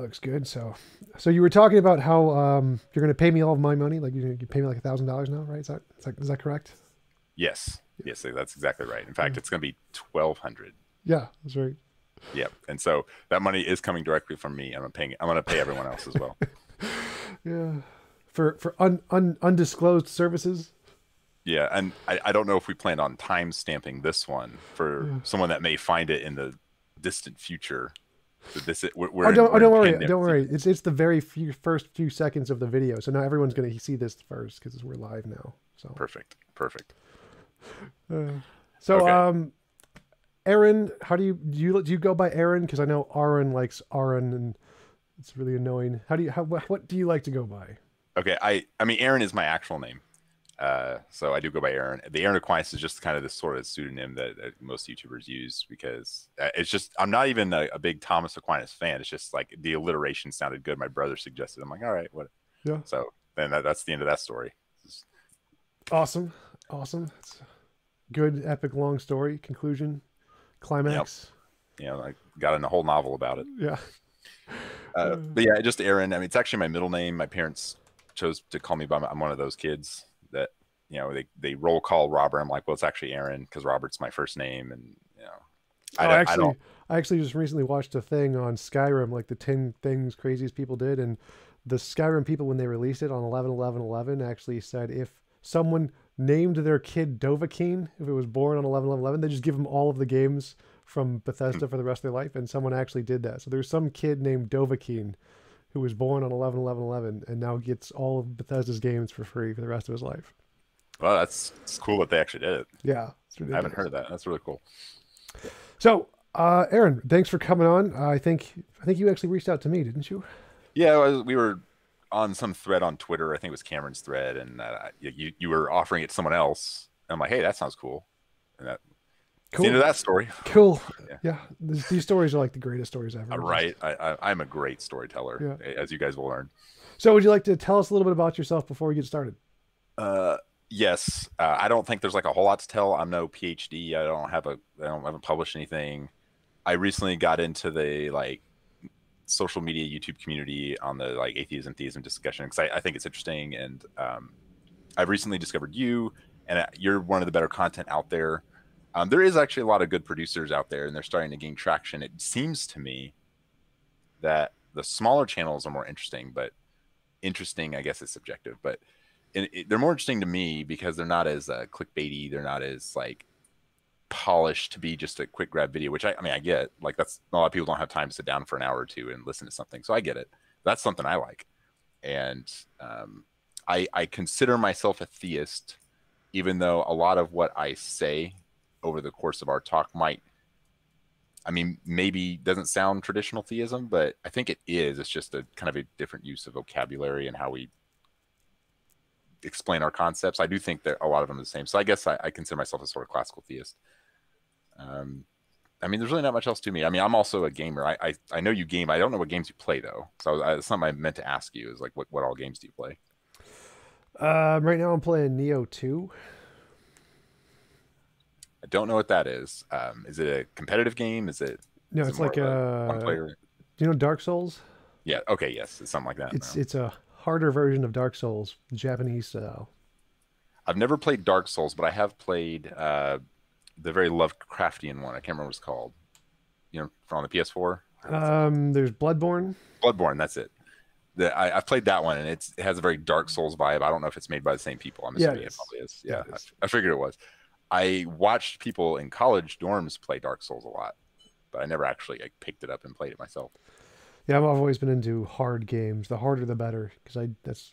looks good. So, so you were talking about how um, you're going to pay me all of my money. Like you, you pay me like a thousand dollars now, right? Is that, is that is that correct? Yes, yes, that's exactly right. In fact, it's going to be twelve hundred. Yeah, that's right. Yep. And so that money is coming directly from me. I'm paying. I'm going to pay everyone else as well. yeah. For for un, un, undisclosed services. Yeah, and I, I don't know if we planned on time stamping this one for yeah. someone that may find it in the distant future. This we're, we're oh, don't, in, oh, don't worry, don't worry. It's it's the very few first few seconds of the video, so now everyone's going to see this first because we're live now. So perfect, perfect. Uh, so okay. um, Aaron, how do you do you do you go by Aaron? Because I know Aaron likes Aaron, and it's really annoying. How do you how what do you like to go by? Okay, I I mean Aaron is my actual name. Uh, so I do go by Aaron. The Aaron Aquinas is just kind of this sort of pseudonym that, that most YouTubers use because uh, it's just I'm not even a, a, big Thomas Aquinas fan. It's just like the alliteration sounded good. My brother suggested. I'm like, all right, what? Yeah. So then that, that's the end of that story. Awesome, awesome. It's good, epic, long story. Conclusion, climax. Yep. You know, I got in a whole novel about it. Yeah. Uh, but yeah, just Aaron. I mean, it's actually my middle name. My parents chose to call me by. My, I'm one of those kids you know they they roll call Robert. I'm like, well, it's actually Aaron because Robert's my first name, and you know. I, oh, actually, I, I, actually just recently watched a thing on Skyrim, like the ten things craziest people did, and the Skyrim people when they released it on 11 11 11 actually said if someone named their kid Dovahkiin if it was born on 11 11 11 they just give them all of the games from Bethesda hmm. for the rest of their life and someone actually did that so there's some kid named Dovahkiin who was born on 11 11 11 and now gets all of Bethesda's games for free for the rest of his life. Well, that's it's cool that they actually did it. Yeah, I haven't heard of that. That's really cool. So, uh, Aaron, thanks for coming on. I think I think you actually reached out to me, didn't you? Yeah, we were on some thread on Twitter. I think it was Cameron's thread, and uh, you you were offering it to someone else. I'm like, hey, that sounds cool, and that Cool. The end of that story. Cool. Yeah. yeah. These, these, stories are like the greatest stories ever. Uh, right. I, I, am a great storyteller, yeah. as you guys will learn. So, would you like to tell us a little bit about yourself before we get started? Uh, yes. Uh, I don't think there's like a whole lot to tell. I'm no PhD. I don't have a. I don't haven't published anything. I recently got into the like social media YouTube community on the like atheism theism discussion because I, I, think it's interesting and um, I've recently discovered you and uh, you're one of the better content out there um, there is actually a lot of good producers out there, and they're starting to gain traction. It seems to me that the smaller channels are more interesting, but interesting, I guess, is subjective. But it, they're more interesting to me because they're not as uh, clickbaity. They're not as like polished to be just a quick grab video, which I, I mean, I get. Like that's a lot of people don't have time to sit down for an hour or two and listen to something, so I get it. That's something I like, and um, I I consider myself a theist, even though a lot of what I say over the course of our talk might I mean, maybe doesn't sound traditional theism, but I think it is. It's just a kind of a different use of vocabulary and how we explain our concepts. I do think that a lot of them are the same. So I guess I, I consider myself a sort of classical theist. Um, I mean, there's really not much else to me. I mean, I'm also a gamer. I, I, I know you game. I don't know what games you play though. So I, something I meant to ask you is like, what, what all games do you play? Um, right now I'm playing Nioh 2. I don't know what that is. Um, is it a competitive game? Is it? No, is it's it like a, a one player. Do you know Dark Souls? Yeah. Okay. Yes, it's something like that. It's no. it's a harder version of Dark Souls, Japanese style. I've never played Dark Souls, but I have played uh, the very Lovecraftian one. I can't remember what it's called. You know, from the PS4. Um, there's Bloodborne. Bloodborne. That's it. The, I, have played that one, and it has a very Dark Souls vibe. I don't know if it's made by the same people. I'm assuming yeah, it, it probably is. Yeah, I, I figured it was. I watched people in college dorms play Dark Souls a lot, but I never actually like, picked it up and played it myself. Yeah, I've always been into hard games. The harder, the better, because I that's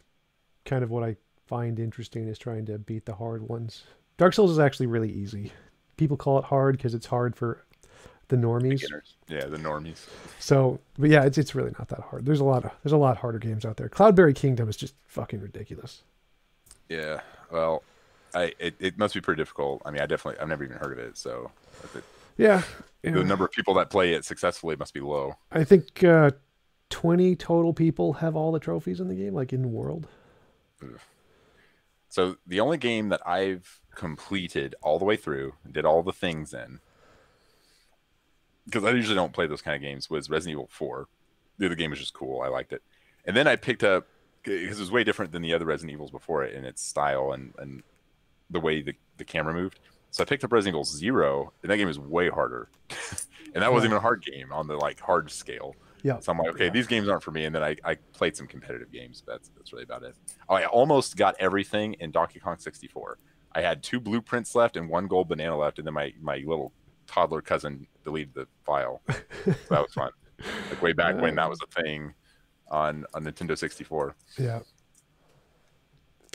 kind of what I find interesting is trying to beat the hard ones. Dark Souls is actually really easy. People call it hard because it's hard for the normies. Beginners. Yeah, the normies. So, but yeah, it's it's really not that hard. There's a lot of there's a lot harder games out there. Cloudberry Kingdom is just fucking ridiculous. Yeah, well, I it, it must be pretty difficult. I mean, I definitely I've never even heard of it, so it, yeah, the number of people that play it successfully must be low. I think uh, twenty total people have all the trophies in the game, like in the world. So the only game that I've completed all the way through, and did all the things in, because I usually don't play those kind of games, was Resident Evil Four. the other game was just cool. I liked it. And then I picked up because it was way different than the other Resident Evils before it in its style and and the way the, the camera moved. So I picked up Resident Evil Zero, and that game is way harder. and that wasn't even a hard game on the like hard scale. Yeah. So I'm like, okay, Yeah. these games aren't for me. And then I, I played some competitive games, but that's that's really about it. Oh, I almost got everything in Donkey Kong 64. I had two blueprints left and one gold banana left, and then my my little toddler cousin deleted the file. so that was fun. Like way back when that was a thing on on Nintendo 64. Yeah.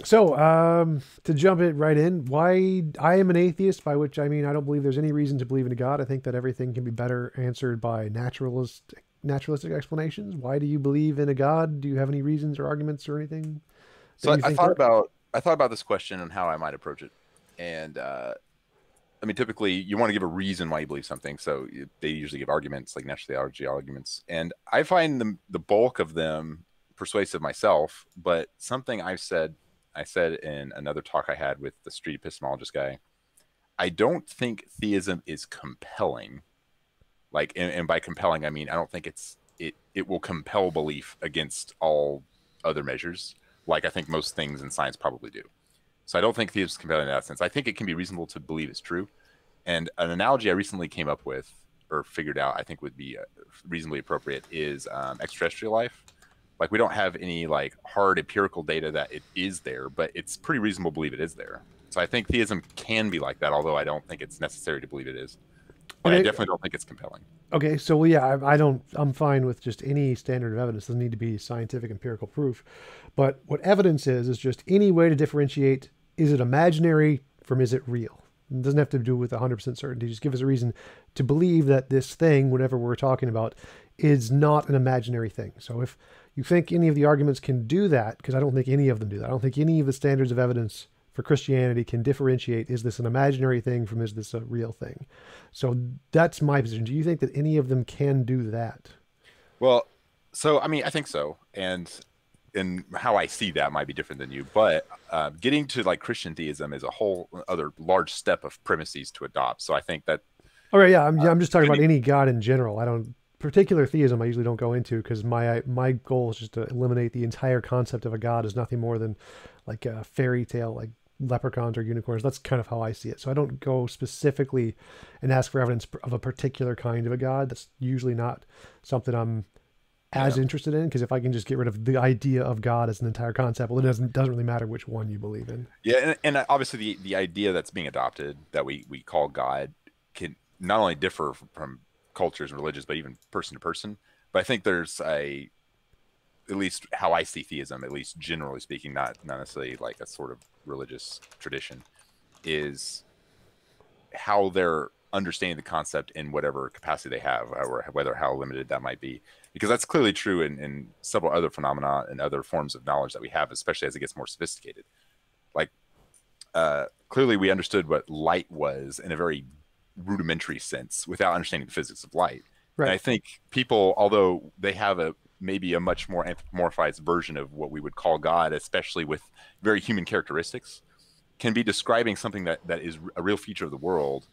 So, um, to jump it right in, why I am an atheist, by which I mean I don't believe there's any reason to believe in a god. I think that everything can be better answered by naturalist naturalistic explanations. Why do you believe in a god? Do you have any reasons or arguments or anything? So I, I thought work? about I thought about this question and how I might approach it, and uh, I mean, typically you want to give a reason why you believe something. So they usually give arguments, like natural theology arguments, and I find the the bulk of them persuasive myself. But something I've said, I said in another talk I had with the street epistemologist guy, I don't think theism is compelling. Like, and, and by compelling, I mean I don't think it's it it will compel belief against all other measures like I think most things in science probably do. So I don't think theism is compelling in that sense. I think it can be reasonable to believe it's true. And an analogy I recently came up with or figured out, I think would be uh, reasonably appropriate, is um, extraterrestrial life. Like we don't have any like hard empirical data that it is there, but it's pretty reasonable to believe it is there. So I think theism can be like that, although I don't think it's necessary to believe it is. But I definitely don't think it's compelling. Okay, so well, yeah, I, I don't. I'm fine with just any standard of evidence. Doesn't need to be scientific empirical proof, but what evidence is is just any way to differentiate: is it imaginary from is it real? It doesn't have to do with 100% certainty. Just give us a reason to believe that this thing, whatever we're talking about, is not an imaginary thing. So if you think any of the arguments can do that, because I don't think any of them do that. I don't think any of the standards of evidence for Christianity can differentiate is this an imaginary thing from is this a real thing. So that's my position. Do you think that any of them can do that? Well, so I mean, I think so, and and how I see that might be different than you, but uh, getting to like Christian theism is a whole other large step of premises to adopt. So I think that All right, yeah, I'm, I'm just talking about any- any god in general. I don't particular theism. I usually don't go into because my my goal is just to eliminate the entire concept of a god as nothing more than like a fairy tale, like leprechauns or unicorns. That's kind of how I see it. So I don't go specifically and ask for evidence of a particular kind of a god. That's usually not something I'm as Yeah. interested in because if I can just get rid of the idea of God as an entire concept, well, it doesn't doesn't really matter which one you believe in. yeah, and, and uh, obviously the the idea that's being adopted that we we call God can not only differ from cultures and religions, but even person to person. But I think there's a at least how I see theism, at least generally speaking, not not necessarily like a sort of religious tradition, is how they're understanding the concept in whatever capacity they have, or whether how limited that might be. Because that's clearly true in, in several other phenomena and other forms of knowledge that we have, especially as it gets more sophisticated. Like, uh, clearly we understood what light was in a very rudimentary sense without understanding the physics of light. And I think people, although they have a maybe a much more anthropomorphized version of what we would call God, especially with very human characteristics, can be describing something that, that is a real feature of the world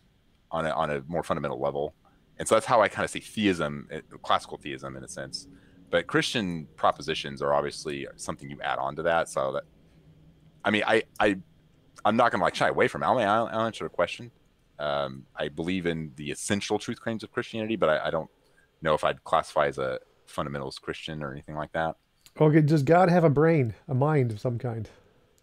on a, on a more fundamental level. And so that's how I kind of see theism, eh, classical theism in a sense. But Christian propositions are obviously something you add on to that. So that, I mean, I, I, I'm not going to like shy away from it. I'll I'll answer a question. Um, I believe in the essential truth claims of Christianity, but I, I don't know if I'd classify as a fundamentalist Christian or anything like that. Okay, does God have a brain, a mind of some kind?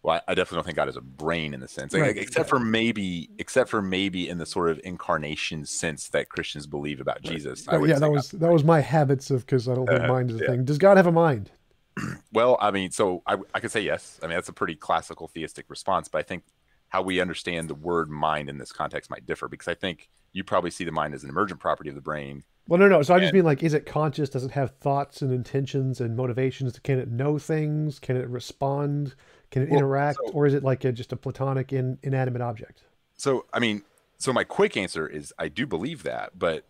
Well, I, I definitely don't think God has a brain in the sense, Right, except for maybe, except for maybe in the sort of incarnation sense that Christians believe about Jesus. Yeah, that was that was my habits of because I don't think Uh, mind is a yeah. thing. Does God have a mind? Well, I mean, so I, I could say yes. I mean, that's a pretty classical theistic response, but I think how we understand the word mind in this context might differ because I think you probably see the mind as an emergent property of the brain. Well, no, no. So I just mean like, is it conscious? Does it have thoughts and intentions and motivations? Can it know things? Can it respond? Can it Well, interact? so- or is it like a, just a platonic, in, inanimate object? So, I mean, so my quick answer is I do believe that, but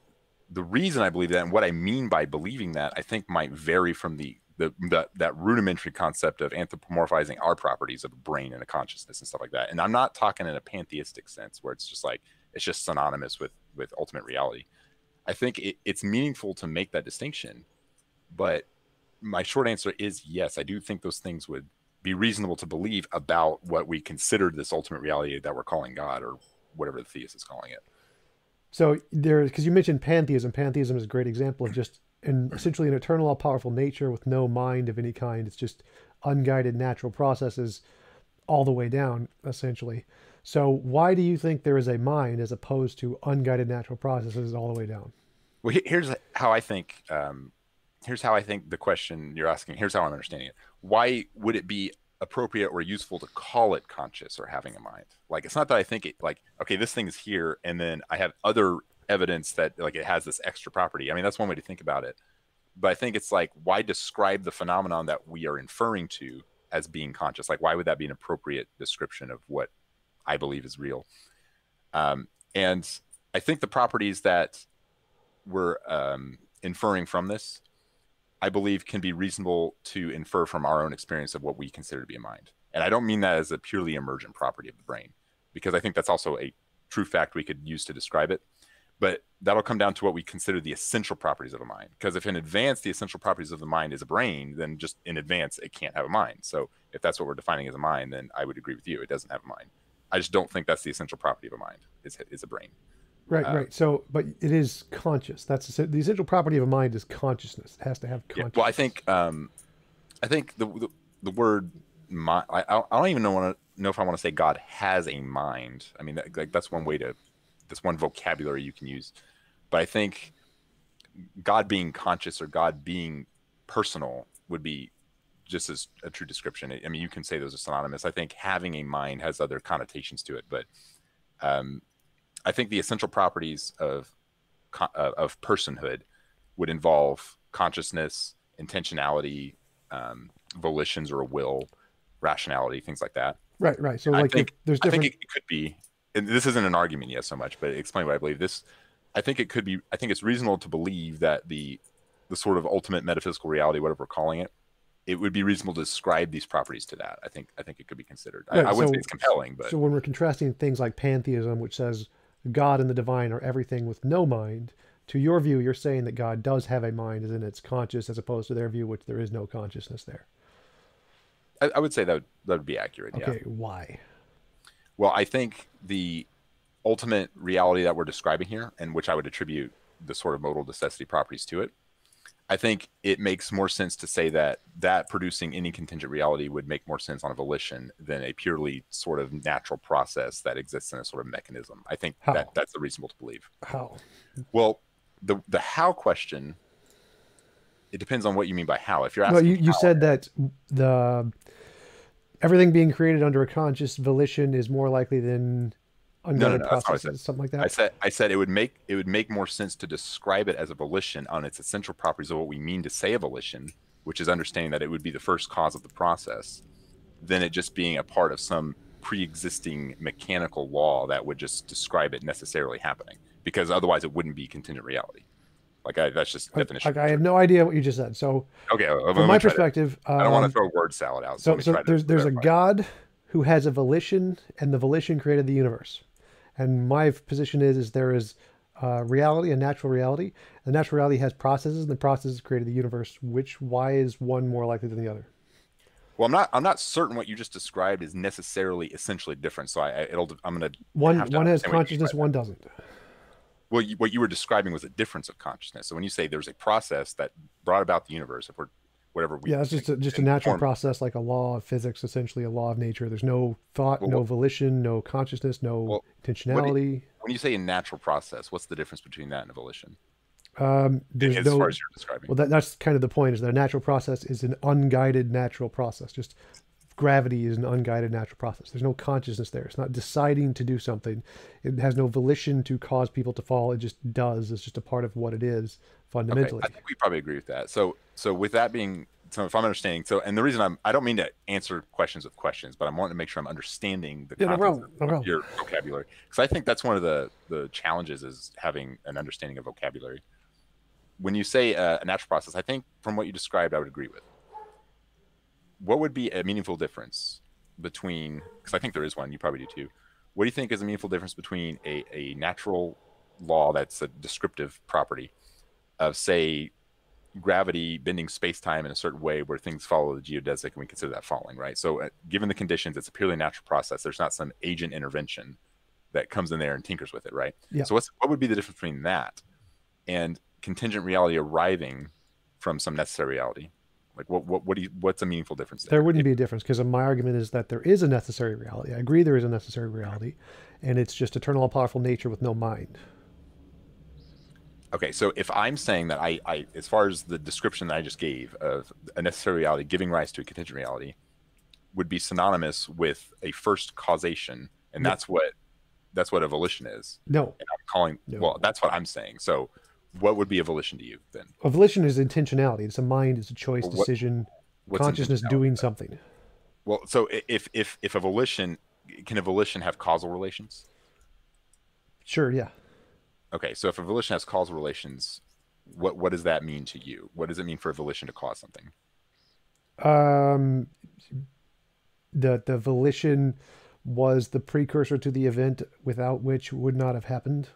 the reason I believe that and what I mean by believing that I think might vary from the the, that rudimentary concept of anthropomorphizing our properties of a brain and a consciousness and stuff like that. And I'm not talking in a pantheistic sense where it's just like it's just synonymous with with ultimate reality. I think it, it's meaningful to make that distinction But my short answer is yes. I do think those things would be reasonable to believe about what we consider this ultimate reality that we're calling God or whatever the theist is calling it. So there, because you mentioned pantheism. Pantheism is a great example of just an essentially an eternal, all-powerful nature with no mind of any kind. It's just unguided natural processes all the way down, essentially. So why do you think there is a mind as opposed to unguided natural processes all the way down? Well, here's how I think. Um, here's how I think the question you're asking. Here's how I'm understanding it. Why would it be appropriate or useful to call it conscious or having a mind? Like, it's not that I think it. Like, okay, this thing is here, and then I have other evidence that like it has this extra property. I mean, that's one way to think about it. But I think it's like, why describe the phenomenon that we are inferring to as being conscious? Like, why would that be an appropriate description of what I believe is real? Um, and I think the properties that we're um, inferring from this, I believe, can be reasonable to infer from our own experience of what we consider to be a mind. And I don't mean that as a purely emergent property of the brain, because I think that's also a true fact we could use to describe it but that'll come down to what we consider the essential properties of a mind because if in advance the essential properties of the mind is a brain then just in advance it can't have a mind. So if that's what we're defining as a mind then i would agree with you it doesn't have a mind. I just don't think that's the essential property of a mind is, is a brain. Right uh, right. So but it is conscious. That's the essential property of a mind is consciousness. It has to have consciousness yeah, well i think um i think the the, the word mind I, I don't even know want to know if i want to say god has a mind. I mean that, like that's one way to this one vocabulary you can use. But I think God being conscious or God being personal would be just as a true description. I mean, you can say those are synonymous. I think having a mind has other connotations to it, but um, I think the essential properties of uh, of personhood would involve consciousness, intentionality, um, volitions or a will, rationality, things like that. Right, right. So, like, think, there's different. I think it could be this isn't an argument yet so much, but explain what I believe. This, I think it could be. I think it's reasonable to believe that the the sort of ultimate metaphysical reality, whatever we're calling it, it would be reasonable to describe these properties to that. I think I think it could be considered. I, I wouldn't so, say it's compelling, but so when we're contrasting things like pantheism, which says God and the divine are everything with no mind, to your view, you're saying that God does have a mind, as in it's conscious, as opposed to their view, which there is no consciousness there. I, I would say that would, that would be accurate. Okay, yeah. why? Well, I think the ultimate reality that we're describing here, and which I would attribute the sort of modal necessity properties to it, I think it makes more sense to say that that producing any contingent reality would make more sense on a volition than a purely sort of natural process that exists in a sort of mechanism. I think how? that that's the reasonable to believe. How? Well, the the how question it depends on what you mean by how. If you're asking, well, you, you said that the everything being created under a conscious volition is more likely than unguided no, no, no, processes, something like that. I said I said it would make it would make more sense to describe it as a volition on its essential properties of what we mean to say a volition, which is understanding that it would be the first cause of the process, than it just being a part of some pre-existing mechanical law that would just describe it necessarily happening, because otherwise it wouldn't be contingent reality. Like I, that's just definition. Like I have no idea what you just said. So okay, from my perspective, to, I don't want to throw a word salad out. So, so, so there's there's a God who has a volition, and the volition created the universe. And my position is is there is uh, reality, a natural reality. The natural reality has processes, and the processes created the universe. Which why is one more likely than the other? Well, I'm not. I'm not certain what you just described is necessarily essentially different. So I, it'll. I'm gonna. One one has consciousness, one doesn't well, you, what you were describing was a difference of consciousness. So when you say there's a process that brought about the universe, if we're whatever we yeah, it's just a, just a natural form. process, like a law of physics, essentially a law of nature. There's no thought, well, no volition, no consciousness, no well, intentionality. You, when you say a natural process, what's the difference between that and a volition? Um, there's as no, far as you're describing. Well, that, that's kind of the point. Is that a natural process is an unguided natural process, just gravity is an unguided natural process. There's no consciousness there. It's not deciding to do something. It has no volition to cause people to fall. It just does. It's just a part of what it is fundamentally. Okay. I think we probably agree with that. So, so with that being, so if I'm understanding, so and the reason I'm, I don't mean to answer questions with questions, but I'm wanting to make sure I'm understanding the yeah, no no your vocabulary because I think that's one of the the challenges is having an understanding of vocabulary. When you say uh, a natural process, I think from what you described, I would agree with what would be a meaningful difference between because I think there is one, you probably do too. What do you think is a meaningful difference between a, a natural law that's a descriptive property of say gravity bending space time in a certain way where things follow the geodesic and we consider that falling, right? So, uh, given the conditions, it's a purely natural process. There's not some agent intervention that comes in there and tinkers with it, right? Yeah. So, what's, what would be the difference between that and contingent reality arriving from some necessary reality? Like, what, what, what do you, what's a meaningful difference there? There wouldn't be a difference because my argument is that there is a necessary reality. I agree there is a necessary reality, and it's just eternal, all powerful nature with no mind. Okay, so if I'm saying that I, I, as far as the description that I just gave of a necessary reality giving rise to a contingent reality, would be synonymous with a first causation, and no. that's what that's what a volition is. No, and I'm calling. No. Well, that's what I'm saying. So, what would be a volition to you then? A volition is intentionality. It's a mind. It's a choice, what, decision, consciousness doing something. Well, so if if if a volition can a volition have causal relations? Sure. Yeah. Okay, so if a volition has causal relations, what what does that mean to you? What does it mean for a volition to cause something? Um, the the volition was the precursor to the event without which would not have happened.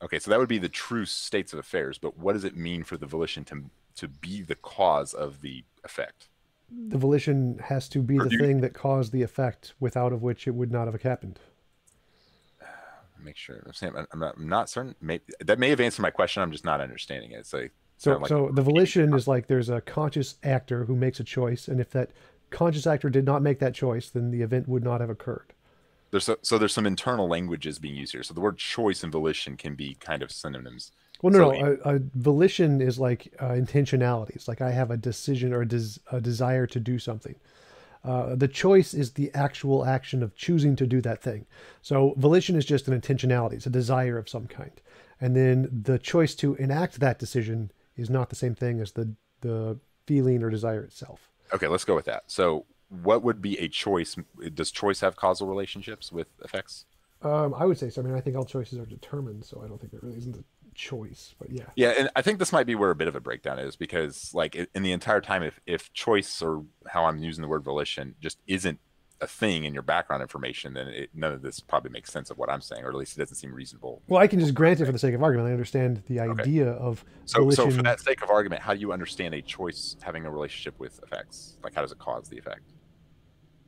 Okay, so that would be the true states of affairs, but what does it mean for the volition to to be the cause of the effect? The volition has to be or the thing that caused the effect, without of which it would not have happened make sure. I'm saying I'm not, I'm not certain. Maybe, that may have answered my question. I'm just not understanding it. It's like so. Like, so the volition is like there's a conscious actor who makes a choice, and if that conscious actor did not make that choice, then the event would not have occurred. There's so, so there's some internal languages being used here. So the word choice and volition can be kind of synonyms. Well, no, so, no. A, a, volition is like uh, intentionality. It's like I have a decision or a, des- a desire to do something. Uh, the choice is the actual action of choosing to do that thing. So volition is just an intentionality, it's a desire of some kind. And then the choice to enact that decision is not the same thing as the, the feeling or desire itself. Okay, let's go with that. So, what would be a choice? Does choice have causal relationships with effects? Um, I would say so. I mean, I think all choices are determined, so I don't think there really isn't a choice. But yeah, yeah, and I think this might be where a bit of a breakdown is because, like, in the entire time, if if choice or how I'm using the word volition just isn't a thing in your background information, then it, none of this probably makes sense of what I'm saying, or at least it doesn't seem reasonable. Well, I can just grant it for the sake of argument. I understand the idea okay. of so. Volition. So, for that sake of argument, how do you understand a choice having a relationship with effects? Like, how does it cause the effect?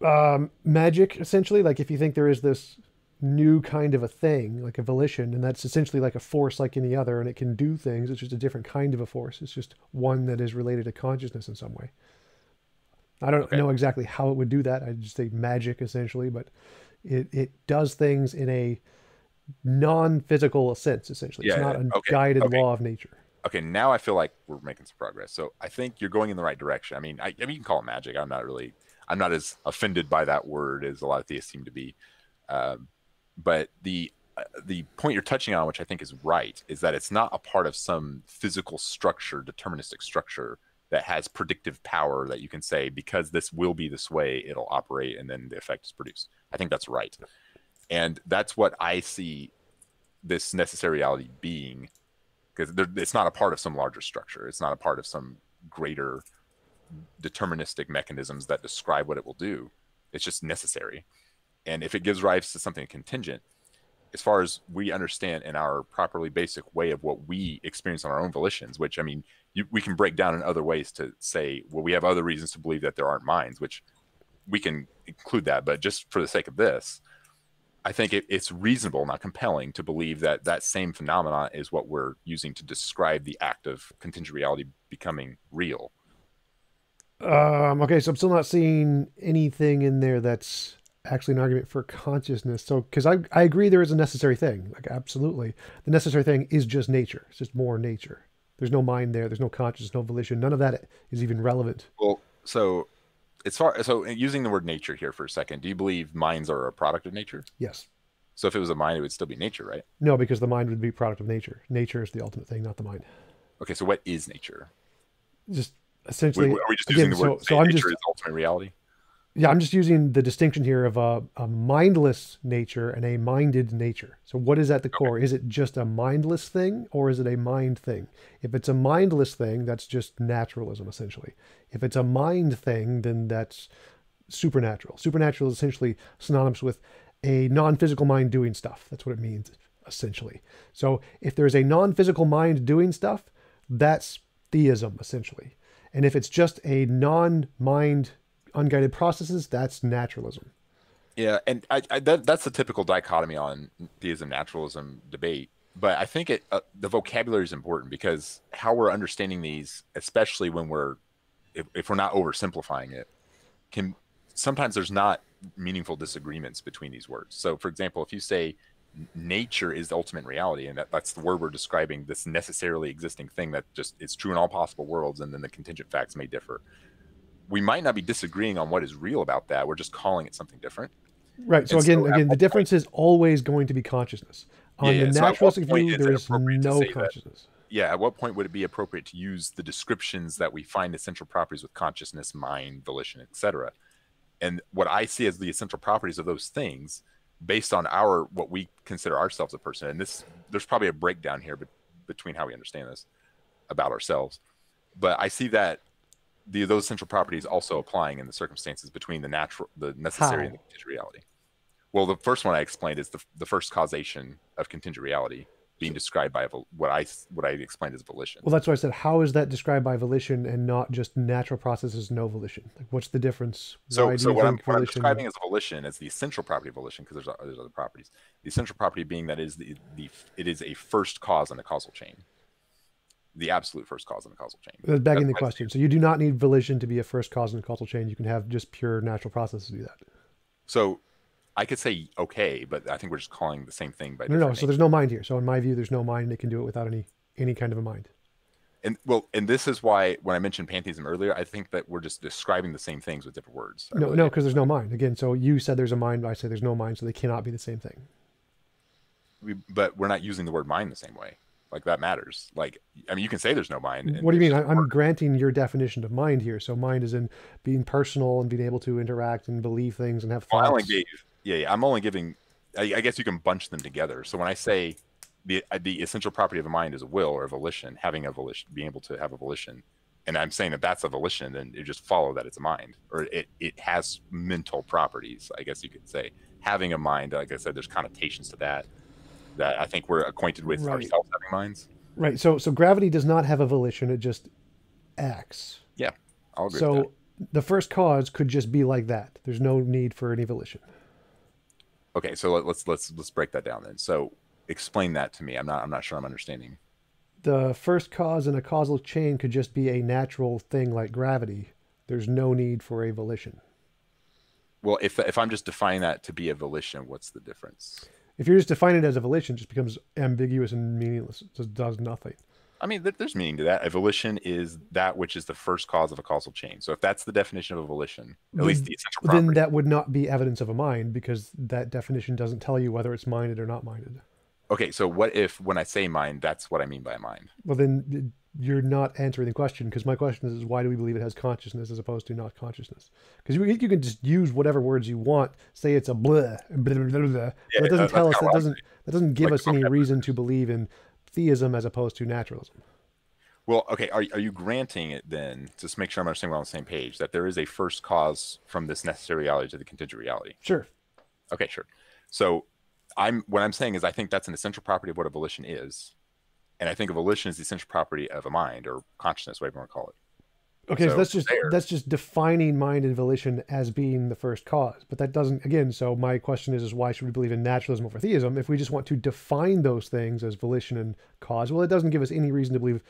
Um, magic, essentially. Like, if you think there is this new kind of a thing, like a volition, and that's essentially like a force like any other, and it can do things. It's just a different kind of a force. It's just one that is related to consciousness in some way. I don't okay. know exactly how it would do that. I just say magic essentially, but it, it does things in a non-physical sense essentially. Yeah, it's not a okay. guided okay. law of nature. Okay, now I feel like we're making some progress. So I think you're going in the right direction. I mean, I, I mean, you can call it magic. I'm not really, I'm not as offended by that word as a lot of theists seem to be. Um, but the uh, the point you're touching on, which I think is right, is that it's not a part of some physical structure, deterministic structure that has predictive power that you can say because this will be this way, it'll operate, and then the effect is produced. I think that's right, and that's what I see this necessary reality being, because it's not a part of some larger structure. It's not a part of some greater deterministic mechanisms that describe what it will do. It's just necessary and if it gives rise to something contingent, as far as we understand in our properly basic way of what we experience on our own volitions, which I mean, you, we can break down in other ways to say, well, we have other reasons to believe that there aren't minds, which we can include that. But just for the sake of this, I think it, it's reasonable, not compelling, to believe that that same phenomenon is what we're using to describe the act of contingent reality becoming real. Um, okay, so I'm still not seeing anything in there that's actually an argument for consciousness. So, because I, I agree there is a necessary thing. Like, absolutely. The necessary thing is just nature. It's just more nature. There's no mind there. There's no consciousness, no volition. None of that is even relevant. Well, so as far so using the word nature here for a second, do you believe minds are a product of nature? Yes. So if it was a mind, it would still be nature, right? No, because the mind would be a product of nature. Nature is the ultimate thing, not the mind. Okay, so what is nature? Just essentially. Are we just using again, the word so, so I'm just, is ultimate reality? yeah, I'm just using the distinction here of a, a, mindless nature and a minded nature. So, what is at the core? Is it just a mindless thing or is it a mind thing? If it's a mindless thing, that's just naturalism, essentially. If it's a mind thing, then that's supernatural. Supernatural is essentially synonymous with a non physical mind doing stuff. That's what it means, essentially. So, if there's a non physical mind doing stuff, that's theism essentially. And if it's just a non-mind unguided processes, that's naturalism. Yeah, and I, I that, that's the typical dichotomy on theism naturalism debate. But I think it uh, the vocabulary is important because how we're understanding these, especially when we're if, if we're not oversimplifying it, can sometimes there's not meaningful disagreements between these words. So, for example, if you say nature is the ultimate reality, and that, that's the word we're describing this necessarily existing thing that just is true in all possible worlds, and then the contingent facts may differ. We might not be disagreeing on what is real about that. We're just calling it something different. Right. So and again, so again, the difference point, is always going to be consciousness. On yeah, the so naturalistic view, there is no consciousness. That, yeah. At what point would it be appropriate to use the descriptions that we find essential properties with consciousness, mind, volition, etc.? And what I see as the essential properties of those things based on our what we consider ourselves a person and this there's probably a breakdown here between how we understand this about ourselves but i see that the those central properties also applying in the circumstances between the natural the necessary and the contingent reality. Well the first one i explained is the, the first causation of contingent reality being described by what I what I explained as volition. Well, that's why I said. How is that described by volition and not just natural processes, no volition? Like, what's the difference? So, so what, I'm, what I'm, describing as volition is the essential property of volition because there's there's other properties. The essential property being that is the the it is a first cause in the causal chain. The absolute first cause in the causal chain. That's begging that's the question. So you do not need volition to be a first cause in the causal chain. You can have just pure natural processes do that. So I could say okay, but I think we're just calling the same thing by no, no. So there's no mind here. So in my view, there's no mind. They can do it without any any kind of a mind. And well, and this is why when I mentioned pantheism earlier, I think that we're just describing the same things with different words. I no, really no, because there's no mind. Again, so you said there's a mind, I say there's no mind, so they cannot be the same thing. We, but we're not using the word mind the same way. Like that matters. Like I mean, you can say there's no mind. What do you mean? I, am granting your definition of mind here. So mind is in being personal and being able to interact and believe things and have thoughts. Well, I only gave yeah, yeah, I'm only giving. I, I, guess you can bunch them together. So when I say the uh, the essential property of a mind is a will or a volition, having a volition, being able to have a volition, and I'm saying that that's a volition, then you just follow that it's a mind or it it has mental properties. I guess you could say having a mind. Like I said, there's connotations to that that I think we're acquainted with right. ourselves having minds. Right. So so gravity does not have a volition. It just acts. Yeah, I'll agree. So the first cause could just be like that. There's no need for any volition. Okay, so let, let's let's let's break that down then. So explain that to me. I'm not I'm not sure I'm understanding. The first cause in a causal chain could just be a natural thing like gravity. There's no need for a volition. Well, if if I'm just defining that to be a volition, what's the difference? If you're just defining it as a volition, it just becomes ambiguous and meaningless. It just does nothing. I mean, there's meaning to that. A volition is that which is the first cause of a causal chain. So if that's the definition of a volition, at then, least the essential property, then that would not be evidence of a mind because that definition doesn't tell you whether it's minded or not minded. Okay, so what if when I say mind, that's what I mean by mind? Well, then uh, you're not answering the question because my question is, why do we believe it has consciousness as opposed to not consciousness? Because you, you, can just use whatever words you want. Say it's a blah, blah, blah, blah. Yeah, that doesn't tell us. That doesn't. That doesn't give like, us any reason to believe in theism as opposed to naturalism. Well, okay. Are, are you granting it then, just make sure I'm understanding we're on the same page, that there is a first cause from this necessary reality to the contingent reality? Sure. Okay, sure. So I'm what I'm saying is I think that's an essential property of what a volition is. And I think a volition is the essential property of a mind or consciousness, whatever you want to call it. Okay, so, so that's just there. that's just defining mind and volition as being the first cause. But that doesn't again, so my question is is why should we believe in naturalism over theism if we just want to define those things as volition and cause? Well, it doesn't give us any reason to believe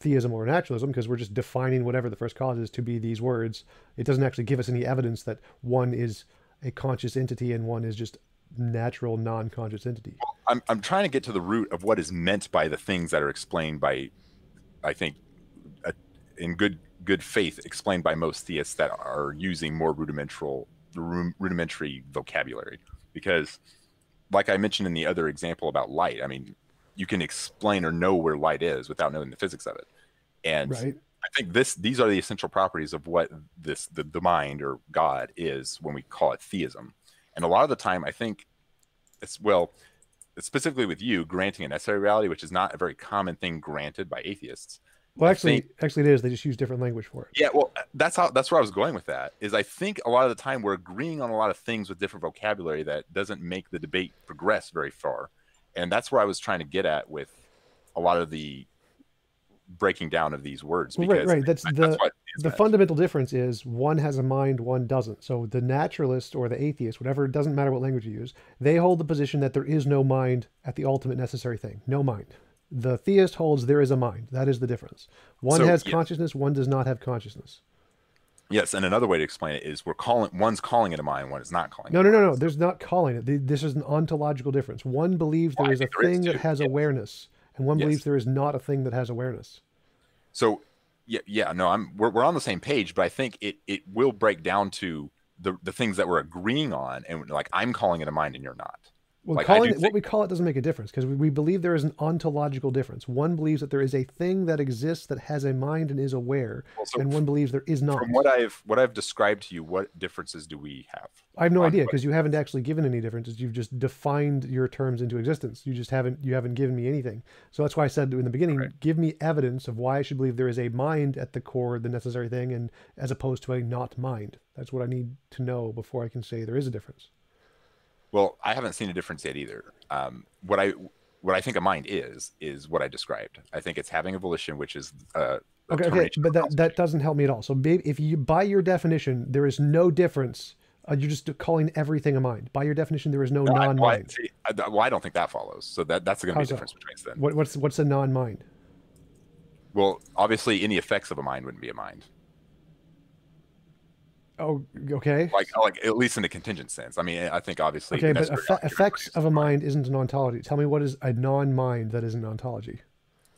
theism or naturalism because we're just defining whatever the first cause is to be these words. It doesn't actually give us any evidence that one is a conscious entity and one is just natural non-conscious entity. I'm I'm trying to get to the root of what is meant by the things that are explained by, I think, in good good faith explained by most theists that are using more rudimentary rudimentary vocabulary because like I mentioned in the other example about light, I mean, you can explain or know where light is without knowing the physics of it. And right. I think this these are the essential properties of what this the, the mind or God is when we call it theism. And a lot of the time, I think it's well, specifically with you granting a necessary reality, which is not a very common thing granted by atheists. Well, actually, think, actually, it is. They just use different language for it. Yeah, well, that's how that's where I was going with that. Is I think a lot of the time we're agreeing on a lot of things with different vocabulary that doesn't make the debate progress very far and that's where I was trying to get at with a lot of the breaking down of these words Well, because right, right. That's that's the what is the fundamental difference is one has a mind, one doesn't. So the naturalist or the atheist, whatever, it doesn't matter what language you use, they hold the position that there is no mind at the ultimate necessary thing. No mind. The theist holds there is a mind. That is the difference. One So, has consciousness, one does not have consciousness. Yes, and another way to explain it is we're calling one's calling it a mind, one is not calling. No, it no, a no, no. There's not calling it. This is an ontological difference. One believes Well, there is a think there is thing that has yes. awareness, and one Yes. believes there is not a thing that has awareness. So yeah, yeah, no, I'm we're, we're on the same page, but I think it it will break down to the the things that we're agreeing on, and like I'm calling it a mind and you're not. Well, Like, calling it, what we call it doesn't make a difference because we, we believe there is an ontological difference. One believes that there is a thing that exists that has a mind and is aware, Well, so and one believes there is not. From what I've what I've described to you, what differences do we have? I have no idea because you haven't actually given any differences. You've just defined your terms into existence. You just haven't you haven't given me anything. So that's why I said in the beginning, Correct. give me evidence of why I should believe there is a mind at the core, the necessary thing, and as opposed to a not mind. That's what I need to know before I can say there is a difference. Well, I haven't seen a difference yet either. Um, what I what I think a mind is is what I described. I think it's having a volition, which is uh, a Okay, okay, but that, that doesn't help me at all. So, babe, if you by your definition, there is no difference. Uh, you're just calling everything a mind. By your definition, there is no No, I- well, I- non-mind. well, I don't think that follows. So that that's going to be the difference between us then. What, what's what's a non-mind? Well, obviously, any effects of a mind wouldn't be a mind. Oh, okay. Like, like at least in a contingent sense. I mean, I think obviously. Okay, but object effects of a mind isn't an ontology. Tell me what is a non-mind that isn't an ontology.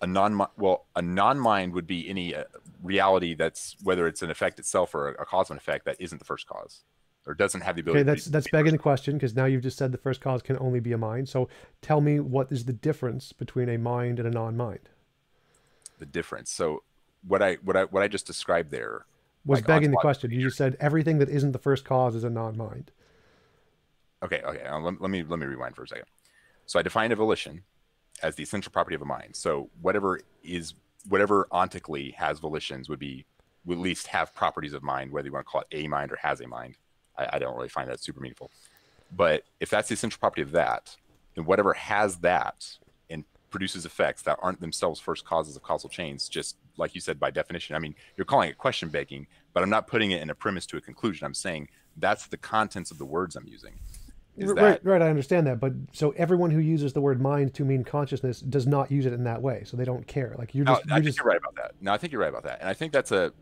a non well a non-mind would be any uh, reality that's whether it's an effect itself or a, a cause and effect that isn't the first cause or doesn't have the ability Okay, that's that's be begging the question because now you've just said the first cause can only be a mind. So tell me what is the difference between a mind and a non-mind? the difference so what i what i what i just described there Was Like begging the question. You just said everything that isn't the first cause is a non-mind. okay okay uh, let, let me let me rewind for a second. So i defined a volition as the essential property of a mind. So whatever is whatever ontically has volitions would be would at least have properties of mind whether you want to call it a mind or has a mind. I, I don't really find that super meaningful. But if that's the essential property of that then whatever has that and produces effects that aren't themselves first causes of causal chains just like you said by definition i mean you're calling it question begging but i'm not putting it in a premise to a conclusion i'm saying that's the contents of the words i'm using is R- that Right, right. I understand that, but so everyone who uses the word mind to mean consciousness does not use it in that way. So they don't care. Like you're No, just, I you're think just you're right about that. No, I think you're right about that, and I think that's a.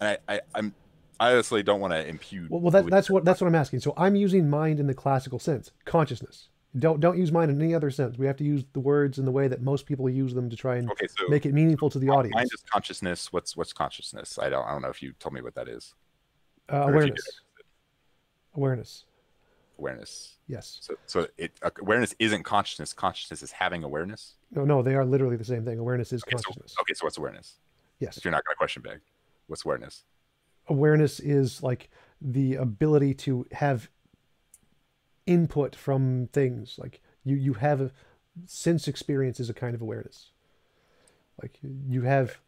I, I I'm I honestly don't want to impute. well, well that, that's what that's what I'm asking. So I'm using mind in the classical sense, consciousness. Don't don't use mine in any other sense. We have to use the words in the way that most people use them to try and okay. So make it meaningful to the audience. mind is consciousness. What's what's consciousness? I don't I don't know if you told me what that is. Uh, or if you awareness. Awareness. Awareness. Yes. So so it uh, awareness isn't consciousness. Consciousness is having awareness. No, no, they are literally the same thing. Awareness is Okay, so, consciousness. okay, so what's awareness? Yes. If you're not going to question beg, what's awareness? awareness is like the ability to have input from things like you you have a sense experience is a kind of awareness like you have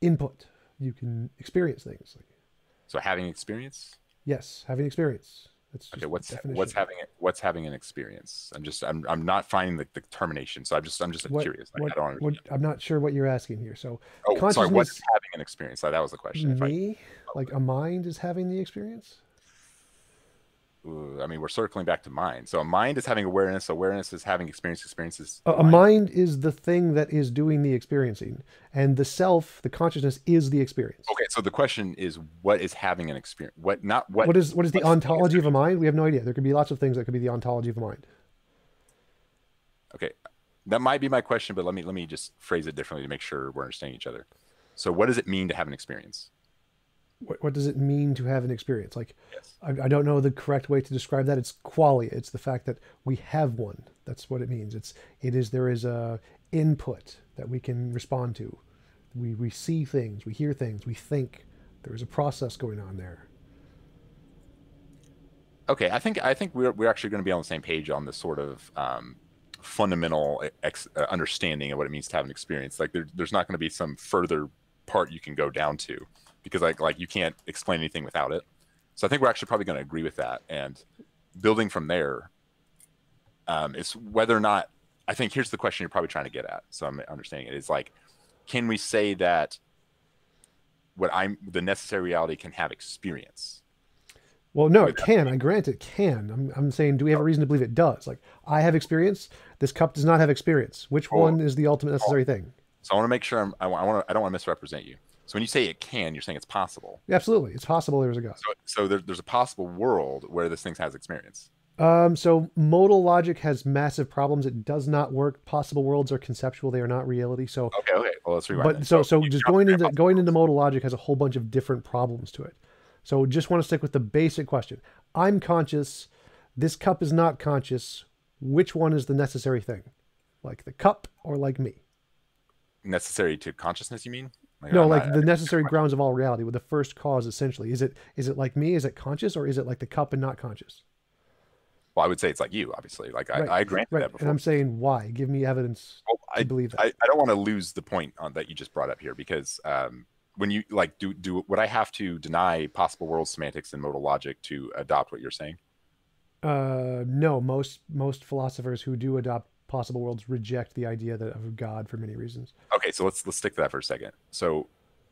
input you can experience things like So having experience. yes having experience that's Okay, what's definition. what's having it? What's having an experience? I'm just I'm I'm not finding the, the termination. So I'm just I'm just what, curious. Like, what, I don't what, I'm not sure what you're asking here so Oh, sorry. What's having an experience? Like, that was the question. If I, me oh, like a mind is having the experience I mean, we're circling back to mind. So a mind is having awareness. Awareness is having experience. Experiences. A, a mind is the thing that is doing the experiencing, and the self, the consciousness, is the experience. Okay, so the question is, what is having an experience? What not what? what is what is the ontology of a mind? We have no idea. There could be lots of things that could be the ontology of a mind. Okay, that might be my question, but let me let me just phrase it differently to make sure we're understanding each other. So, what does it mean to have an experience? What, what does it mean to have an experience? Like, Yes. I, I don't know the correct way to describe that. It's qualia. It's the fact that we have one. That's what it means. It's it is there is a input that we can respond to. We we see things, we hear things, we think. There is a process going on there. Okay, I think I think we're we're actually going to be on the same page on this sort of um, fundamental ex, uh, understanding of what it means to have an experience. Like there, there's not going to be some further part you can go down to because like like you can't explain anything without it. So I think we're actually probably going to agree with that. And building from there, um, is whether or not I think here's the question you're probably trying to get at. So I'm understanding it is like can we say that what I'm the necessary reality can have experience? Well, no, it can. I grant it can. I'm, I'm saying, do we have a reason to believe it does? Like, I have experience. This cup does not have experience. Which Oh. one is the ultimate necessary thing? So I want to make sure I'm, I want to, I don't want to misrepresent you. So when you say it can, you're saying it's possible. Absolutely, it's possible there's a God. So, so there, there's a possible world where this thing has experience. Um, so modal logic has massive problems. It does not work. Possible worlds are conceptual; they are not reality. So, Okay, okay. Well, let's rewind. but then. so so you just going into going into modal logic has a whole bunch of different problems to it. So just want to stick with the basic question: I'm conscious. This cup is not conscious. Which one is the necessary thing? Like the cup or like me? necessary to consciousness. You mean? Like, No, I'm like not- the necessary grounds of all reality. With the first cause, essentially, is it is it like me? Is it conscious or is it like the cup and not conscious? Well, I would say it's like you, obviously. Like I, Right, I granted Right. that And. I'm saying why? Give me evidence Well, to I, believe that. I, I don't want to lose the point on that you just brought up here because um, when you like do do would I have to deny possible world semantics and modal logic to adopt what you're saying? Uh, no, most most philosophers who do adopt possible worlds reject the idea that of God for many reasons. Okay, so let's let's stick to that for a second. So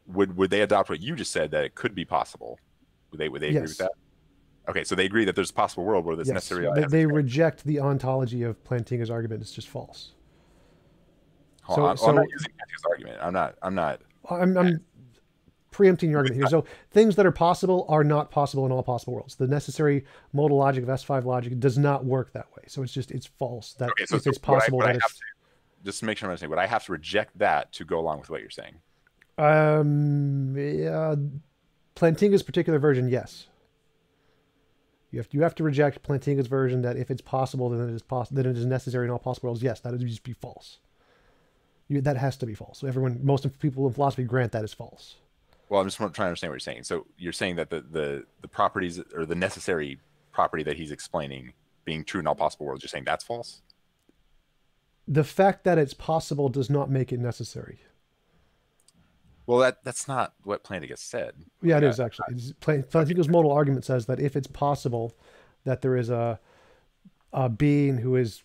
would would they adopt what you just said that it could be possible? Would they would they agree with that? Okay, so they agree that there's a possible world where this yes, necessary they, they reject the ontology of Plantinga's argument. It's just false. So- I'm, I'm not using Matthew's argument. I'm not. I'm not. I'm, I'm preempting your argument here. So things that are possible are not possible in all possible worlds. The necessary modal logic of S5 logic does not work that way. So it's just it's false that Okay, so, if so it's I- possible I, that it's to just to make sure I'm understanding. Would I have to reject that to go along with what you're saying? Um, yeah, Plantinga's particular version, yes. You have you have to reject Plantinga's version that if it's possible, then it is possible, then it is necessary in all possible worlds. Yes, that would just be false. You, that has to be false. So Everyone, most people in philosophy grant that is false. Well, I'm just trying to understand what you're saying. So you're saying that the the the properties or the necessary property that he's explaining being true in all possible worlds, you're saying that's false? The fact that it's possible does not make it necessary. Well, that that's not what Plantinga said. Yeah, it Yeah, is actually. It's, Pla- Plantinga's modal argument says that if it's possible that there is a a being who is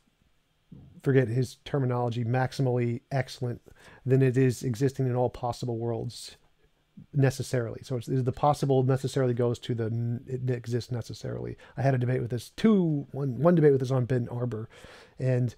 forget his terminology maximally excellent, then it is existing in all possible worlds necessarily. So it's, the possible necessarily goes to the it exists necessarily. I had a debate with this two one one debate with this on Ben Arbour, and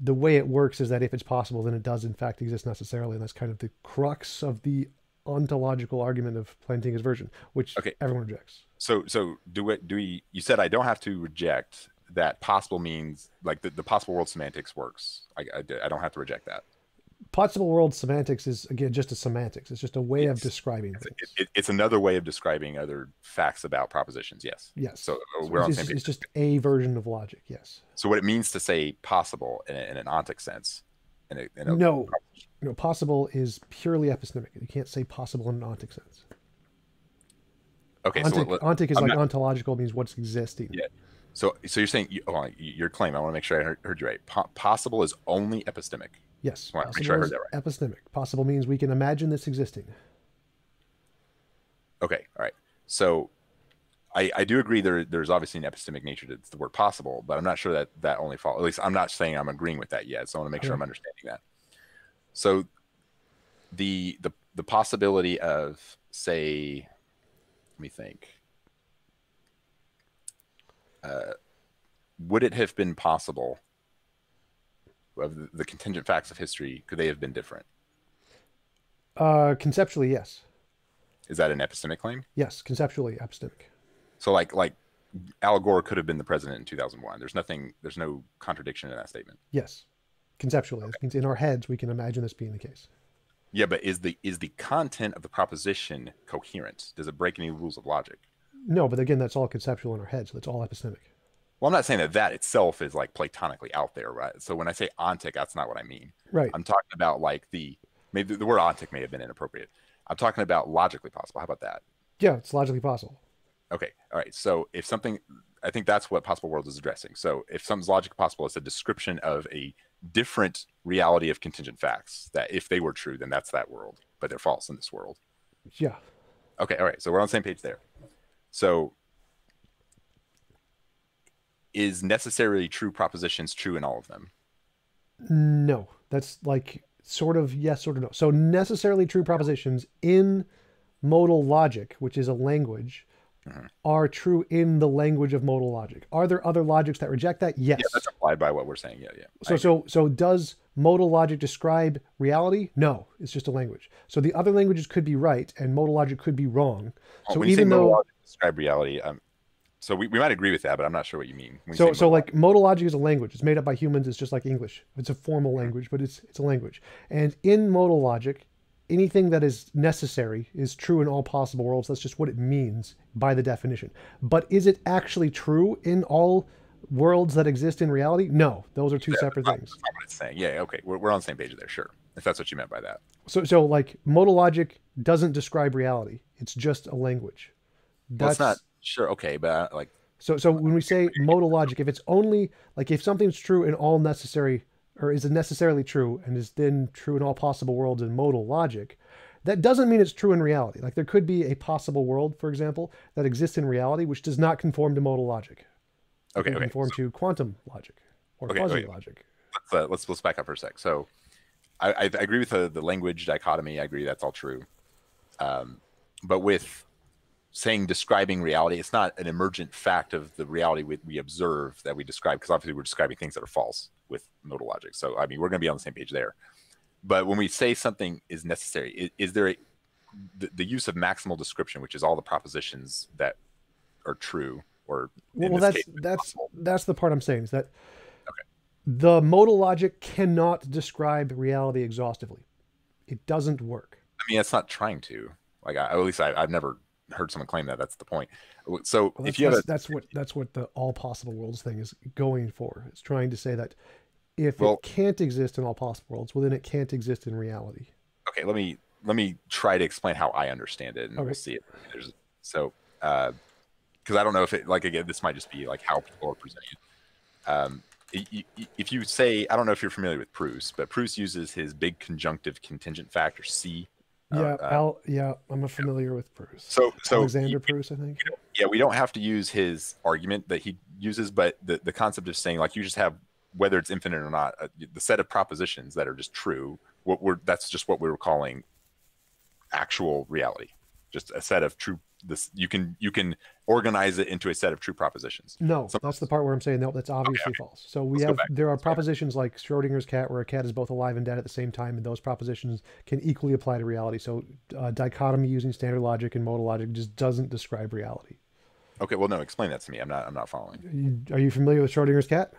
the way it works is that if it's possible, then it does in fact exist necessarily, and that's kind of the crux of the ontological argument of Plantinga's version, which Okay. everyone rejects. So so do it do we you said I don't have to reject that possible means like the, the possible world semantics works. I, I, I don't have to reject that. Possible world semantics is again just a semantics. It's just a way of describing It's, things. it, it's another way of describing other facts about propositions. Yes. yes. So uh, we're on the it's, same page. it's just a version of logic. Yes. So what it means to say possible in, a, in an ontic sense, in a, in a No. No. Possible is purely epistemic. You can't say possible in an ontic sense. Okay, so Ontic, let- ontic is I'm like not- ontological means what's existing. Yeah. So so you're saying you, oh, hold your claim. I want to make sure I heard, heard you right. Po- possible is only epistemic. Yes. Make Possible sure I heard that epistemic. Possible means we can imagine this existing. Okay, all right. So I, I do agree there there's obviously an epistemic nature to the word possible, but I'm not sure that that only follows. At least I'm not saying I'm agreeing with that yet. So I want to make sure I'm understanding that. So the the the possibility of say, let me think. Uh, would it have been possible of the, contingent facts of history? Could they have been different? Uh, conceptually, yes. Is that an epistemic claim? Yes. Conceptually, epistemic. So like like Al Gore could have been the president in 2001. There's nothing there's no contradiction in that statement. Yes. Conceptually, this means in our heads we can imagine this being the case. Yeah, but is the is the content of the proposition coherent? Does it break any rules of logic? No, but again, that's all conceptual in our heads. So that's all epistemic. Well, I'm not saying that that itself is like platonically out there, right? So when I say ontic, that's not what I mean. Right. I'm talking about like the maybe the word ontic may have been inappropriate. I'm talking about logically possible. How about that? Yeah, it's logically possible. Okay. All right. So if something, I think that's what Possible World is addressing. So if something's logically possible, it's a description of a different reality of contingent facts that if they were true, then that's that world, but they're false in this world. Yeah. Okay. All right. So we're on the same page there. So is necessarily true propositions true in all of them? No, that's like sort of yes, sort of no. So necessarily true propositions in modal logic, which is a language, mm-hmm. are true in the language of modal logic. Are there other logics that reject that? Yes. Yeah, that's implied by what we're saying. Yeah, yeah. So so so does modal logic describe reality? No, it's just a language. So the other languages could be right and modal logic could be wrong. Oh, so even though describe reality, um, so we, we might agree with that, but I'm not sure what you mean. So so like modal logic is a language. It's made up by humans. It's just like English. It's a formal mm-hmm. language, but it's it's a language. And in modal logic, anything that is necessary is true in all possible worlds. That's just what it means by the definition. But is it actually true in all worlds that exist in reality? No, those are two yeah, separate things. what it's saying. Yeah, okay, we're, we're on the same page there. Sure, if that's what you meant by that. So, so like modal logic doesn't describe reality. It's just a language. That's well, not sure. Okay, but uh, like. So, so when we say modal logic, if it's only like if something's true in all necessary or is necessarily true and is then true in all possible worlds in modal logic, that doesn't mean it's true in reality. Like there could be a possible world, for example, that exists in reality which does not conform to modal logic. Okay, okay. Conform so, to quantum logic or okay, okay. logic. Let's, uh, let's let's back up for a sec. So, I, I agree with the, the language dichotomy. I agree that's all true. Um, but with saying describing reality, it's not an emergent fact of the reality we, we observe that we describe because obviously we're describing things that are false with modal logic. So I mean, we're going to be on the same page there. But when we say something is necessary, is, is there a, the, the, use of maximal description, which is all the propositions that are true, or well, that's case, that's possible. that's the part I'm saying is that okay. the modal logic cannot describe reality exhaustively. It doesn't work. I mean, it's not trying to. Like, I, at least I, I've never heard someone claim that. That's the point. So well, if you have a, that's what that's what the all possible worlds thing is going for. It's trying to say that if well, it can't exist in all possible worlds, well then it can't exist in reality. Okay, let me let me try to explain how I understand it, and okay. we'll see it. There's so because uh, I don't know if it like again this might just be like how people are presenting it. Um, if you say I don't know if you're familiar with Pruss, but Pruss uses his big conjunctive contingent factor C yeah, uh, Al, yeah, I'm familiar with Pruss. So, so Alexander Pruss, I think. yeah, we don't have to use his argument that he uses, but the, the concept of saying like you just have whether it's infinite or not, uh, the set of propositions that are just true. What we're that's just what we were calling actual reality, just a set of true this you can you can organize it into a set of true propositions. No, so, that's the part where I'm saying no, that's obviously okay, okay. false. So we Let's have there are propositions like Schrodinger's cat, where a cat is both alive and dead at the same time, and those propositions can equally apply to reality. So uh, dichotomy using standard logic and modal logic just doesn't describe reality. Okay, well, no, explain that to me. I'm not I'm not following. Are you familiar with Schrodinger's cat?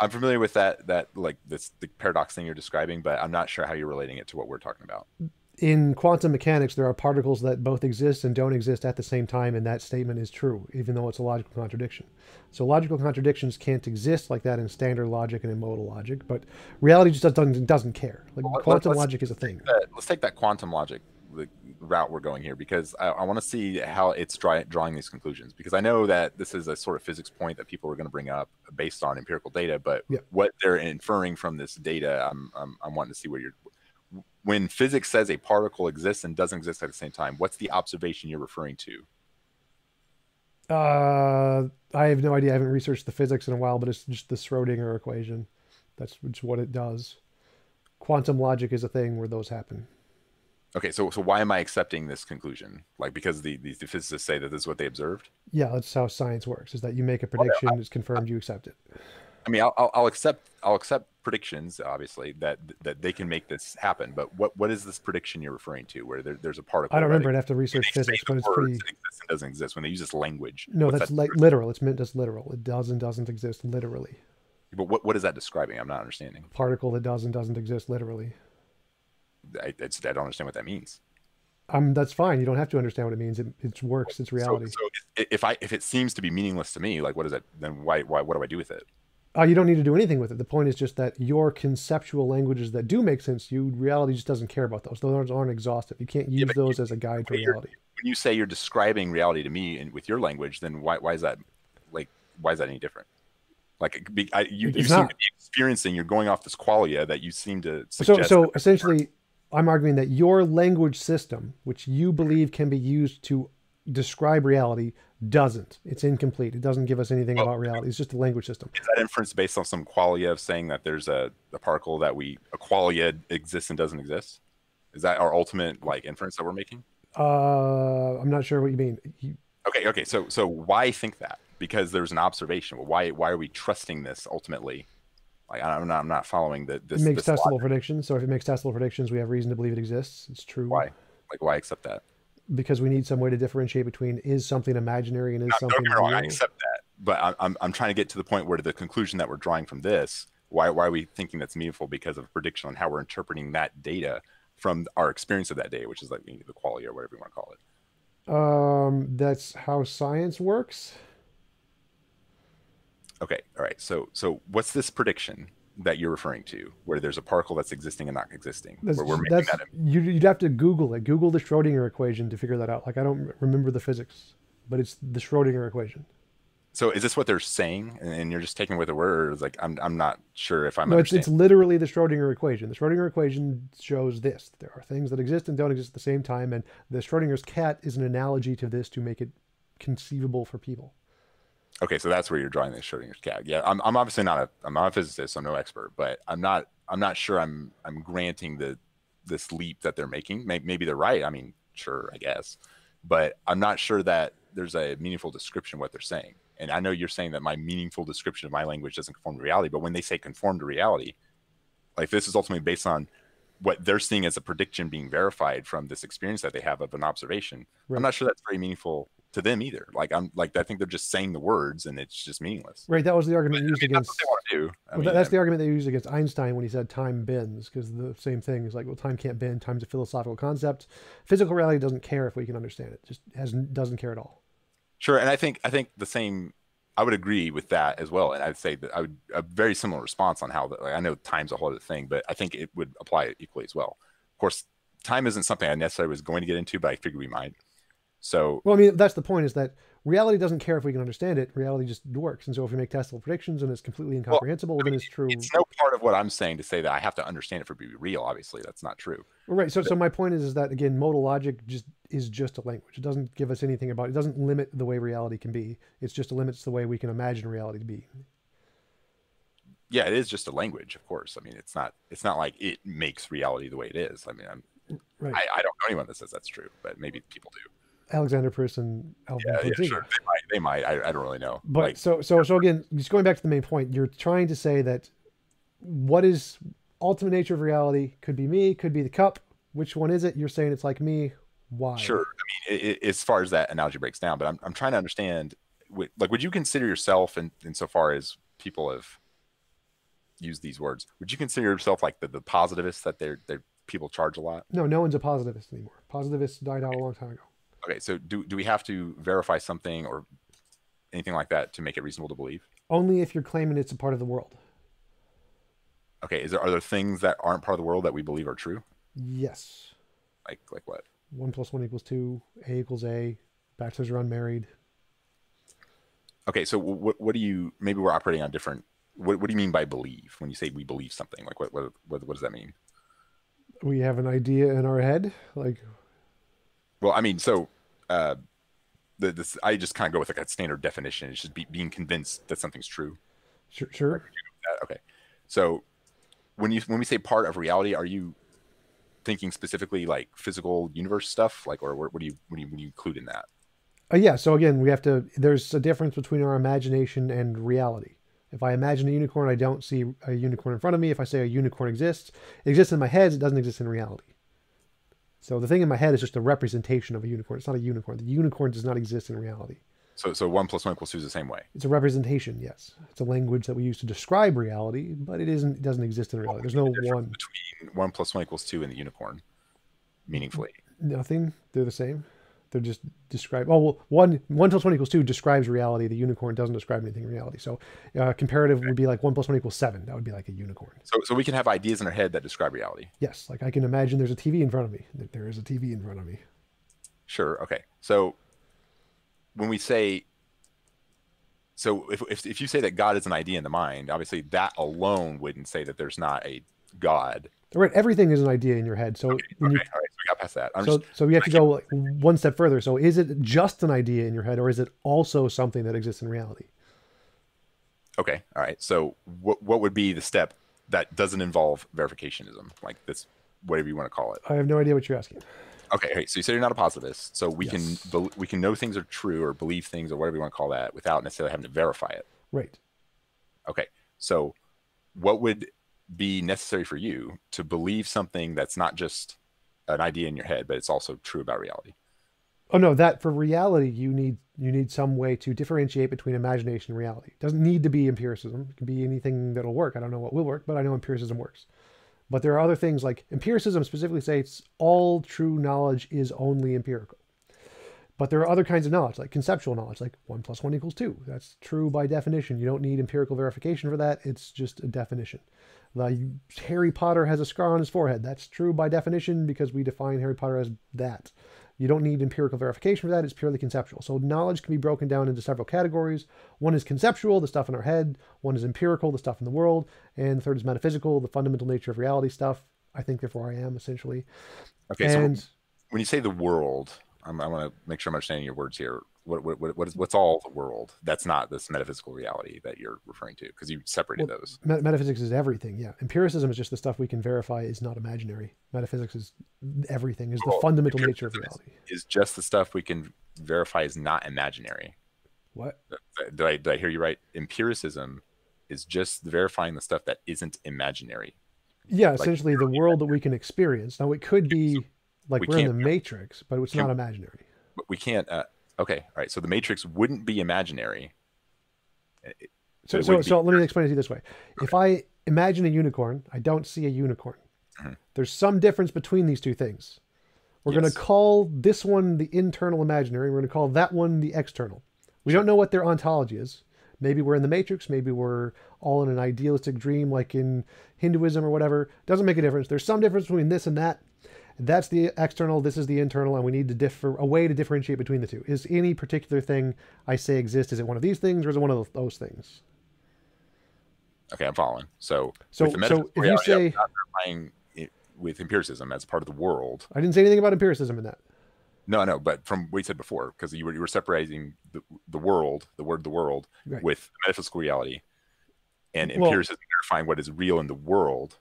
I'm familiar with that that like this the paradox thing you're describing, but I'm not sure how you're relating it to what we're talking about in quantum mechanics, there are particles that both exist and don't exist at the same time, and that statement is true, even though it's a logical contradiction. So logical contradictions can't exist like that in standard logic and in modal logic, but reality just doesn't doesn't care. Like well, quantum logic is a thing. That, let's take that quantum logic the route we're going here because I, I want to see how it's dry, drawing these conclusions because I know that this is a sort of physics point that people are going to bring up based on empirical data, but yeah. what they're inferring from this data, I'm, I'm, I'm wanting to see where you're when physics says a particle exists and doesn't exist at the same time, what's the observation you're referring to? Uh, I have no idea. I haven't researched the physics in a while, but it's just the Schrodinger equation. That's what it does. Quantum logic is a thing where those happen. Okay, so so why am I accepting this conclusion? Like because the, the, the physicists say that this is what they observed? Yeah, that's how science works. Is that you make a prediction, I, it's confirmed, you accept it. I mean, I'll, I'll accept I'll accept predictions, obviously, that that they can make this happen. But what what is this prediction you're referring to, where there, there's a particle? I don't remember. I'd have to research physics, but it's pretty. It doesn't exist when they use this language. No, that's that like literal. It's meant as literal. It does and doesn't exist literally. But what what is that describing? I'm not understanding. A particle that does and doesn't exist literally. I, I don't understand what that means. Um, that's fine. You don't have to understand what it means. It, it works. It's reality. So, so if I if it seems to be meaningless to me, like what is it? Then why why what do I do with it? Uh, you don't need to do anything with it. The point is just that your conceptual languages that do make sense to you, reality just doesn't care about those. Those aren't exhaustive. You can't use yeah, those you, as a guide to reality. When you say you're describing reality to me and with your language, then why, why is that like why is that any different? Like I, you, you seem to be experiencing. You're going off this qualia that you seem to. So so essentially, I'm arguing that your language system, which you believe can be used to describe reality, doesn't. It's incomplete. It doesn't give us anything well, about reality. It's just a language system. Is that inference based on some qualia of saying that there's a, a particle that we a qualia exists and doesn't exist? Is that our ultimate like inference that we're making? Uh, I'm not sure what you mean. You... Okay, okay. So so why think that? Because there's an observation. Why why are we trusting this ultimately? Like I'm not I'm not following the this. It makes this testable logic. predictions. So if it makes testable predictions, we have reason to believe it exists. It's true. Why? Like why accept that? Because we need some way to differentiate between is something imaginary and is no, something. No, no, I accept that, but I'm, I'm I'm trying to get to the point where the conclusion that we're drawing from this. Why why are we thinking that's meaningful? Because of prediction on how we're interpreting that data from our experience of that day, which is like the quality or whatever you want to call it. Um, that's how science works. Okay, all right. So, so what's this prediction that you're referring to, where there's a particle that's existing and not existing? That's, that's that you, you'd have to Google it. Google the Schrodinger equation to figure that out. Like I don't remember the physics, but it's the Schrodinger equation. So is this what they're saying, and you're just taking with the words? Like I'm, I'm not sure if I'm. No, it's, it's literally the Schrodinger equation. The Schrodinger equation shows this: there are things that exist and don't exist at the same time, and the Schrodinger's cat is an analogy to this to make it conceivable for people. Okay, so that's where you're drawing the Schrodinger's cat. Yeah, I'm, I'm obviously not a, I'm not a physicist, so I'm no expert, but I'm not, I'm not sure I'm, I'm granting the, this leap that they're making. Maybe they're right. I mean, sure, I guess, but I'm not sure that there's a meaningful description of what they're saying and I know you're saying that my meaningful description of my language doesn't conform to reality, but when they say conform to reality, like this is ultimately based on what they're seeing as a prediction being verified from this experience that they have of an observation. Right. I'm not sure that's very meaningful to them either. Like I'm like I think they're just saying the words and it's just meaningless. Right. That was the argument used I mean, against. Well, mean, that's the argument they used against Einstein when he said time bends because the same thing is like well time can't bend. Time's a philosophical concept. Physical reality doesn't care if we can understand it. Just has doesn't care at all. Sure, and I think I think the same. I would agree with that as well, and I'd say that I would a very similar response on how. The, like, I know time's a whole other thing, but I think it would apply equally as well. Of course, time isn't something I necessarily was going to get into, but I figured we might. So, well, I mean, that's the point: is that reality doesn't care if we can understand it. Reality just works. And so if we make testable predictions and it's completely incomprehensible, well, then it's true. It's no part of what I'm saying to say that I have to understand it for it to be real. Obviously, that's not true. Right. So, but, so my point is, is that again, modal logic just is just a language. It doesn't give us anything about. It doesn't limit the way reality can be. It's just limits the way we can imagine reality to be. Yeah, it is just a language, of course. I mean, it's not. It's not like it makes reality the way it is. I mean, I'm. Right. I, I don't know anyone that says that's true, but maybe people do. Alexander Pruss, Alvin yeah, yeah, sure. They might. They might. I, I don't really know. But like, so so so again, just going back to the main point, you're trying to say that what is ultimate nature of reality could be me, could be the cup. Which one is it? You're saying it's like me. Why? Sure. I mean, it, it, as far as that analogy breaks down, but I'm I'm trying to understand. Like, would you consider yourself, in insofar as people have used these words, would you consider yourself like the, the positivist that they're they people charge a lot? No, no one's a positivist anymore. Positivists died out a long time ago. Okay, so do do we have to verify something or anything like that to make it reasonable to believe? Only if you're claiming it's a part of the world. Okay, is there are there things that aren't part of the world that we believe are true? Yes. Like like what? One plus one equals two. A equals A. Bachelors are unmarried. Okay, so what what do you? Maybe we're operating on different. What what do you mean by believe when you say we believe something? Like what what what, what does that mean? We have an idea in our head, like. Well, I mean, so uh, the this I just kind of go with like a standard definition. It's just be, being convinced that something's true. Sure. Sure. Okay. So when you when we say part of reality, are you thinking specifically like physical universe stuff, like, or what, what do you what do you what do you include in that? Uh, yeah. So again, we have to. There's a difference between our imagination and reality. If I imagine a unicorn, I don't see a unicorn in front of me. If I say a unicorn exists, it exists in my head. It doesn't exist in reality. So the thing in my head is just a representation of a unicorn. It's not a unicorn. The unicorn does not exist in reality. So, so one plus one equals two is the same way. It's a representation. Yes, it's a language that we use to describe reality, but it isn't. It doesn't exist in reality. There's no one between one plus one equals two and the unicorn, meaningfully. Nothing. They're the same. They're just describe. Oh well, one one plus one equals two describes reality. The unicorn doesn't describe anything in reality. So uh, comparative okay. would be like one plus one equals seven. That would be like a unicorn. So so we can have ideas in our head that describe reality. Yes, like I can imagine there's a TV in front of me. There is a TV in front of me. Sure. Okay. So when we say so if, if, if you say that God is an idea in the mind, obviously that alone wouldn't say that there's not a God Right, everything is an idea in your head. So Okay, when okay, all right, so we got past that. I'm so just so you have to go like one step further. So is it just an idea in your head, or is it also something that exists in reality? okay. All right. So what what would be the step that doesn't involve verificationism, like this, whatever you want to call it? I have no idea what you're asking. Okay, okay. So you said you're not a positivist, so we Yes. can we can know things are true or believe things or whatever you want to call that without necessarily having to verify it. Right. Okay. So what would be necessary for you to believe something that's not just an idea in your head, but it's also true about reality? Oh no, that for reality you need you need some way to differentiate between imagination and reality. It doesn't need to be empiricism. It can be anything that'll work. I don't know what will work, but I know empiricism works. But there are other things like empiricism specifically states all true knowledge is only empirical. But there are other kinds of knowledge, like conceptual knowledge, like one plus one equals two. That's true by definition. You don't need empirical verification for that. It's just a definition. Like Harry Potter has a scar on his forehead. That's true by definition because we define Harry Potter as that. You don't need empirical verification for that. It's purely conceptual. So knowledge can be broken down into several categories. One is conceptual, the stuff in our head. One is empirical, the stuff in the world. And the third is metaphysical, the fundamental nature of reality stuff. I think therefore I am essentially. Okay. and so when you say the world, I'm, I want to make sure I'm understanding your words here. What, what, what, is, what's all the world? That's not this metaphysical reality that you're referring to because you separated Well, those. met- metaphysics is everything. Yeah. Empiricism is just the stuff we can verify is not imaginary. Metaphysics is everything, is the fundamental nature of reality. Is just the stuff we can verify is not imaginary. What? Did I, did I hear you right? Empiricism is just verifying the stuff that isn't imaginary. Yeah, essentially the world that we can experience. Now it could be like we we are in the matrix, but it's not imaginary. But we can't. Uh, okay, all right. So the Matrix wouldn't be imaginary. It- So, so, so let me explain it to you this way. If I imagine a unicorn, I don't see a unicorn. Mhm. There's some difference between these two things. We're going to call this one the internal imaginary. We're going to call that one the external. We don't know what their ontology is. Maybe we're in the matrix. Maybe we're all in an idealistic dream, like in Hinduism or whatever. Doesn't make a difference. There's some difference between this and that. That's the external. This is the internal, and we need to differ a way to differentiate between the two. Is any particular thing I say exists? Is it one of these things, or is it one of those things? okay, I'm following. So, So- with the so if you say- with empiricism as part of the world. I didn't say anything about empiricism in that. No, no, but from what you said before, because you were you were separating the, the world, the word the world, Right. with metaphysical reality, and Well- empiricism verifying what is real in the world.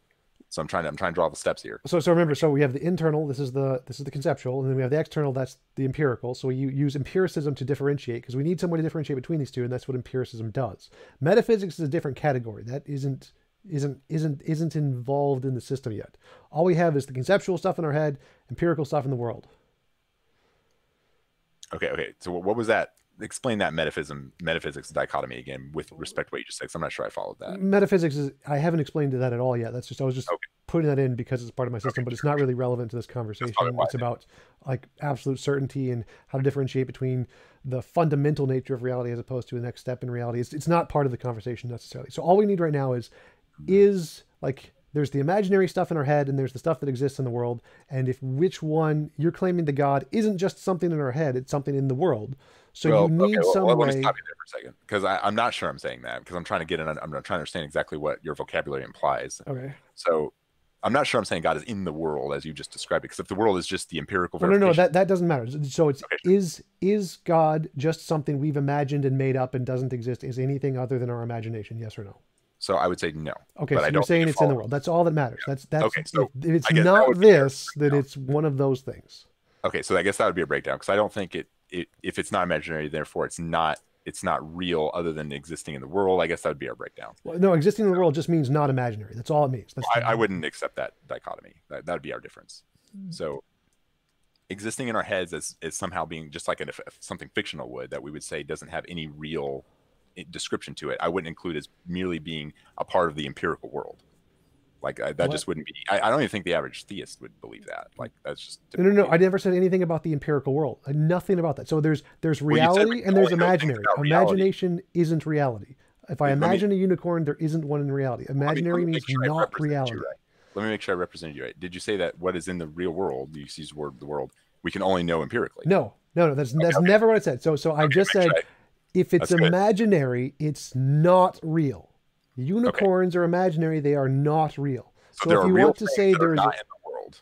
So I'm trying to I'm trying to draw the steps here. So, so remember, so we have the internal. This is the this is the conceptual, and then we have the external. That's the empirical. So we use empiricism to differentiate because we need some way to differentiate between these two, and that's what empiricism does. Metaphysics is a different category. That isn't isn't isn't isn't involved in the system yet. All we have is the conceptual stuff in our head, empirical stuff in the world. Okay, okay. So what what was that? Explain that metaphysics metaphysics mm. dichotomy again with respect to what you just said. I'm not sure I followed that. Metaphysics is I haven't explained that at all yet. That's just I was just Okay. putting that in because it's part of my system, but it's not really relevant to this conversation. It's about like absolute certainty and how to differentiate between the fundamental nature of reality as opposed to the next step in reality. It's, it's not part of the conversation necessarily. So all we need right now is mm-hmm. is like there's the imaginary stuff in our head and there's the stuff that exists in the world. And if which one you're claiming the God isn't just something in our head, it's something in the world. So Well, you need okay, well, some well, let way. me stop you there for a second because I'm not sure I'm saying that because I'm trying to get an I'm trying to understand exactly what your vocabulary implies. Okay. So I'm not sure I'm saying God is in the world as you just described it because if the world is just the empirical oh, No, no, no. That that doesn't matter. So it's Okay, is is God just something we've imagined and made up and doesn't exist? Is anything other than our imagination? Yes or no? so I would say no. Okay, But so I you're saying it's in the world. That's all that matters. That's that's Okay, so if, if it's I guess that not would be a this, then it's one of those things. Okay, so I guess that would be a breakdown because I don't think it, it if it's not imaginary, therefore it's not it's not real other than existing in the world. I guess that would be our breakdown. Well, no, existing in the world just means not imaginary. That's all it means. That's I, I wouldn't accept that dichotomy. That that would be our difference. Hmm. So existing in our heads as, as somehow being just like an, if something fictional would that we would say doesn't have any real eh, description to it. I wouldn't include as merely being a part of the empirical world. Like I, that What? just wouldn't be. I, I don't even think the average theist would believe that. Like that's just No, no, no. I never said anything about the empirical world. Uh, Nothing about that. So there's there's Well, reality can and there's only know things imaginary. Imagination isn't reality. If I Let me- imagine a unicorn, there isn't one in reality. Let me- let Imaginary me means sure not reality. right. Let me make sure I represented you right. Did you say that what is in the real world, you use the word the world, we can only know empirically? No, no, no. That's that's never what I said. So so I just said sure I- if it's That's good. imaginary, it's not real. Unicorns are imaginary; they are not real. So, so if you want to say there's not in the world.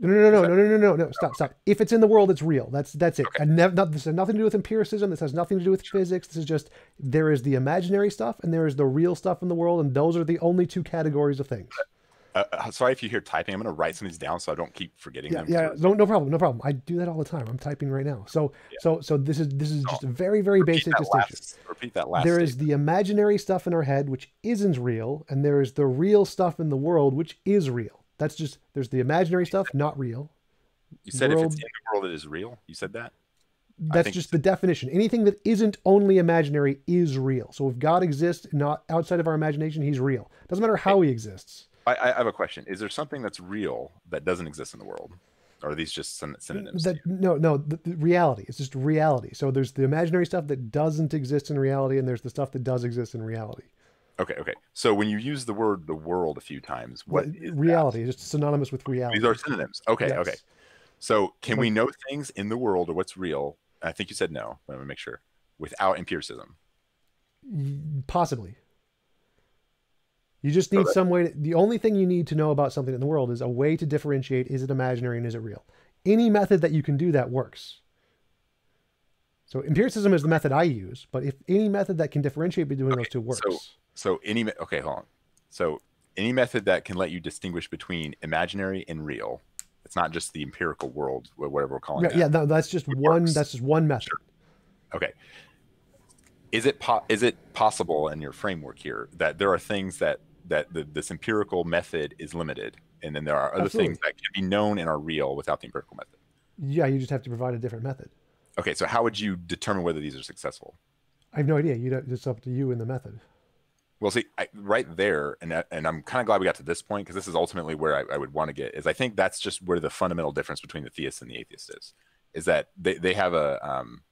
No, no, no, no, no, no, no, no, Stop, stop. If it's in the world, it's real. That's that's it. Okay. And nev- not, this has nothing to do with empiricism. This has nothing to do with sure. physics. This is just there is the imaginary stuff and there is the real stuff in the world, and those are the only two categories of things. Uh, uh sorry if you hear typing. I'm going to write some of these down so I don't keep forgetting yeah, them. Yeah, no, no problem, no problem. I do that all the time. I'm typing right now. So, yeah. so, so this is this is just a very, very basic distinction. Last, repeat that last. There is the imaginary stuff in our head which isn't real, and there is the real stuff in the world which is real. That's just there's the imaginary stuff, not real. You said world, if it's in the world, it is real. You said that. That's just the definition. Anything that isn't only imaginary is real. So if God exists not outside of our imagination, He's real. Doesn't matter how He exists. I, I, have a question. Is there something that's real that doesn't exist in the world? Or are these just synonyms? That, no, no, the, the reality. It's just reality. So there's the imaginary stuff that doesn't exist in reality, and there's the stuff that does exist in reality. Okay, okay. So when you use the word the world a few times, what reality is just synonymous with reality. These are synonyms. Okay, yes. okay. So can we know things in the world or what's real? I think you said no. Let me make sure. Without empiricism. Possibly. You just need some way. To, the only thing you need to know about something in the world is a way to differentiate: is it imaginary and is it real? Any method that you can do that works. So empiricism is the method I use, but if any method that can differentiate between okay, those two works. So, so any okay, hold on. So any method that can let you distinguish between imaginary and real. It's not just the empirical world, whatever we're calling it. Yeah, no, that's just it one. Works. That's just one method. Sure. Okay. Is it po- is it possible in your framework here that there are things that that the, this empirical method is limited, and then there are other Absolutely. things that can be known and are real without the empirical method. Yeah, you just have to provide a different method. Okay, so how would you determine whether these are successful? I have no idea. You don't, it's up to you and the method. Well, see, I, right there, and and I'm kind of glad we got to this point because this is ultimately where I, I would want to get. Is I think that's just where the fundamental difference between the theist and the atheist is, is that they they have a um,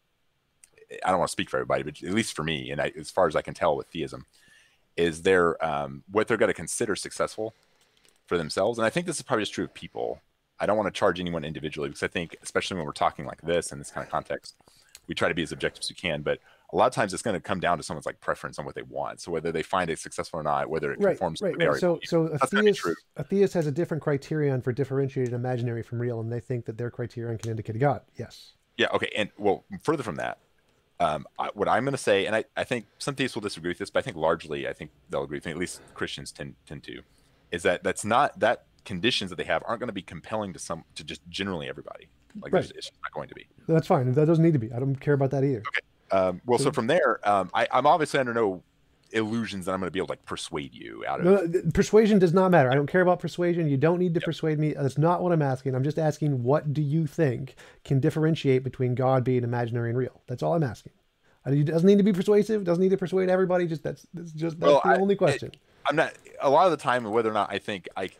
I don't want to speak for everybody, but at least for me, and I, as far as I can tell with theism, is their um, what they're going to consider successful for themselves. And I think this is probably just true of people. I don't want to charge anyone individually because I think, especially when we're talking like this in this kind of context, we try to be as objective as we can. But a lot of times it's going to come down to someone's like preference on what they want. So whether they find it successful or not, whether it right, conforms right, right. So, so a theist, a theist has a different criterion for differentiated imaginary from real, and they think that their criterion can indicate a God. Yes. Yeah. Okay. And well, further from that, um, I, what I'm going to say, and I, I think some theists will disagree with this, but I think largely, I think they'll agree with me. At least Christians tend tend to, is that that's not that conditions that they have aren't going to be compelling to some to just generally everybody. Like right. it's not going to be. That's fine. That doesn't need to be. I don't care about that either. Okay. Um, well, so, so, from there, um, I, am obviously under no illusions that I'm going to be able to like persuade you out of. No, persuasion does not matter. I don't care about persuasion. You don't need to yep. persuade me. That's not what I'm asking. I'm just asking, what do you think can differentiate between God being imaginary and real? That's all I'm asking. It doesn't need to be persuasive. Doesn't need to persuade everybody. Just that's, that's just that's well, the I, only question. It, I'm not. A lot of the time, whether or not I think I,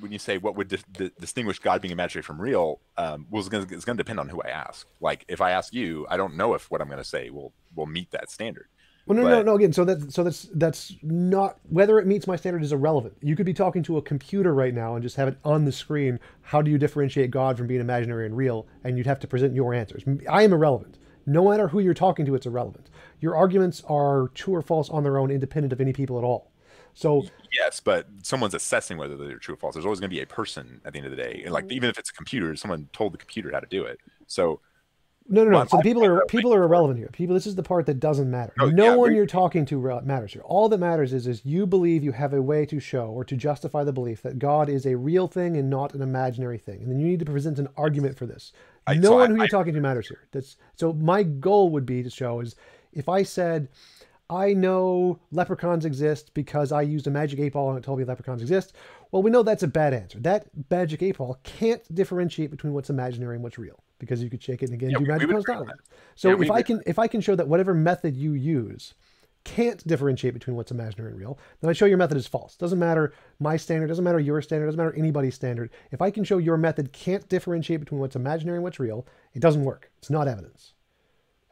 when you say what would di- di- distinguish God being imaginary from real, um, was going it's going to depend on who I ask. Like if I ask you, I don't know if what I'm going to say will will meet that standard. Well, no, but, no, no. Again, so that's so that's that's not whether it meets my standard is irrelevant. You could be talking to a computer right now and just have it on the screen. How do you differentiate God from being imaginary and real? And you'd have to present your answers. I am irrelevant. No matter who you're talking to, it's irrelevant. Your arguments are true or false on their own, independent of any people at all. So yes, but someone's assessing whether they're true or false. There's always going to be a person at the end of the day, and like mm. even if it's a computer, someone told the computer how to do it. So no, no, no. So the people are people are irrelevant here. People, this is the part that doesn't matter. No, no yeah, one you're talking to matters here. All that matters is is you believe you have a way to show or to justify the belief that God is a real thing and not an imaginary thing, and then you need to present an argument for this. I, no so one I, who you're I, talking to matters here. That's so. My goal would be to show is if I said. I know leprechauns exist because I used a magic eight ball and it told me leprechauns exist. Well, we know that's a bad answer. That magic eight ball can't differentiate between what's imaginary and what's real because you could shake it and again yeah, do magic down. So yeah, if I can if I can show that whatever method you use can't differentiate between what's imaginary and real, then I show your method is false. Doesn't matter my standard, doesn't matter your standard, doesn't matter anybody's standard. If I can show your method can't differentiate between what's imaginary and what's real, it doesn't work. It's not evidence.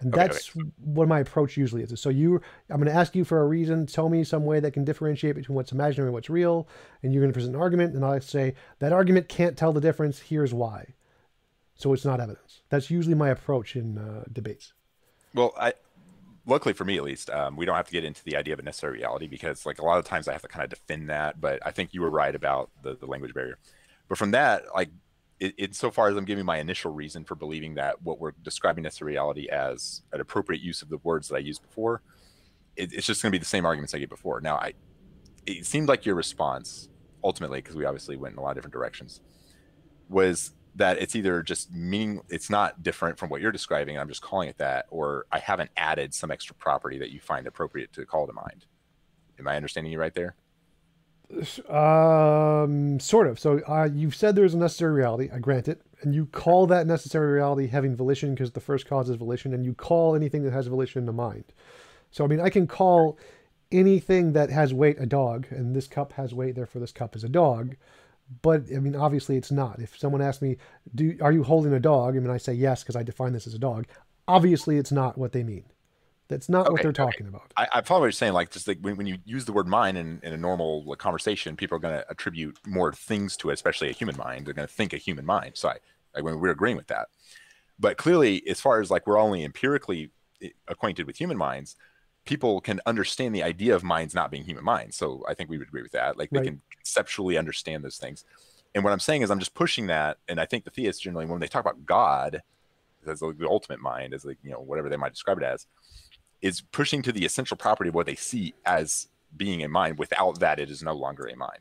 And okay, that's okay. what my approach usually is. So you, I'm going to ask you for a reason. Tell me some way that can differentiate between what's imaginary and what's real. And you're going to present an argument, and I say that argument can't tell the difference. Here's why so it's not evidence. That's usually my approach in uh, debates. Well, I luckily for me at least, um, we don't have to get into the idea of a necessary reality because like a lot of times I have to kind of defend that. But I think you were right about the, the language barrier. But from that, like it, insofar as I'm giving my initial reason for believing that what we're describing necessary reality as an appropriate use of the words that I used before, it, it's just going to be the same arguments I gave before. Now, I it seemed like your response ultimately, because we obviously went in a lot of different directions, was that it's either just meaning it's not different from what you're describing, and I'm just calling it that, or I haven't added some extra property that you find appropriate to call to mind. Am I understanding you right there? Um, sort of. So uh, you've said there's a necessary reality. I grant it, and you call that necessary reality having volition because the first cause is volition, and you call anything that has volition a mind. So I mean, I can call anything that has weight a dog, and this cup has weight, therefore this cup is a dog. But I mean, obviously, it's not. If someone asks me, "Do are you holding a dog?" I mean, I say yes because I define this as a dog. Obviously, it's not what they mean. That's not okay, what they're okay. talking about. I, I follow what you're saying. Like, just like when, when you use the word mind in, in a normal like, conversation, people are going to attribute more things to it, especially a human mind. They're going to think a human mind. So I, like, when we're agreeing with that. But clearly, as far as like we're only empirically eh, acquainted with human minds, people can understand the idea of minds not being human minds. So I think we would agree with that. Like, right. they can conceptually understand those things. And what I'm saying is, I'm just pushing that. And I think the theists generally, when they talk about God as like the ultimate mind, as like, you know, whatever they might describe it as, is pushing to the essential property of what they see as being a mind. Without that, it is no longer a mind.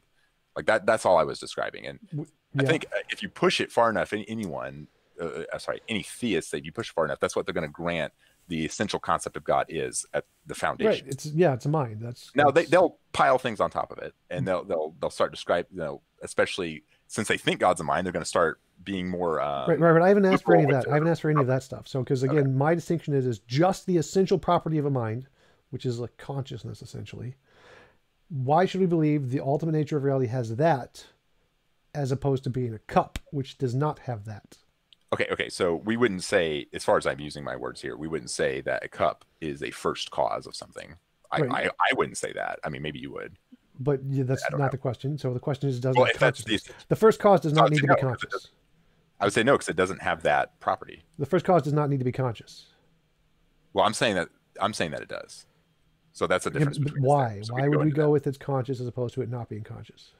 Like that. That's all I was describing. And yeah. I think uh, if you push it far enough, anyone, uh, uh, sorry, any theist, that you push far enough, that's what they're going to grant the essential concept of God is at the foundation. Right. It's yeah, it's a mind. That's now that's... they they'll pile things on top of it, and they'll they'll they'll start describe you know especially since they think God's a mind, they're going to start being more um, right, right. But I haven't asked for any of that. I haven't asked for any of that stuff. So because again, okay. my distinction is is just the essential property of a mind, which is like consciousness essentially. Why should we believe the ultimate nature of reality has that, as opposed to being a cup, which does not have that? Okay, okay. So we wouldn't say, as far as I'm using my words here, we wouldn't say that a cup is a first cause of something. I, right. I, I wouldn't say that. I mean, maybe you would. But yeah, that's not know. the question. So the question is, does well? The, the, first cause does not need to be conscious. I would say no, because it doesn't have that property. The first cause does not need to be conscious. Well, I'm saying that I'm saying that it does. So that's a difference. Yeah, why? So why would we go that. with it's conscious as opposed to it not being conscious?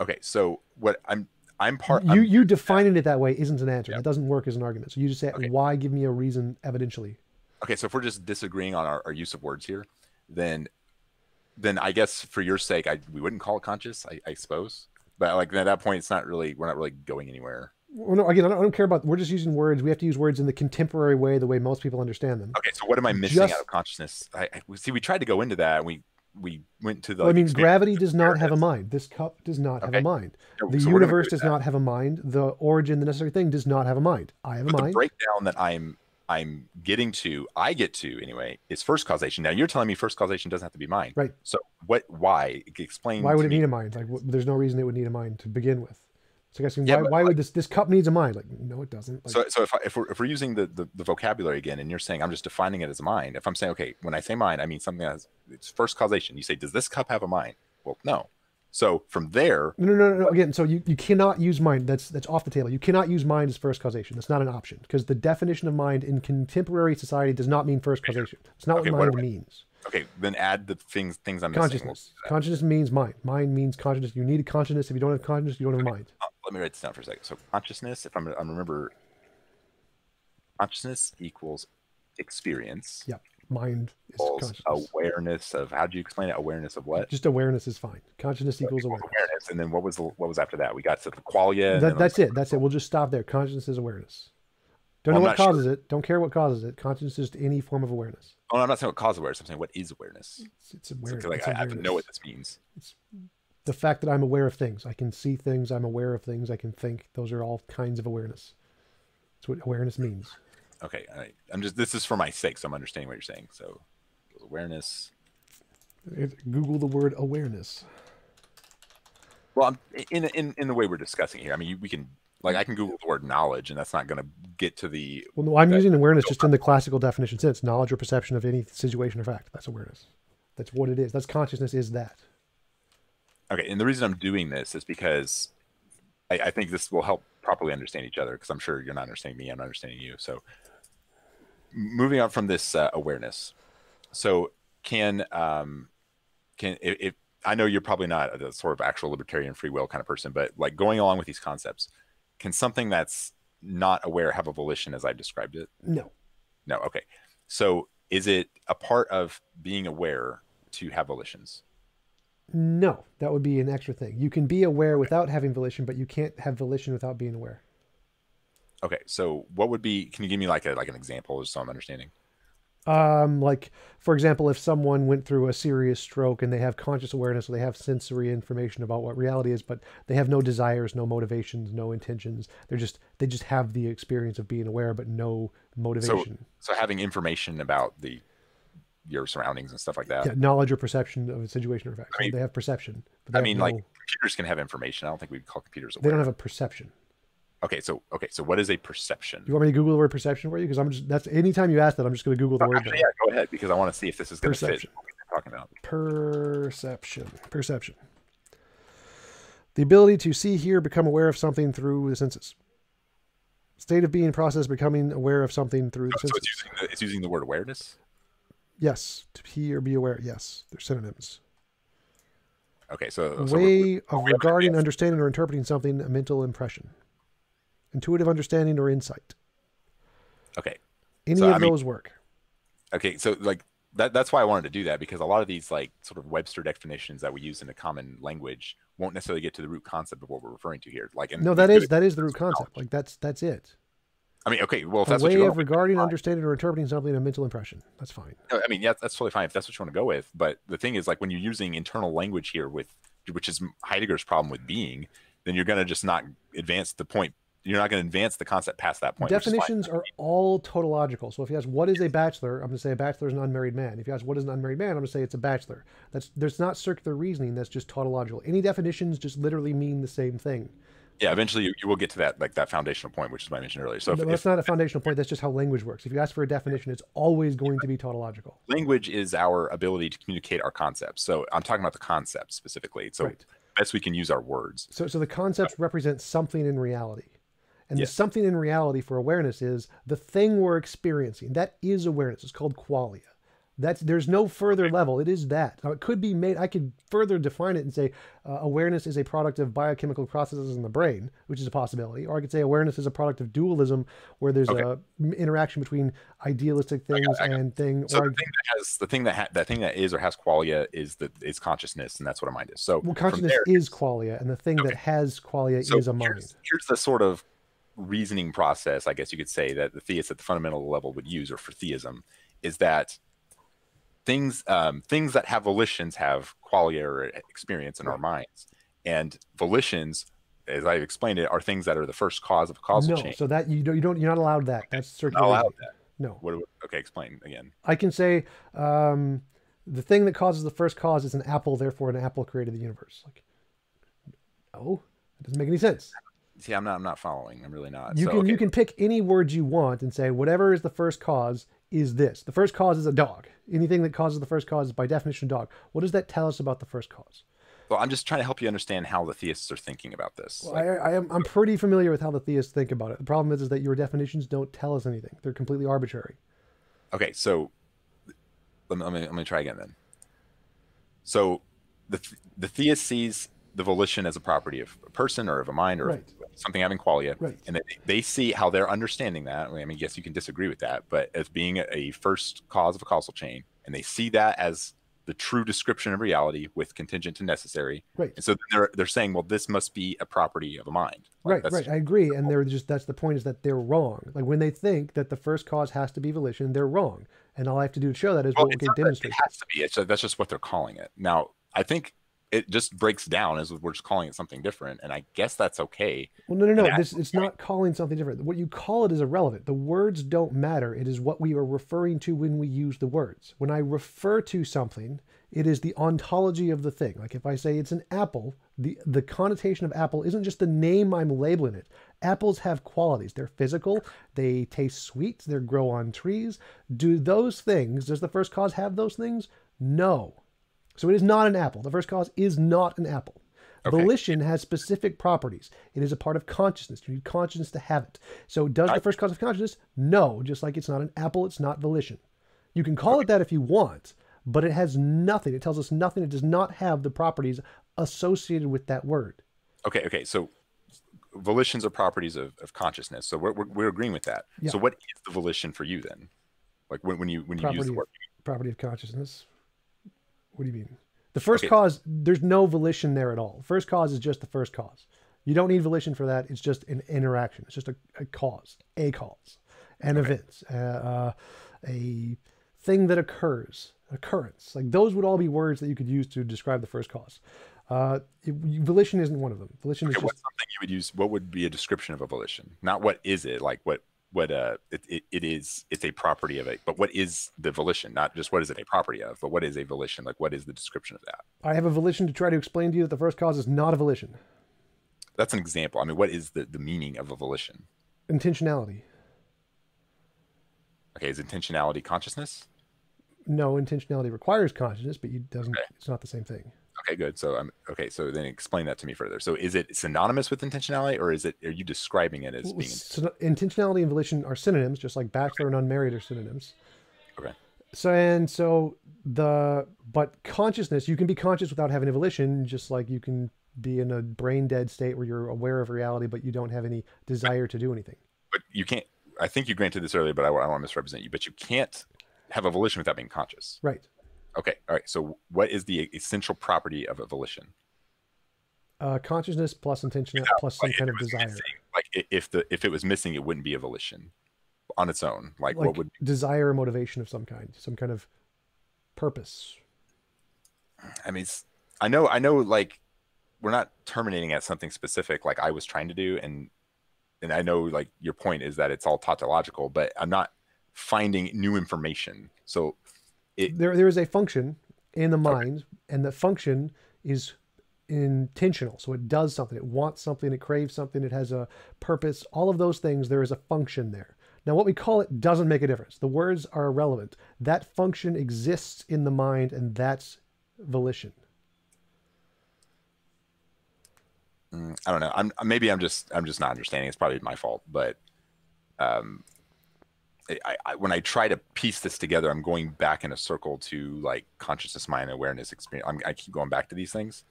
Okay, so what I'm I'm part. You I'm, you defining it that way isn't an answer. That doesn't work as an argument. So you just say okay. why? Give me a reason evidentially. Okay, so if we're just disagreeing on our, our use of words here, then then I guess for your sake, I we wouldn't call it conscious, I, I suppose. But like at that point, it's not really we're not really going anywhere. Well, no, again, I don't, I don't, care about. We're just using words. We have to use words in the contemporary way, the way most people understand them. Okay, so what am I missing just, out of consciousness? I, I, see. We tried to go into that. And we we went to the. Well, I mean, gravity does not have a mind. This cup does not have a mind. The so universe does not have a mind. The origin, the necessary thing, does not have a mind. I have but a mind. The breakdown that I'm I'm getting to, I get to anyway, is first causation. Now you're telling me first causation doesn't have to be mind, right? So what? Why? Explain. Why would it me. need a mind? Like, there's no reason it would need a mind to begin with. So I guess yeah, why, why like, would this this cup needs a mind? Like, no, it doesn't. Like, so, so if, I, if we're if we're using the, the, the vocabulary again, and you're saying I'm just defining it as a mind. If I'm saying okay, when I say mind, I mean something that has it's first causation. You say, does this cup have a mind? Well, no. So from there, no, no, no, no. Again, so you, you cannot use mind. That's that's off the table. You cannot use mind as first causation. That's not an option because the definition of mind in contemporary society does not mean first causation. It's not okay, what mind what means. Okay, then add the things things I'm consciousness. Consciousness means mind. Mind means consciousness. You need a consciousness. If you don't have consciousness, you don't have okay. mind. Uh, let me write this down for a second. So consciousness, if I'm I remember, consciousness equals experience. Yep mind is awareness of how do you explain it awareness of what just awareness is fine consciousness equals awareness. awareness. and then what was the what was after that we got to the qualia that, that's it that's it we'll just stop there consciousness is awareness don't well, know what causes sure. it. Don't care what causes it. Consciousness is any form of awareness. Oh i'm not saying what causes awareness. I'm saying what is awareness. It's, it's awareness. So, like, it's I, awareness. have to know what this means. It's the fact that i'm aware of things. I can see things. I'm aware of things. I can think. Those are all kinds of awareness. That's what awareness means. Okay I, i'm just this is for my sake so i'm understanding what you're saying. So awareness. Google the word awareness. Well I'm, in, in in the way we're discussing here i mean we can like i can google the word knowledge and that's not going to get to the well no i'm using awareness just in the classical definition sense knowledge or perception of any situation or fact. That's awareness. That's what it is. That's consciousness is that. Okay and the reason i'm doing this is because I, I think this will help properly understand each other because i'm sure you're not understanding me i'm not understanding you. So moving on from this uh, awareness, So can um, can if, if I know you're probably not a sort of actual libertarian free will kind of person, but like going along with these concepts, can something that's not aware have a volition as I've described it? No. No. Okay. So is it a part of being aware to have volitions? No, that would be an extra thing. You can be aware without having volition, but you can't have volition without being aware. Okay, so what would be? Can you give me like a like an example, just so I'm understanding? Um, like for example, if someone went through a serious stroke and they have conscious awareness, so they have sensory information about what reality is, but they have no desires, no motivations, no intentions. They're just they just have the experience of being aware, but no motivation. So, so having information about the your surroundings and stuff like that. Yeah, knowledge or perception of a situation or fact. I mean, they have perception. They I mean, no, like computers can have information. I don't think we'd call computers aware. They don't have a perception. Okay, so okay, so what is a perception? You want me to Google the word perception for you? Because I'm just that's anytime you ask that, I'm just going to Google the oh, word. Actually, yeah, go ahead because I want to see if this is going to fit what we're talking about. Perception. Perception. The ability to see, hear, become aware of something through the senses. State of being, process, becoming aware of something through the so, senses. So it's using the, it's using the word awareness. Yes, to hear or be aware. Yes, they're synonyms. Okay, so so way of regarding, understanding, or interpreting something, a mental impression intuitive understanding, or insight. Okay. Any so, of I those mean, work. Okay, so like that that's why I wanted to do that because a lot of these like sort of Webster definitions that we use in a common language won't necessarily get to the root concept of what we're referring to here. Like No, that is that is the root concept. Like that's that's it. I mean, okay, well, if a that's way what you of regarding, understanding, or interpreting something, in a mental impression. That's fine. I mean, yeah, that's totally fine if that's what you want to go with. But the thing is, like, when you're using internal language here, with which is Heidegger's problem with being, then you're going to just not advance the point you're not going to advance the concept past that point. Definitions are all tautological. So if you ask what is a bachelor, I'm going to say a bachelor is an unmarried man. If you ask what is an unmarried man, I'm going to say it's a bachelor. That's there's not circular reasoning. That's just tautological. Any definitions just literally mean the same thing. Yeah, eventually you, you will get to that like that foundational point, which is what I mentioned earlier. So no, if, that's if, not a foundational point. That's just how language works. If you ask for a definition, it's always going to be tautological. Language is our ability to communicate our concepts. So I'm talking about the concepts specifically. So right. best we can use our words. So so the concepts represent something in reality. And yes. the something in reality for awareness is the thing we're experiencing. That is awareness. It's called qualia. That's there's no further level. It is that. Now it could be made. I could further define it and say uh, awareness is a product of biochemical processes in the brain, which is a possibility. Or I could say awareness is a product of dualism, where there's okay. a interaction between idealistic things I got, I got. and thing. So the thing that has the thing that ha- that thing that is or has qualia is that is consciousness, and that's what a mind is. So well, consciousness there, is qualia, and the thing okay. that has qualia so is a mind. Here's, here's the sort of reasoning process, I guess you could say, that the theist at the fundamental level would use, or for theism, is that things um, things that have volitions have qualia or experience in right. our minds, and volitions, as I've explained it, are things that are the first cause of a causal no, chain. So that you don't you don't you're not allowed that. That's circular. Not allowed that. No. What, okay, explain again. I can say um, the thing that causes the first cause is an apple, therefore an apple created the universe. Like, oh, that doesn't make any sense. See, I'm not. I'm not following. I'm really not. You so, can okay. you can pick any words you want and say whatever is the first cause is this. The first cause is a dog. Anything that causes the first cause is by definition a dog. What does that tell us about the first cause? Well, I'm just trying to help you understand how the theists are thinking about this. Well, I, I am. I'm pretty familiar with how the theists think about it. The problem is, is that your definitions don't tell us anything. They're completely arbitrary. Okay, so let me let me, let me try again then. So the the theist sees the volition as a property of a person or of a mind or right. something having qualia. Right. And they, they see how they're understanding that. I mean, yes, you can disagree with that, but as being a first cause of a causal chain, and they see that as the true description of reality with contingent to necessary. Right. And so they're they're saying, well, this must be a property of a mind. Like right, right. I agree. And they're just that's the point is that they're wrong. Like when they think that the first cause has to be volition, they're wrong. And all I have to do to show that is well, what we can demonstrate. It has to be. It's, that's just what they're calling it. Now, I think it just breaks down as we're just calling it something different and i guess that's okay. Well no no no this it's not calling something different. What you call it is irrelevant. The words don't matter. It is what we are referring to when we use the words. When i refer to something it is the ontology of the thing. Like if i say it's an apple the the connotation of apple isn't just the name i'm labeling it. Apples have qualities. They're physical. They taste sweet. They grow on trees. Do those things does the first cause have those things? No so it is not an apple. The first cause is not an apple. Okay. Volition has specific properties. It is a part of consciousness. You need consciousness to have it. So does I... the first cause of consciousness? No. Just like it's not an apple, it's not volition. You can call it that if you want, but it has nothing. It tells us nothing. It does not have the properties associated with that word. Okay, okay. So volitions are properties of, of consciousness. So we're, we're, we're agreeing with that. Yeah. So what is the volition for you then? Like when, when you when you use Property, the word property of consciousness. What do you mean? The first Okay. cause, there's no volition there at all. First cause is just the first cause. You don't need volition for that. It's just an interaction. It's just a, a cause, a cause, an event, uh, uh, a thing that occurs, occurrence. Like those would all be words that you could use to describe the first cause. Uh, it- volition isn't one of them. Volition is just what's something you would use? What would be a description of a volition? Not what is it? Like what what uh it, it, it is it's a property of it. But what is the volition? Not just what is it a property of, but what is a volition? Like what is the description of that? I have a volition to try to explain to you that the first cause is not a volition. That's an example. I mean, what is the, the meaning of a volition? Intentionality. Okay, is intentionality consciousness? No, intentionality requires consciousness, but it doesn't. Okay. It's not the same thing. Okay, good. So I'm okay. So then explain that to me further. So is it synonymous with intentionality, or is it? Are you describing it as Well, being? syn- intentionality and volition are synonyms, just like bachelor and unmarried are synonyms. Okay. So and so the but consciousness, you can be conscious without having a volition, just like you can be in a brain dead state where you're aware of reality, but you don't have any desire to do anything. But you can't. I think you granted this earlier, but I, I want to misrepresent you. But you can't have a volition without being conscious. Right. Okay. All right. So what is the essential property of a volition? Uh, consciousness plus intention plus some Like, kind of desire. missing- like if the if it was missing, it wouldn't be a volition on its own. Like, Like what would? desire or motivation of some kind, some kind of purpose. I mean, I know. I know. Like, we're not terminating at something specific, like I was trying to do, and and I know like your point is that it's all tautological, but I'm not finding new information. So It- there there is a function in the mind, and the function is intentional. So it does something. It wants something. It craves something. It has a purpose. All of those things. There is a function there. Now, what we call it doesn't make a difference. The words are irrelevant. That function exists in the mind, and that's volition. Mm, I don't know. I'm maybe I'm just I'm just not understanding. It's probably my fault, but um, I, I when I try to piece this together, I'm going back in a circle to like consciousness, mind, awareness, experience. I'm, I keep going back to these things.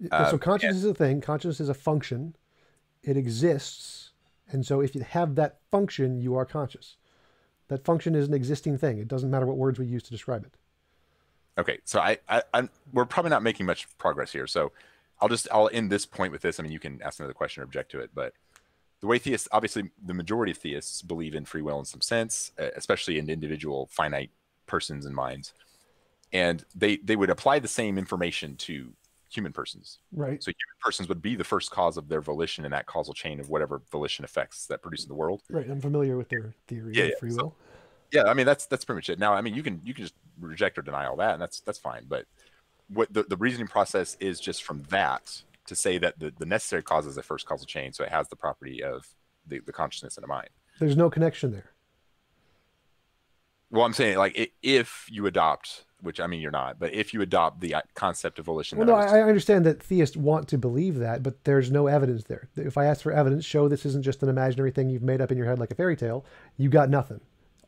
so Um, consciousness is a thing. Consciousness is a function. It exists, and so if you have that function, you are conscious. That function is an existing thing. It doesn't matter what words we use to describe it. Okay, so I, I I'm we're probably not making much progress here. So I'll just I'll end this point with this. I mean, you can ask another question or object to it, but the way theists, obviously, the majority of theists believe in free will in some sense, uh, especially in individual finite persons and minds, and they they would apply the same information to human persons. Right. So human persons would be the first cause of their volition in that causal chain of whatever volition effects that produce in the world. Right. I'm familiar with their theory Yeah, of yeah. free So- will. yeah i mean that's that's pretty much it now i mean you can you can just reject or deny all that and that's that's fine but what the, the reasoning process is just from that to say that the, the necessary cause is the first causal chain so it has the property of the, the consciousness in the mind There's no connection there. well i'm saying like i- if you adopt which i mean you're not but if you adopt the uh, concept of volition Well, no, I was- I, I understand that theists want to believe that, but there's no evidence there. If I ask for evidence, show this isn't just an imaginary thing you've made up in your head like a fairy tale, you got nothing.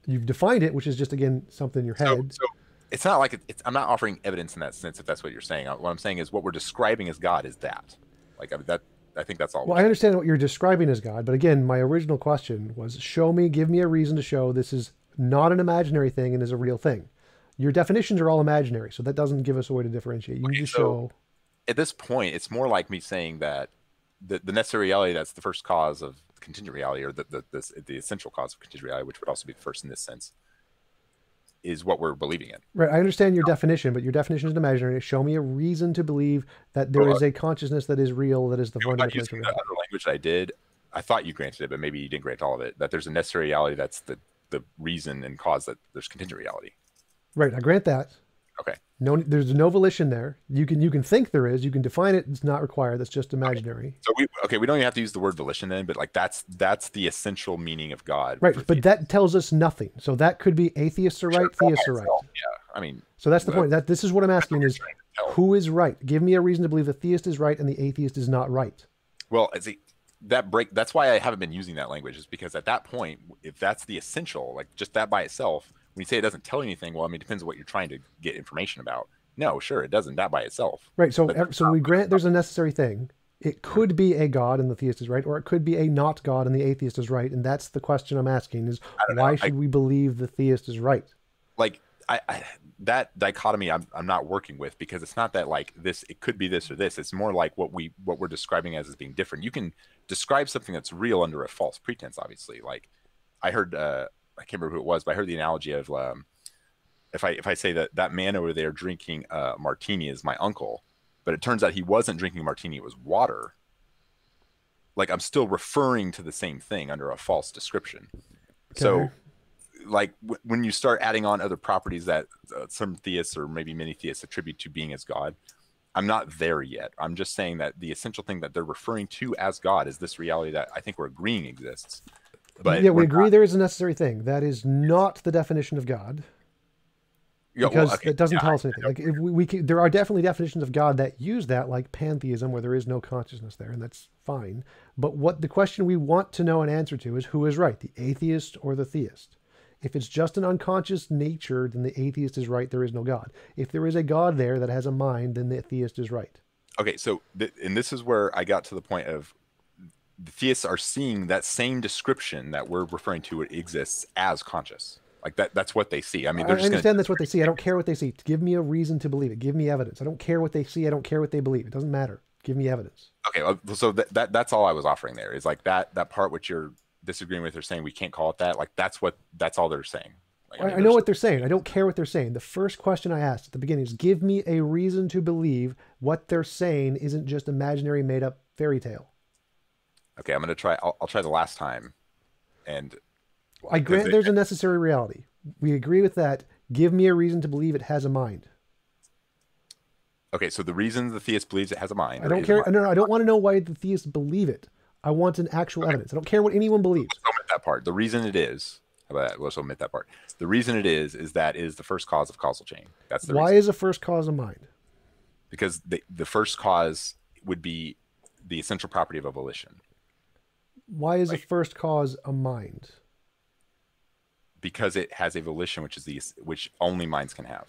You've defined it, which is just again something in your so, head. so it's not like it's i'm not offering evidence in that sense if that's what you're saying Uh, what i'm saying is what we're describing as god is that like I mean, that i think that's all Well, I understand what you're describing as God, but again, my original question was show me, give me a reason to show this is not an imaginary thing and is a real thing. Your definitions are all imaginary, so that doesn't give us a way to differentiate. You need to so- show at this point, it's more like me saying that the, the necessary reality that's the first cause of contingent reality, or the the, the the essential cause of contingent reality, which would also be the first in this sense, is what we're believing in. Right, I understand your definition, but your definition is imaginary. Show me a reason to believe that there Well, is a consciousness that is real, that is the fundamental using reality. other language that I did, I thought you granted it, but maybe you didn't grant all of it. That there's a necessary reality that's the the reason and cause that there's contingent reality. Right, I grant that. Okay. No, there's no volition there. You can you can think there is. You can define it. It's not required. That's just imaginary. So we okay, we don't even have to use the word volition then, but like that's that's the essential meaning of God. Right, but theists. that tells us nothing. So that could be atheists are right, by theists are right. Yeah, I mean, So that's the Well, point. That this is what I'm asking is trying to tell. who is right? Give me a reason to believe the theist is right and the atheist is not right. Well, a, that break that's why I haven't been using that language is because at that point, if that's the essential, like just that by itself, when you say it doesn't tell you anything, well, I mean, it depends on what you're trying to get information about. No, sure, it doesn't. That by itself. Right. So, so we grant there's a necessary thing. It could be a god and the theist is right, or it could be a not god and the atheist is right. And that's the question I'm asking: is why know. should I, we believe the theist is right? Like, I, I that dichotomy I'm, I'm not working with because it's not that like this it could be this or this it's more like what we what we're describing as as being different you can describe something that's real under a false pretense obviously like i heard uh i can't remember who it was but i heard the analogy of um if I if I say that that man over there drinking uh, martini is my uncle, but it turns out he wasn't drinking martini; it was water. Like I'm still referring to the same thing under a false description. Okay. So, like w- when you start adding on other properties that uh, some theists or maybe many theists attribute to being as God, I'm not there yet. I'm just saying that the essential thing that they're referring to as God is this reality that I think we're agreeing exists. But yeah, we agree not... there is a necessary thing. That is not the definition of God because well, okay. it doesn't yeah, tell us anything. Like if we, we can, there are definitely definitions of God that use that, like pantheism, where there is no consciousness there, and that's fine. But what the question we want to know and answer to is who is right, the atheist or the theist? If it's just an unconscious nature, then the atheist is right. There is no God. If there is a God there that has a mind, then the theist is right. Okay, so th- and this is where I got to the point of the theists are seeing that same description that we're referring to it exists as conscious. Like that that's what they see. I mean, I understand gonna... that's what they see. I don't care what they see. Give me a reason to believe it. Give me evidence. I don't care what they see. I don't care what they believe. It doesn't matter. Give me evidence. Okay, so that, that that's all I was offering there is like that that part which you're disagreeing with or saying we can't call it that. Like that's what that's all they're saying. Like, I, mean, I know what they're saying. I don't care what they're saying. The first question I asked at the beginning is give me a reason to believe what they're saying isn't just imaginary made up fairy tale. Okay, I'm going to try I'll, I'll try the last time and I grant there's a necessary reality. We agree with that. Give me a reason to believe it has a mind. Okay, so the reason the theist believes it has a mind. I don't care. No, no, I don't want to know why the theists believe it. I want an actual okay. evidence. I don't care what anyone believes. Let's omit that part. The reason it is. How about that? Let's omit that part. The reason it is is that is the first cause of causal chain. That's the why reason. is the first cause a mind? Because the the first cause would be the essential property of a volition. Why is like, the first cause a mind? because it has a volition, which is the which only minds can have.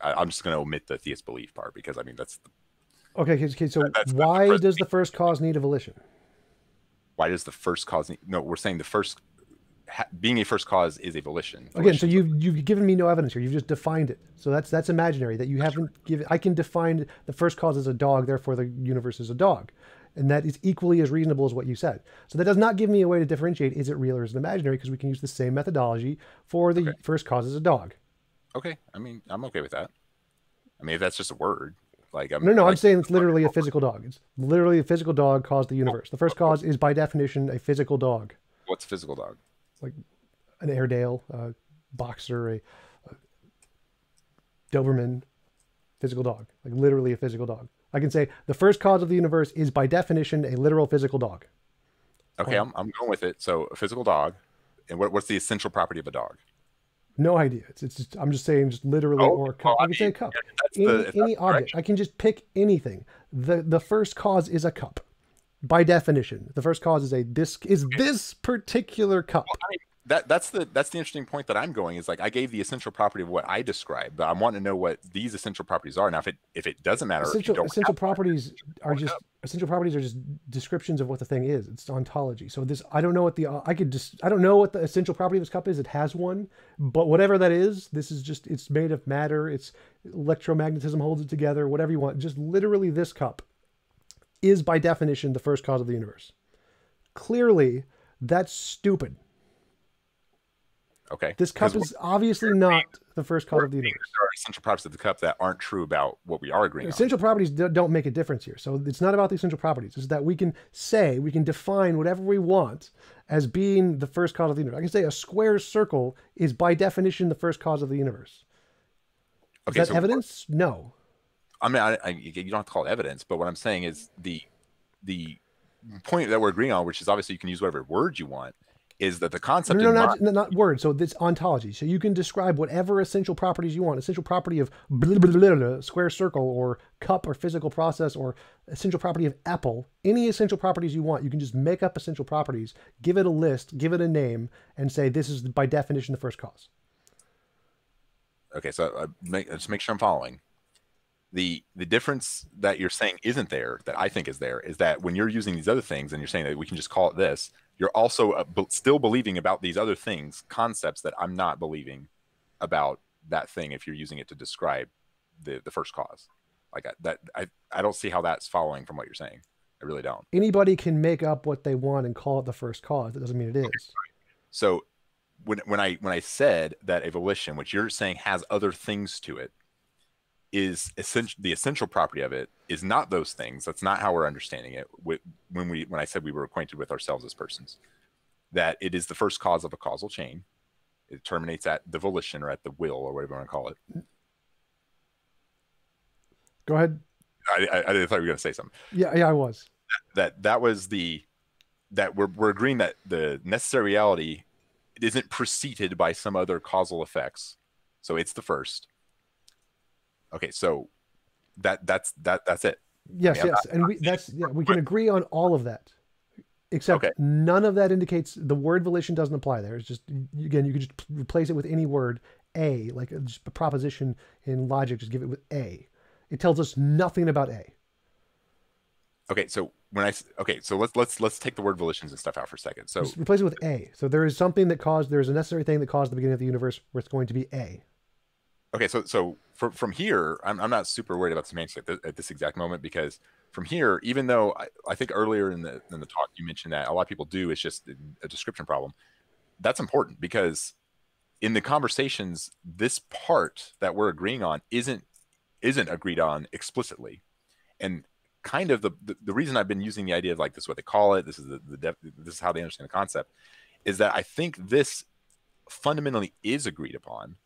I, am just going to omit the theist belief part because I mean that's. The, okay, okay. So that, why the does the first cause need a volition? Why does the first cause need? No, we're saying the first ha, being a first cause is a volition. Again, so you've you've given me no evidence here. You've just defined it. So that's that's imaginary. That you haven't given. I can define the first cause as a dog. Therefore, the universe is a dog and that is equally as reasonable as what you said. So that does not give me a way to differentiate is it real or is it imaginary because we can use the same methodology for the okay. first cause as a dog. Okay, I mean I'm okay with that. I mean if that's just a word, like I'm no no like, I'm saying it's literally a physical dog. It's literally a physical dog caused the universe. The first cause is by definition a physical dog. What's a physical dog? Like an Airedale, a boxer, a, a Doberman, physical dog. Like literally a physical dog. I can say the first cause of the universe is by definition a literal physical dog. Okay, I'm, I'm going with it. So a physical dog, and what, what's the essential property of a dog? No idea. It's, it's just I'm just saying just literally oh, or a cup. Well, I, can mean, say a cup. Any, the, any object. I can just pick anything. The the first cause is a cup. By definition, the first cause is a disc is this particular cup. Well, I mean, that that's the that's the interesting point that I'm going is like I gave the essential property of what I described, but I want to know what these essential properties are. Now, if it if it doesn't matter, essential essential properties are just essential properties are just descriptions of what the thing is. It's ontology. So this I don't know what the I could just I don't know what the essential property of this cup is. It has one, but whatever that is, this is just it's made of matter. It's electromagnetism holds it together. Whatever you want, just literally this cup is by definition the first cause of the universe. Clearly, that's stupid Okay. This cup is obviously not the first cause of the universe. There are essential properties of the cup that aren't true about what we are agreeing on. essential on. properties don't make a difference here. So it's not about the essential properties. It's that we can say, we can define whatever we want as being the first cause of the universe. I can say a square circle is by definition the first cause of the universe. Is okay, that so evidence? No. I mean, I, I, you don't have to call it evidence, but what I'm saying is the the point that we're agreeing on, which is obviously you can use whatever word you want, is that the concept no, no, not, not, not word. So this ontology. So you can describe whatever essential properties you want. Essential property of blah, blah, blah, blah, square circle or cup or physical process or essential property of apple. Any essential properties you want, you can just make up essential properties, give it a list, give it a name, and say this is by definition the first cause. Okay, so uh, make, let's make sure I'm following. The the difference that you're saying isn't there that I think is there is that when you're using these other things and you're saying that we can just call it this, you're also uh, b- still believing about these other things, concepts that I'm not believing about that thing if you're using it to describe the the first cause. Like I, that, I I don't see how that's following from what you're saying. I really don't. Anybody can make up what they want and call it the first cause. That doesn't mean it is. So when when I when I said that a volition, which you're saying has other things to it, is essential. The essential property of it is not those things. That's not how we're understanding it. When we when I said we were acquainted with ourselves as persons, that it is the first cause of a causal chain. It terminates at the volition or at the will or whatever you want to call it. Go ahead. I, I, I thought you were going to say something. Yeah, yeah, I was. That, that that was the that we're we're agreeing that the necessary reality it isn't preceded by some other causal effects. So it's the first. Okay, so that that's that that's it. Yes, I mean, yes, not, and we that's yeah, we can agree on all of that. Except okay. none of that indicates the word volition doesn't apply there. It's just again you can just replace it with any word a like uh, just a proposition in logic. Just give it with a. It tells us nothing about a. Okay, so when I okay, so let's let's let's take the word volitions and stuff out for a second. So Just replace it with a. So there is something that caused there is a necessary thing that caused the beginning of the universe where it's going to be a. Okay, so so from from here, I'm I'm not super worried about semantics at, this, at this exact moment because from here, even though I, I think earlier in the in the talk you mentioned that a lot of people do, it's just a description problem. That's important because in the conversations, this part that we're agreeing on isn't isn't agreed on explicitly, and kind of the, the, the reason I've been using the idea of like this is what they call it, this is the, the def, this is how they understand the concept, is that I think this fundamentally is agreed upon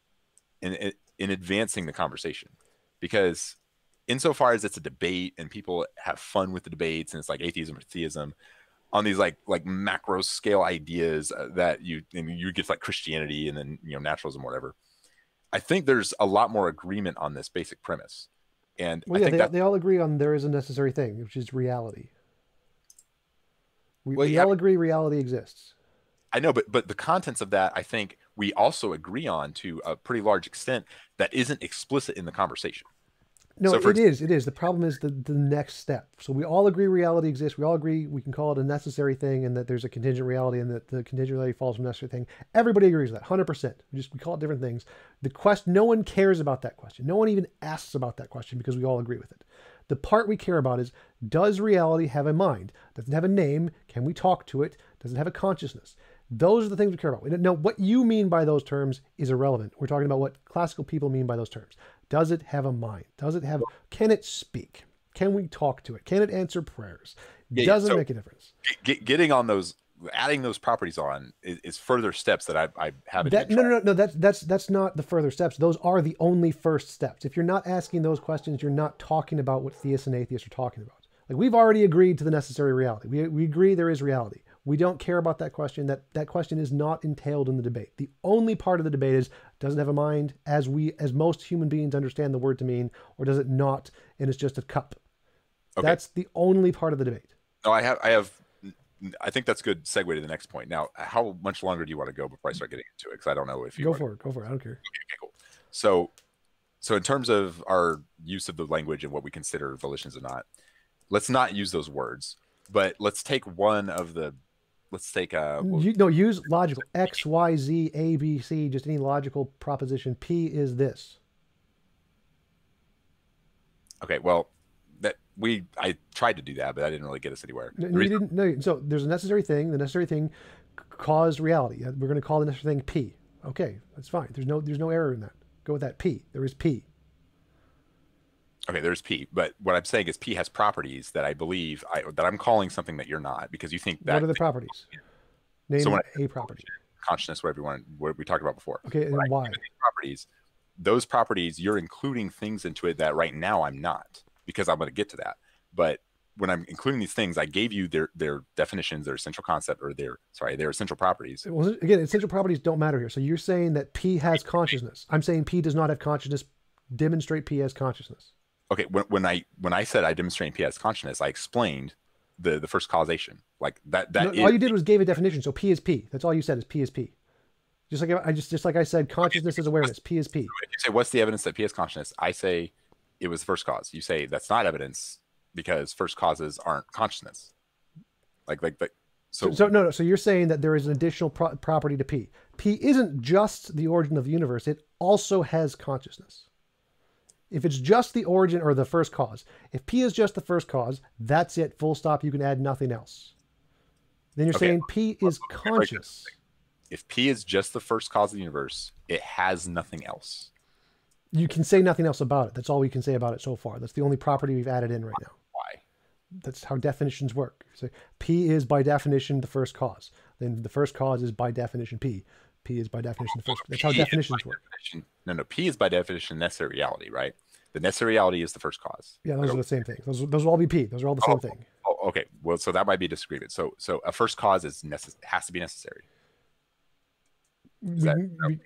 in in advancing the conversation, because insofar as it's a debate and people have fun with the debates and it's like atheism or theism on these like like macro scale ideas uh, that you you get like Christianity and then you know naturalism or whatever. I think there's a lot more agreement on this basic premise and well, yeah, they, that... they all agree on there is a necessary thing, which is reality. We, well, we yeah, all agree reality exists. I know, but but the contents of that, I think we also agree on to a pretty large extent that isn't explicit in the conversation. No, so it is. It is. The problem is the, the next step. So we all agree reality exists. We all agree we can call it a necessary thing and that there's a contingent reality and that the contingent reality falls from necessary thing. Everybody agrees with that, 100%. We just we call it different things. The question, no one cares about that question. No one even asks about that question because we all agree with it. The part we care about is does reality have a mind? Does it have a name? Can we talk to it? Does it have a consciousness? Those are the things we care about. We don't know what you mean by those terms is irrelevant. We're talking about what classical people mean by those terms. Does it have a mind? Does it have, can it speak? Can we talk to it? Can it answer prayers? Yeah, Doesn't so make a difference. Get, getting on those, adding those properties on is, is further steps that I, I haven't. That, no, no, no, no. That's that's that's not the further steps. Those are the only first steps. If you're not asking those questions, you're not talking about what theists and atheists are talking about. Like we've already agreed to the necessary reality. We we agree there is reality. We don't care about that question. That that question is not entailed in the debate. The only part of the debate is does it have a mind as we as most human beings understand the word to mean, or does it not and it's just a cup? Okay. That's the only part of the debate. No, I have I have I think that's good segue to the next point. Now, how much longer do you want to go before I start getting into it? Because I don't know if you go for it. Go for it. I don't care. Okay, okay, cool. So, so in terms of our use of the language and what we consider volitions or not, let's not use those words. But let's take one of the let's take a you, no use logical x y z a b c just any logical proposition. P is this. Okay well that we i tried to do that but i didn't really get us anywhere. No, you didn't no so there's a necessary thing. The necessary thing caused reality. Uh, we're going to call the necessary thing p. Okay that's fine. There's no there's no error in that. Go with that p. There is p Okay, there's P, but what I'm saying is P has properties that I believe I that I'm calling something that you're not because you think that. What are the properties? Name so a property. Consciousness, whatever you want, what we talked about before. Okay, and why? Properties. Those properties, you're including things into it that right now I'm not because I'm going to get to that. But when I'm including these things, I gave you their their definitions, their essential concept, or their sorry, their essential properties. Well, again, essential properties don't matter here. So you're saying that P has consciousness. I'm saying P does not have consciousness. Demonstrate P has consciousness. Okay, when, when I when I said I demonstrated P has consciousness, I explained the the first causation. Like that that No, is- all you did was gave a definition. So P is P. That's all you said is P is P. Just like I just just like I said, consciousness is awareness. P is P. you say what's the evidence that P is consciousness, I say it was the first cause. You say that's not evidence because first causes aren't consciousness. Like like like so, So, so no, no. So you're saying that there is an additional pro- property to P. P isn't just the origin of the universe; it also has consciousness. If it's just the origin or the first cause, if P is just the first cause, that's it. Full stop. You can add nothing else. Then you're Okay. saying P is let me break this conscious. if P is just the first cause of the universe, it has nothing else. You can say nothing else about it. That's all we can say about it so far. That's the only property we've added in right now. Why? That's how definitions work. So P is by definition the first cause. Then the first cause is by definition P. P is by definition the first. That's how P definitions work. definition- no, no. P is by definition necessary reality, right? The necessary reality is the first cause. Yeah, those are the same thing. Those, those will all be P. Those are all the same oh, thing. Oh, oh, okay. Well, so that might be a disagreement. So, so a first cause is necess- has to be necessary. That- We-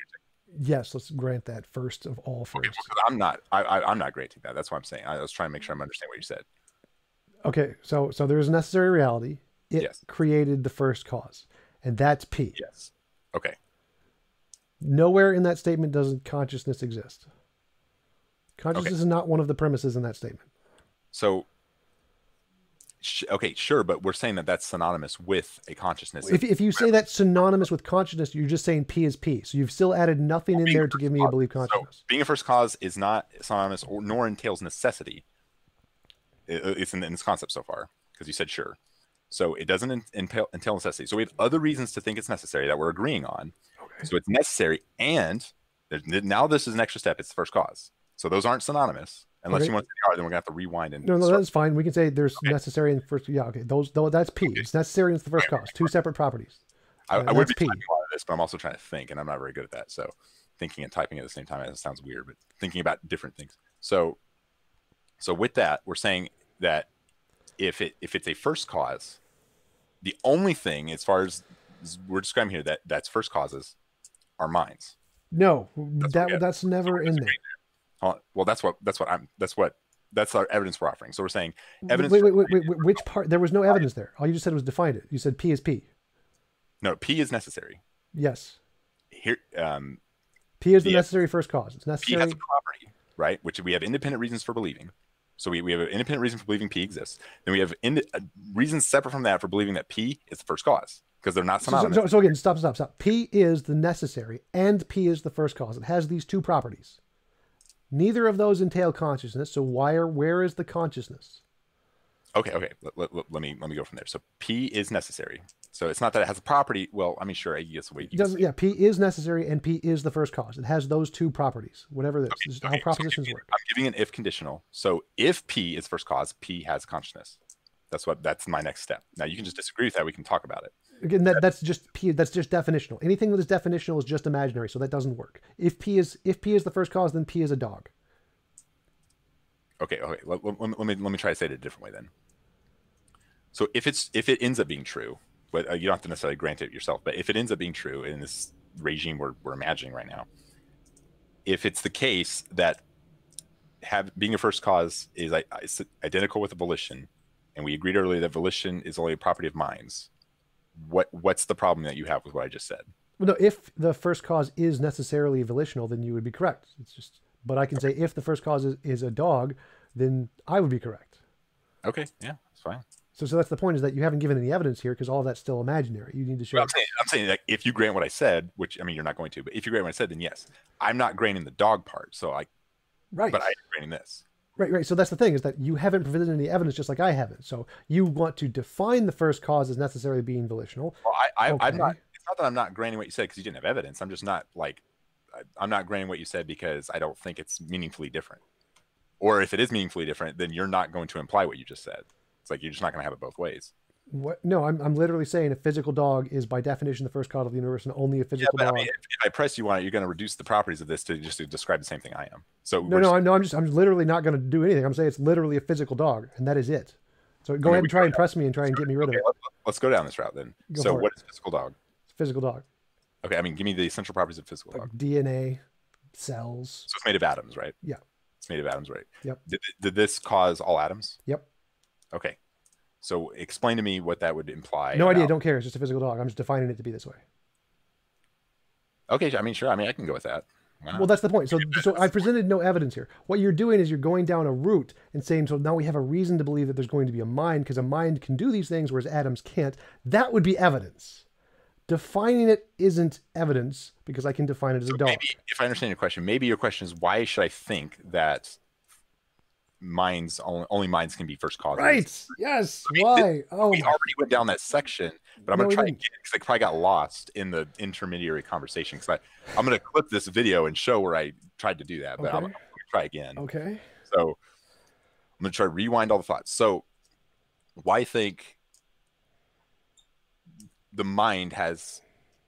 yes, let's grant that first of all Okay, first. I'm not. I, I, I'm not granting that. That's what I'm saying. I was trying to make sure I'm understanding what you said. Okay, so so there's a necessary reality. It Yes. created the first cause, and that's P. Yes. Okay. Nowhere in that statement doesn't consciousness exist. Consciousness is not one of the premises in that statement. So. Sh- okay, sure, but we're saying that that's synonymous with a consciousness. If, if you say that's synonymous with consciousness, you're just saying P is P. So you've still added nothing in there to give me a cause- belief so consciousness. being a first cause is not synonymous, or nor entails necessity. It- uh, it's in, in this concept so far because you said sure. So it doesn't entail, entail necessity. So we have other reasons to think it's necessary that we're agreeing on. Okay. So it's necessary, and now this is an extra step. It's the first cause. So those aren't synonymous. Unless Okay. you want to say they are, then we're gonna have to rewind and No, no, that's fine. We can say there's Okay. necessary and first. Yeah, okay. Those, though, that's P. It's necessary and it's the first cause. Two separate properties. I, Yeah, I uh, would be that's P. typing a lot of this, but I'm also trying to think, and I'm not very good at that. So thinking and typing at the same time it sounds weird, but thinking about different things. So, so with that, we're saying that if it if it's a first cause, the only thing as far as we're describing here that that's first causes are minds. No, what that that's never in there. Uh, Well, that's what that's what I'm that's what that's our evidence we're offering. So we're saying evidence. Wait, wait, wait, wait, wait, Which part? There was no evidence there. All you just said was defined it. You said P is P. no, P is necessary. Yes. Here, um, P is the Yeah. necessary first cause. It's P necessary. has a property, right? Which we have independent reasons for believing. So we, we have an independent reason for believing P exists. Then we have ind- uh, reasons separate from that for believing that P is the first cause because they're not So, synonymous. so, so again, stop, stop, stop. P is the necessary, and P is the first cause. It has these two properties. Neither of those entail consciousness. So why are where is the consciousness? okay, okay. Let, let, let- let me let me go from there. So P is necessary. So it's not that it has a property. Well, I mean, sure, guess we. Doesn't. Yeah, P is necessary, and P is the first cause. It has those two properties. Whatever this, this is how Okay, so propositions I'm giving an if conditional. So if P is first cause, P has consciousness. That's what. That's my next step. Now you can just disagree with that. We can talk about it. Again, that, that's just P. That's just definitional. Anything that is definitional is just imaginary, so that doesn't work. If P is if P is the first cause, then P is a dog. Okay, okay. Let, let, let me let me try to say it a different way then. So if it's if it ends up being true, but uh, you don't have to necessarily grant it yourself, but if it ends up being true in this regime we're we're imagining right now, if it's the case that have being a first cause is i- is identical with a volition, and we agreed earlier that volition is only a property of minds, what what's the problem that you have with what I just said? Well, no, if the first cause is necessarily volitional, then you would be correct. It's just, but I can say if the first cause is, is a dog, then I would be correct. Okay, yeah, that's fine. So, so that's the point is that you haven't given any evidence here because all of that's still imaginary. You need to show. Well, I'm saying, I'm saying that if you grant what I said, which I mean you're not going to, but if you grant what I said, then yes, I'm not granting the dog part. So I, right, but I am granting this. Right, right. So that's the thing is that you haven't presented any evidence, just like I haven't. So you want to define the first cause as necessarily being volitional. Well, I, I I'm not. It's not that I'm not granting what you said because you didn't have evidence. I'm just not like, I'm not granting what you said because I don't think it's meaningfully different. Or if it is meaningfully different, then you're not going to imply what you just said. It's like you're just not going to have it both ways. What? No, I'm, I'm literally saying a physical dog is by definition the first cause of the universe, and only a Yeah, physical but I dog. mean, if, if I press you on it, you're going to reduce the properties of this to just to describe the same thing I am. So no, no, just- I no. I'm just I'm literally not going to do anything. I'm saying it's literally a physical dog, and that is it. So go I mean, ahead and try and press me and try and get me rid Okay, of it. let, let's go down this route then. Go so for it. what is physical dog? Physical dog, Okay, I mean, give me the essential properties of physical like dog. DNA, cells. So it's made of atoms, right? Yeah. It's made of atoms, right? Yep. Did, did this cause all atoms? Yep. Okay. So explain to me what that would imply. No idea. Don't care. It's just a physical dog. I'm just defining it to be this way. Okay, I mean, sure. I mean, I can go with that. Well, that's the point. So, so I presented no evidence here. What you're doing is you're going down a route and saying, so now we have a reason to believe that there's going to be a mind because a mind can do these things, whereas atoms can't. That would be evidence. Defining it isn't evidence because I can define it as a dog. maybe, if I understand your question, maybe your question is why should I think that minds only, only minds can be first cause. Right. Yes. mean, Why? Oh, We already went down that section, but I'm No, gonna try again because I probably got lost in the intermediary conversation. Because I'm gonna clip this video and show where I tried to do that, but I'm, I'm gonna try again. okay. So I'm gonna try to rewind all the thoughts. So why think the mind has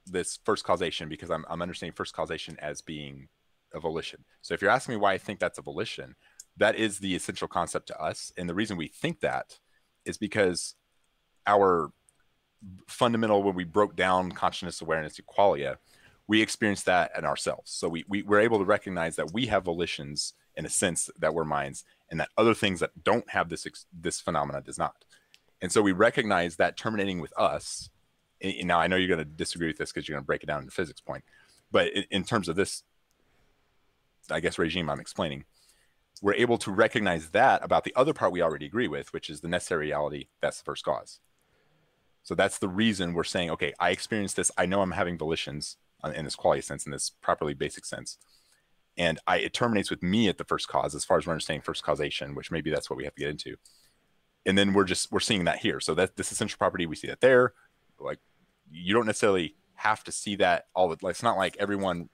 this first causation? Because I'm I'm understanding first causation as being a volition. So if you're asking me why I think that's a volition, that is the essential concept to us. And the reason we think that is because our fundamental when we broke down consciousness awareness equalia we experienced that in ourselves so we, we we're able to recognize that we have volitions in a sense that we're minds and that other things that don't have this this phenomena does not and so we recognize that terminating with us now i know you're going to disagree with this because you're going to break it down into physics point but in, in terms of this i guess regime i'm explaining we're able to recognize that about the other part we already agree with which is the necessary reality that's the first cause so that's the reason we're saying, okay, I experienced this. I know I'm having volitions uh, in this quality sense, in this properly basic sense. And I, it terminates with me at the first cause, as far as we're understanding first causation, which maybe that's what we have to get into. And then we're just, we're seeing that here. So that this essential property, we see that there. Like you don't necessarily have to see that all the, like, it's not like everyone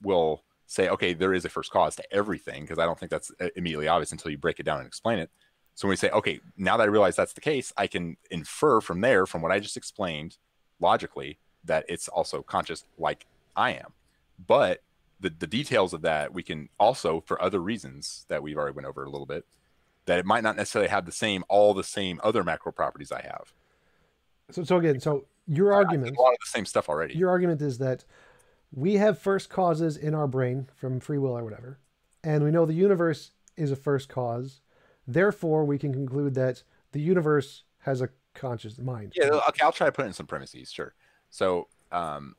will say, okay, there is a first cause to everything. Cause I don't think that's uh, immediately obvious until you break it down and explain it. So when we say, okay, now that I realize that's the case, I can infer from there, from what I just explained logically, that it's also conscious like I am. But the, the details of that we can also, for other reasons that we've already went over a little bit, that it might not necessarily have the same, all the same other macro properties I have. So, so again, so your argument, a lot of the same stuff already. your argument is that we have first causes in our brain from free will or whatever, and we know the universe is a first cause. Therefore, we can conclude that the universe has a conscious mind. Yeah, okay, I'll try to put in some premises, sure. So, um,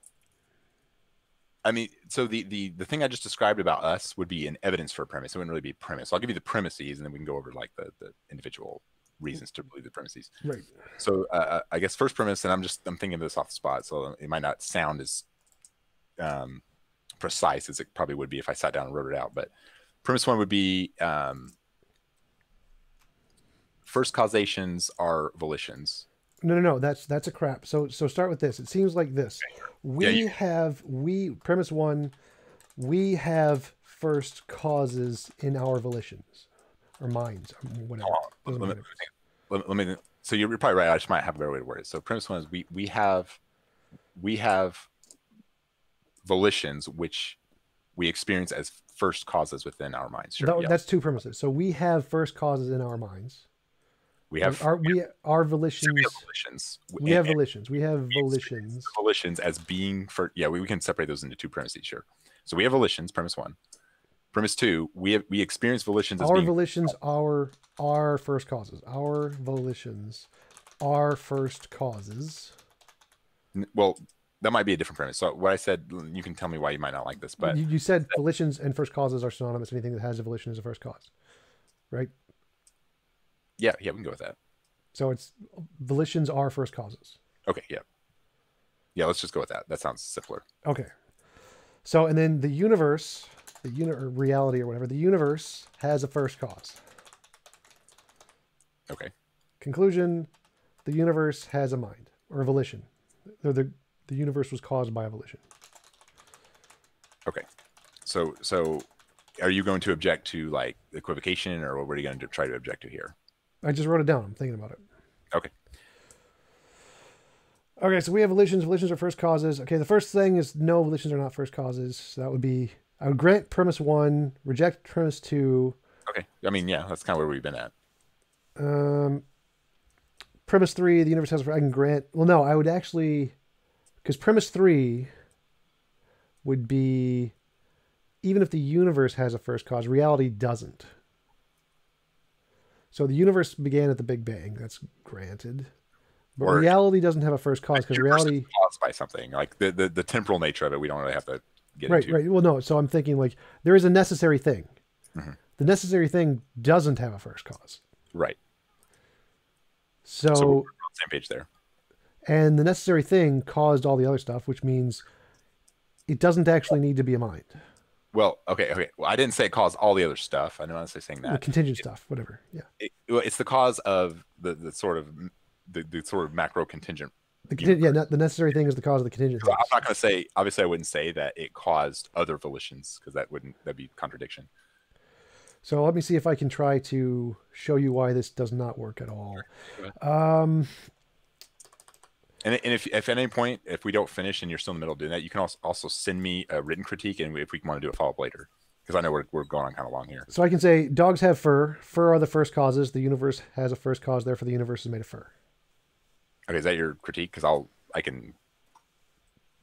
I mean, so the the the thing I just described about us would be an evidence for a premise. It wouldn't really be a premise. I'll give you the premises, and then we can go over like the the individual reasons to believe the premises. Right. So, uh, I guess first premise, and I'm just I'm thinking of this off the spot, so it might not sound as um, precise as it probably would be if I sat down and wrote it out. But premise one would be um, first causations are volitions. No, no, no. That's that's a crap. So so start with this. It seems like this. We Yeah, you- have we premise one. We have first causes in our volitions or minds, or whatever. Doesn't Let, me, let, let me. So you're probably right. I just might have a better way to word it. So premise one is we we have we have volitions which we experience as first causes within our minds. Sure. That- yeah. That's two premises. So we have first causes in our minds. We have our we our volitions. we have volitions. We have volitions. We have volitions. volitions as being for yeah. We, we can separate those into two premises. Sure. So we have volitions. Premise one. Premise two. We have we experience volitions as Our volitions are our first causes. Our volitions are first causes. well. That might be a different premise. So what I said, you can tell me why you might not like this, but you, you said volitions and first causes are synonymous. Anything that has a volition is a first cause, right? yeah, yeah, we can go with that. So it's volitions are first causes. Okay, yeah. Yeah, let's just go with that. That sounds simpler. Okay. So and then the universe, the uni- or reality or whatever, the universe has a first cause. Okay. Conclusion: the universe has a mind or a volition. The, the the universe was caused by a volition. Okay. So so are you going to object to like equivocation or what are you going to try to object to here? I just wrote it down. I'm thinking about it. Okay. Okay, so we have volitions. Volitions are first causes. Okay, the first thing is no, volitions are not first causes. So that would be I would grant premise one, reject premise two. Okay. I mean, yeah, that's kind of where we've been at. Um, premise three, the universe has. I can grant. Well, no, I would actually, because premise three would be, even if the universe has a first cause, reality doesn't. So the universe began at the Big Bang. That's granted. But or reality doesn't have a first cause because reality caused by something like the, the the temporal nature of it. We don't really have to get right, into. Right, right. Well, no. So I'm thinking like there is a necessary thing. Mm-hmm. The necessary thing doesn't have a first cause. Right. So, so same page there. And the necessary thing caused all the other stuff, which means it doesn't actually need to be a mind. Well, okay, okay. Well, I didn't say it caused all the other stuff. I to say saying that. The contingent it, stuff, whatever. Yeah. It, well, it's the cause of the, the sort of the, the sort of macro contingent. The yeah, not, the necessary thing is the cause of the contingent. So I'm not going to say. Obviously, I wouldn't say that it caused other volitions because that wouldn't that'd be contradiction. So let me see if I can try to show you why this does not work at all. Um, and, and if, if at any point, if we don't finish and you're still in the middle of doing that, you can also, also send me a written critique and if we want to do a follow up later. Because I know we're, we're going on kind of long here. So I can say dogs have fur. Fur are the first causes. The universe has a first cause. Therefore, the universe is made of fur. Okay, is that your critique? Because I'll I can.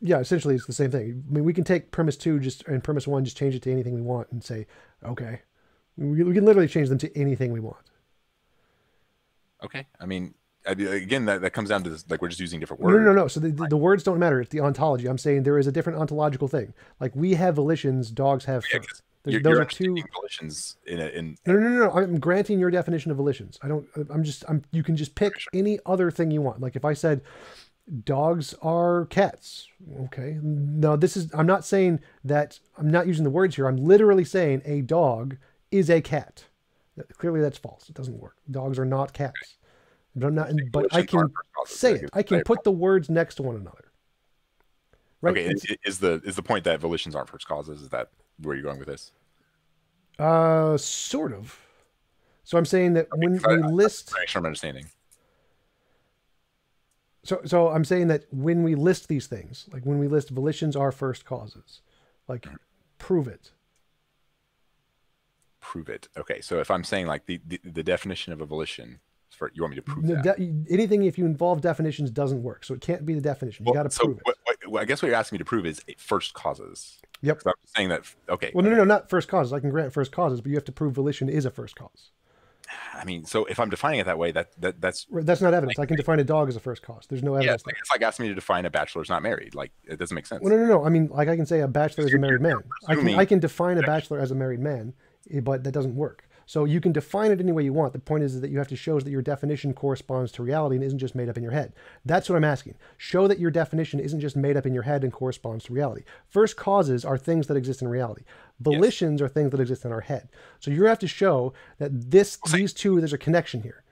Yeah, essentially it's the same thing. I mean, we can take premise two just and premise one, just change it to anything we want, and say, okay, we, we can literally change them to anything we want. Okay. I mean, again, that, that comes down to this, like we're just using different words. No, no, no. no. So the, the, the, words don't matter. It's the ontology. I'm saying there is a different ontological thing. Like we have volitions, dogs have. Yeah, you're, those you're are two volitions in a, in. No, no, no, no. I'm granting your definition of volitions. I don't. I'm just. I'm. You can just pick any other thing you want. Like if I said, dogs are cats. Okay. No, this is. I'm not saying that. I'm not using the words here. I'm literally saying a dog is a cat. Clearly, that's false. It doesn't work. Dogs are not cats. But I'm not. But I can say it. I can put the words next to one another. Right? Okay. It's, is the is the point that volitions aren't first causes? Is that where you're going with this? Uh, sort of. So I'm saying that when we list, make sure I'm understanding. So, so I'm saying that when we list these things, like when we list volitions are first causes, like mm-hmm. prove it, prove it. Okay, so if I'm saying like the the, the definition of a volition, for you want me to prove that de- anything if you involve definitions doesn't work. So it can't be the definition. You got to so prove what, it. What, I guess what you're asking me to prove is first causes. Yep. I'm saying that. Okay. Well, no, no, no, not first causes. I can grant first causes, but you have to prove volition is a first cause. I mean, so if I'm defining it that way, that, that that's that's not evidence. Like, I can define a dog as a first cause. There's no evidence. Yeah, it's like asking me to define a bachelor's not married. Like it doesn't make sense. Well, no, no, no. I mean, like I can say a bachelor is a married man. I can I can define a bachelor as a married man, eh, but that doesn't work. So you can define it any way you want. The point is that you have to show that your definition corresponds to reality and isn't just made up in your head. That's what I'm asking. Show that your definition isn't just made up in your head and corresponds to reality. First causes are things that exist in reality. Volitions yes. are things that exist in our head. So you have to show that this these two there's a connection here.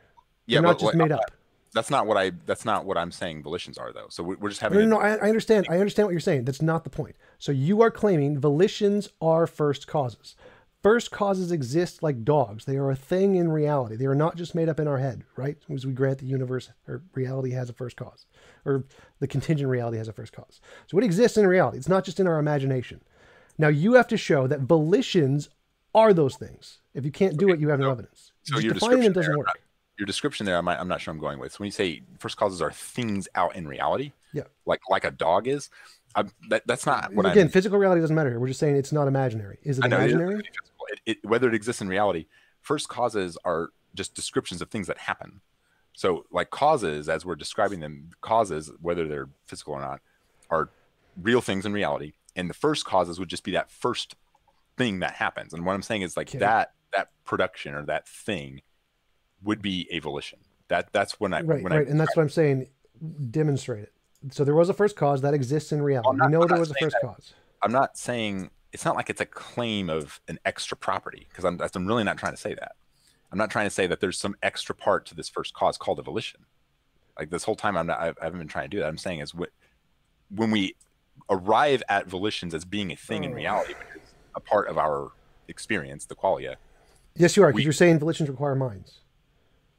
Yeah, They're not just made up. That's not what I. That's not what I'm saying. Volitions are though. So we're just having. No, no, no I, I understand. I understand what you're saying. That's not the point. So you are claiming volitions are first causes. First causes exist like dogs. They are a thing in reality. They are not just made up in our head, right? As we grant the universe or reality has a first cause, or the contingent reality has a first cause. So it exists in reality. It's not just in our imagination. Now you have to show that volitions are those things. If you can't do okay, it, you have no, no evidence. So just your them doesn't there, work. Uh, your description there, I'm not, I'm not sure I'm going with. So when you say first causes are things out in reality, yeah, like like a dog is, I'm, that, that's not what again. I'm, physical reality doesn't matter here. We're just saying it's not imaginary. Is it know, imaginary? It is, it, it, whether it exists in reality, first causes are just descriptions of things that happen. So, like causes, as we're describing them, causes, whether they're physical or not, are real things in reality. And the first causes would just be that first thing that happens. And what I'm saying is like okay. that that production or that thing would be a volition. That that's when I right when right, I, and that's what I'm saying. Demonstrate it. So there was a first cause that exists in reality. Not, we know there was a first that. cause. I'm not saying it's not like it's a claim of an extra property because I'm, I'm really not trying to say that. I'm not trying to say that there's some extra part to this first cause called a volition. Like this whole time, I'm not, I haven't been trying to do that. I'm saying is when we arrive at volitions as being a thing in oh. reality, which is a part of our experience, the qualia. Yes, you are, because you're saying volitions require minds.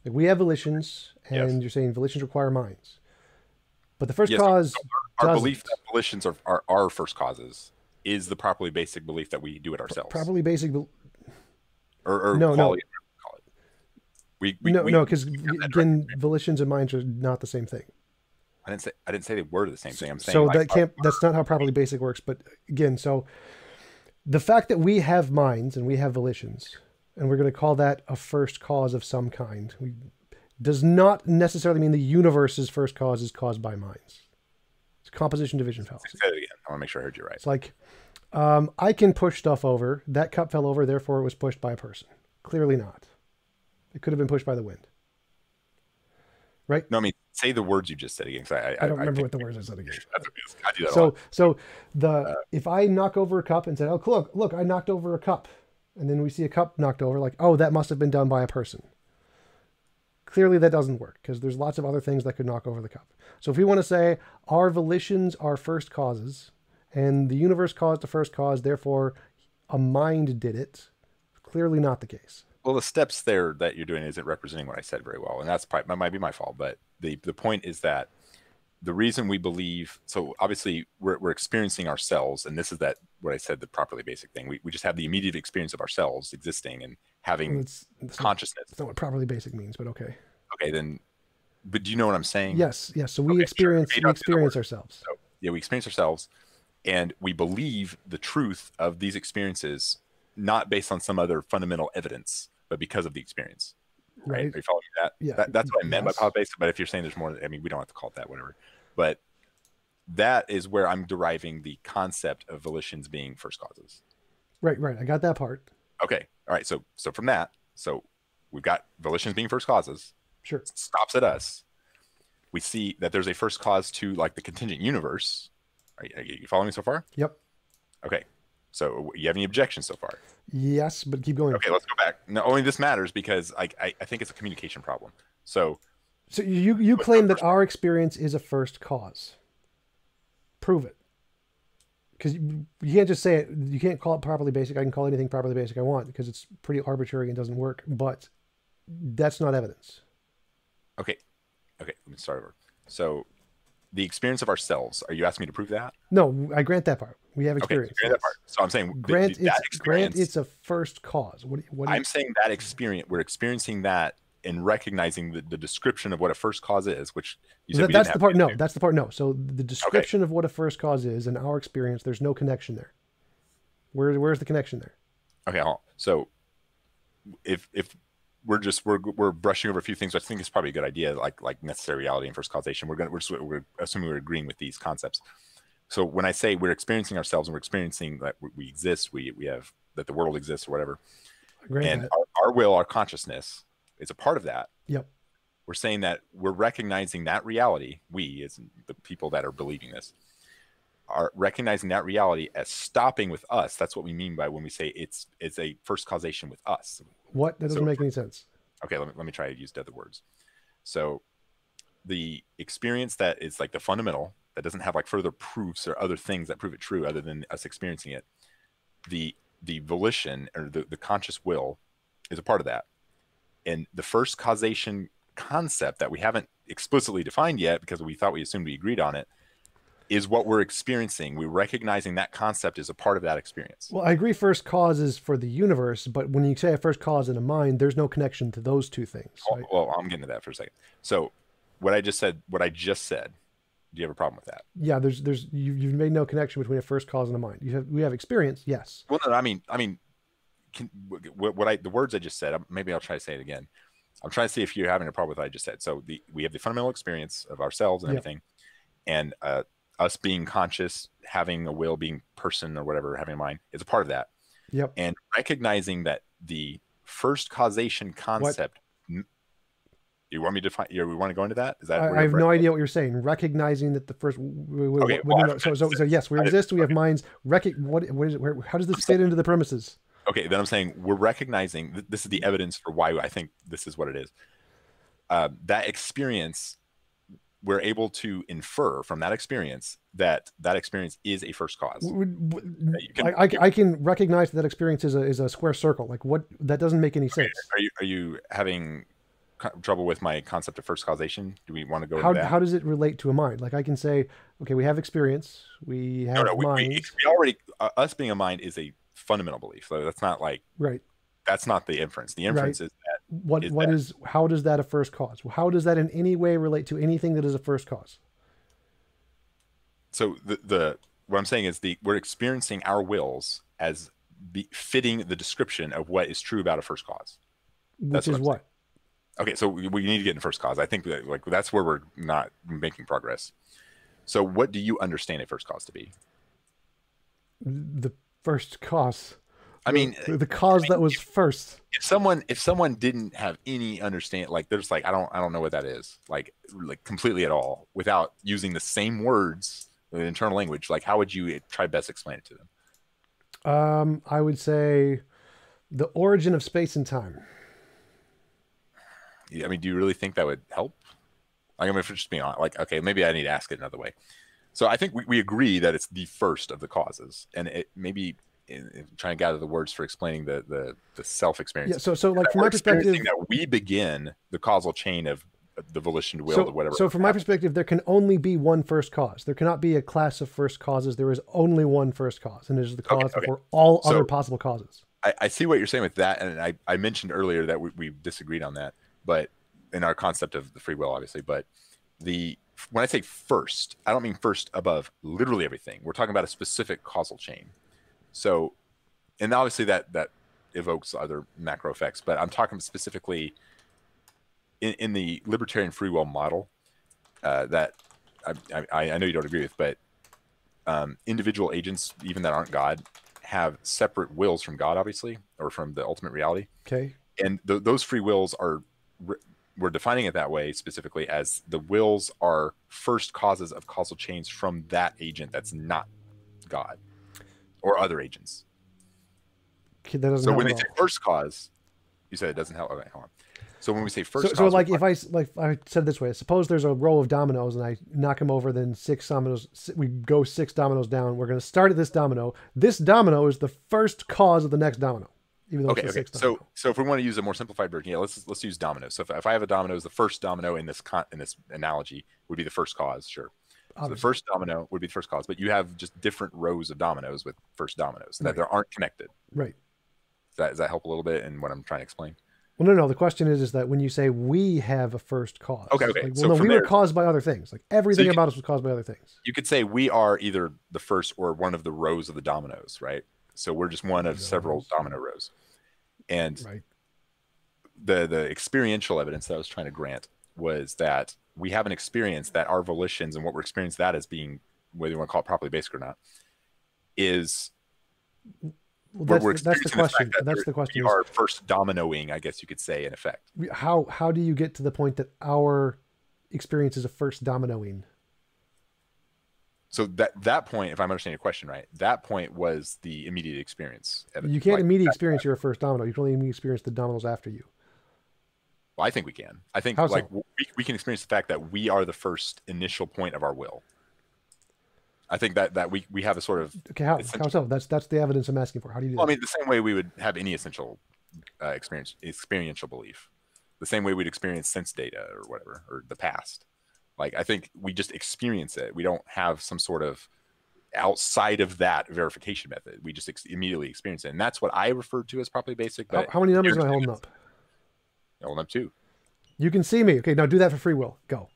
Like we have volitions, and yes. you're saying volitions require minds. But the first yes, cause, our, our belief that volitions are, are, are first causes is the properly basic belief that we do it ourselves. Properly basic, be- or, or no, no. We, we no, we, no, because we have that again, volitions and minds are not the same thing. I didn't say I didn't say they were the same thing. I'm saying so like, that can't. That's not how properly basic works. But again, so the fact that we have minds and we have volitions, and we're going to call that a first cause of some kind, we, does not necessarily mean the universe's first cause is caused by minds. Composition division fallacy. Say it again. I want to make sure I heard you right. It's like um, I can push stuff over. That cup fell over, therefore it was pushed by a person. Clearly not. It could have been pushed by the wind. Right? No, I mean say the words you just said again. 'cause I, I don't remember think what the words I said again. I do that So so the if I knock over a cup and said, "Oh, look, look, I knocked over a cup," and then we see a cup knocked over, like, "Oh, that must have been done by a person." Clearly, that doesn't work because there's lots of other things that could knock over the cup. So if we want to say our volitions are first causes, and the universe caused the first cause, therefore a mind did it, clearly not the case. Well, the steps there that you're doing isn't representing what I said very well, and that's probably that might be my fault. But the the point is that the reason we believe so obviously we're, we're experiencing ourselves, and this is that what I said the properly basic thing. We we just have the immediate experience of ourselves existing and having that's, not, consciousness. that's not what properly basic means, but okay. Okay, then, but do you know what I'm saying? Yes, yes. So we Okay, experience You we don't have to do the experience ourselves. So yeah, we experience ourselves, and we believe the truth of these experiences not based on some other fundamental evidence, but because of the experience. Right? Right. Are you following that? Yeah, That, that's what I meant yes. by power basic. But if you're saying there's more, I mean, we don't have to call it that, whatever. But that is where I'm deriving the concept of volitions being first causes. Right, right. I got that part. Okay. All right. So so from that, so we've got volitions being first causes. Sure. stops at us. We see that there's a first cause to like the contingent universe. Are you, are you following me so far? Yep. Okay. So you have any objections so far? Yes, but keep going. Okay, let's go back. No, only this matters because I, I, I think it's a communication problem. So So you you claim that our experience is a first cause. Prove it. Because you, you can't just say it. You can't call it properly basic. I can call anything properly basic I want because it's pretty arbitrary and doesn't work. But that's not evidence. okay, okay, let me start over. So the experience of ourselves. Are you asking me to prove that? No, I grant that part. We have Okay, experience. grant that part. So I'm saying Grant th- it's grant it's a first cause. What? What? I'm saying that experience. We're experiencing that and recognizing the, the description of what a first cause is, which you said That- that's the part. No, that's the part. No. So the description of what a first cause is in our experience, there's no connection there. Where where's the connection there? Okay, so if if we're just we're we're brushing over a few things, I think it's probably a good idea, like like necessary reality and first causation. We're gonna we're, just, we're assuming we're agreeing with these concepts. So when I say we're experiencing ourselves and we're experiencing that we, exist, we we have that the world exists or whatever, grant and our, our will, our consciousness is a part of that. Yep. We're saying that we're recognizing that reality. We, as the people that are believing this, are recognizing that reality as stopping with us. That's what we mean by when we say it's it's a first causation with us. What? That doesn't So- make any sense. Okay, let me let me try to use other words. So the experience that is like the fundamental that doesn't have like further proofs or other things that prove it true other than us experiencing it. The the volition or the, the conscious will is a part of that. And the first causation concept that we haven't explicitly defined yet because we thought we assumed we agreed on it is what we're experiencing. We're recognizing that concept is a part of that experience. Well, I agree. First cause is for the universe, but when you say a first cause in a mind, there's no connection to those two things. Oh, Right? Well, I'm getting to that for a second. So, what I just said, what I just said, do you have a problem with that? Yeah, there's there's you, you've made no connection between a first cause and a mind. You have we have experience, yes. Well, no, I mean, I mean, can, what, what I the words I just said, maybe I'll try to say it again. I'm trying to see if you're having a problem with what I just said. So the we have the fundamental experience of ourselves and Yeah. everything, and uh, us being conscious, having a will, being person or whatever, having a mind is a part of that, Yep. and recognizing that the first causation concept. m- You want me to find? You we want to go into that? Is that? I, I have no idea what you're saying. Recognizing that the first. w- w- Okay, well, no, so, so so yes, we exist. We have minds. Rec- what what is it? Where, how does this fit into the premises? okay then i'm saying we're recognizing th- this is the evidence for why i think this is what it is uh, that experience we're able to infer from that experience that that experience is a first cause can- I, I, I can recognize that that experience is a is a square circle. Like what? That doesn't make any sense. are you are you having trouble with my concept of first causation do we want to go How, how does it relate to a mind? Like I can say, okay, we have experience, we have no, no, we, we, we already uh, us being a mind is a fundamental belief so that's not like right? that's not the inference the inference is that What is what that, is how does that a first cause? How does that in any way relate to anything that is a first cause? So the the what I'm saying is the we're experiencing our wills as be, fitting the description of what is true about a first cause. That's Which is what? Okay, so we, we need to get in first cause. I think that like that's where we're not making progress. So what do you understand a first cause to be? The first cause. I mean, the, cause I mean, that was if, first. If someone if someone didn't have any understand like there's like I don't I don't know what that is like like completely at all without using the same words the internal language like how would you try best explain it to them? Um, I would say the origin of space and time. Yeah, I mean, do you really think that would help? Like, I mean, if just being honest, like, okay, maybe I need to ask it another way. So I think we, we agree that it's the first of the causes, and it maybe in, in trying to gather the words for explaining the the, the self experience. Yeah. So so like from my perspective, that we begin the causal chain of the volition to will so, or whatever. So from my perspective, there can only be one first cause. There cannot be a class of first causes. There is only one first cause, and it is the cause okay, okay. for all so, other possible causes. I, I, see what you're saying with that, and I, I mentioned earlier that we, we disagreed on that, but in our concept of the free will, obviously, but the when I say first, I don't mean first above literally everything. We're talking about a specific causal chain. So, and obviously that that evokes other macro effects, but I'm talking specifically in, in the libertarian free will model uh, that I, I, I, know you don't agree with, but um, individual agents, even that aren't God, have separate wills from God, obviously, or from the ultimate reality. Okay. And th- those free wills are we're defining it that way specifically as the wills are first causes of causal chains from that agent that's not God or other agents. Okay, so when they say first cause, you said it doesn't help. Okay, hold on. So when we say first, so, so like if I like I said this way, suppose there's a row of dominoes and I knock them over, then six dominoes. We go six dominoes down. We're going to start at this domino. This domino is the first cause of the next domino even though okay, okay. So, so if we want to use a more simplified version, yeah, let's let's use dominoes. So if, if I have a dominoes, the first domino in this con- in this analogy would be the first cause, sure. So the first domino would be the first cause, but you have just different rows of dominoes with first dominoes that right. they aren't connected. Right. Does that, does that help a little bit in what I'm trying to explain? Well, no, no. The question is, is that when you say we have a first cause, okay, okay. Like, well, so no, we there, were caused by other things. Like everything so about us was caused by other things. You could say we are either the first or one of the rows of the dominoes, right? So we're just one of several domino rows and right. the the experiential evidence that I was trying to grant was that we have an experience that our volitions and what we're experiencing that as being whether you want to call it properly basic or not is well, that's, the, that's the question. The that's the question. We are first dominoing, I guess you could say, in effect. How how do you get to the point that our experience is a first dominoing? So that that point, if I'm understanding your question right, that point was the immediate experience. You can't like, immediately experience your first domino. You can only experience the dominoes after you. Well, I think we can. I think How like so? we, we can experience the fact that we are the first initial point of our will. I think that that we we have a sort of okay. How, how so? That's that's the evidence I'm asking for. How do you do well, that? I mean, the same way we would have any essential uh, experience experiential belief, the same way we'd experience sense data or whatever or the past. Like I think we just experience it. We don't have some sort of outside of that verification method. We just ex- immediately experience it, and that's what I refer to as properly basic. But how, how many numbers am I holding up? Up two. You can see me. Okay, now do that for free will. Go.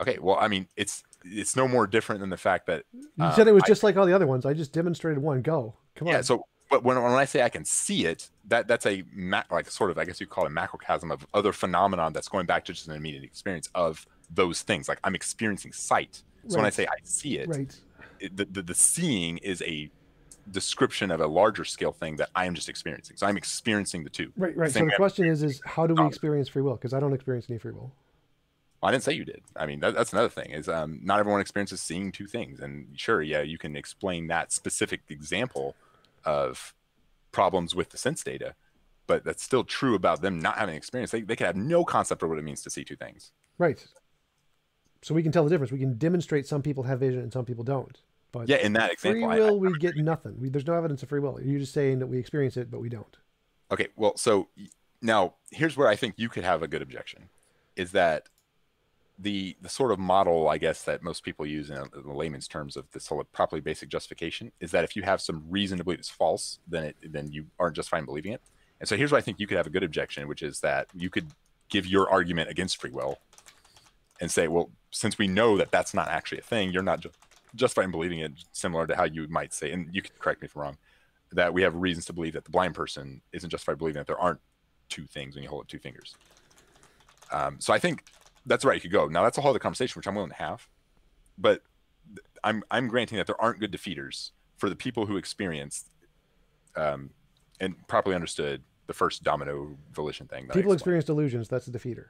Okay. Well, I mean, it's it's no more different than the fact that uh, you said it was just I, like all the other ones. I just demonstrated one. Go. Come on. Yeah. So, but when, when I say I can see it, that that's a ma- like sort of I guess you call it a macrocosm of other phenomenon that's going back to just an immediate experience of those things. Like I'm experiencing sight. So right. when I say I see it, right. it the, the, the seeing is a description of a larger scale thing that I am just experiencing. So I'm experiencing the two. Right, right. So the question is, is how do we experience free will? Because I don't experience any free will. I didn't say you did. I mean, that, that's another thing is um, not everyone experiences seeing two things. And sure, yeah, you can explain that specific example of problems with the sense data, but that's still true about them not having experience. They, they could have no concept of what it means to see two things. Right so we can tell the difference. We can demonstrate some people have vision and some people don't. But yeah, in that example, free will, I, I, we get nothing. We, there's no evidence of free will. You're just saying that we experience it, but we don't. Okay, well, so now here's where I think you could have a good objection, is that the the sort of model, I guess, that most people use in, in the layman's terms of this whole properly basic justification is that if you have some reason to believe it's false, then it then you aren't justifying believing it, And so here's why I think you could have a good objection, which is that you could give your argument against free will and say, well, since we know that that's not actually a thing, you're not ju- justified in believing it, similar to how you might say, and you can correct me if I'm wrong, that we have reasons to believe that the blind person isn't justified believing that there aren't two things when you hold up two fingers. Um, so I think that's right. You could go. Now that's a whole other conversation, which I'm willing to have, but I'm I'm granting that there aren't good defeaters for the people who experienced um, and properly understood the first domino volition thing. People experience delusions. That's a defeater.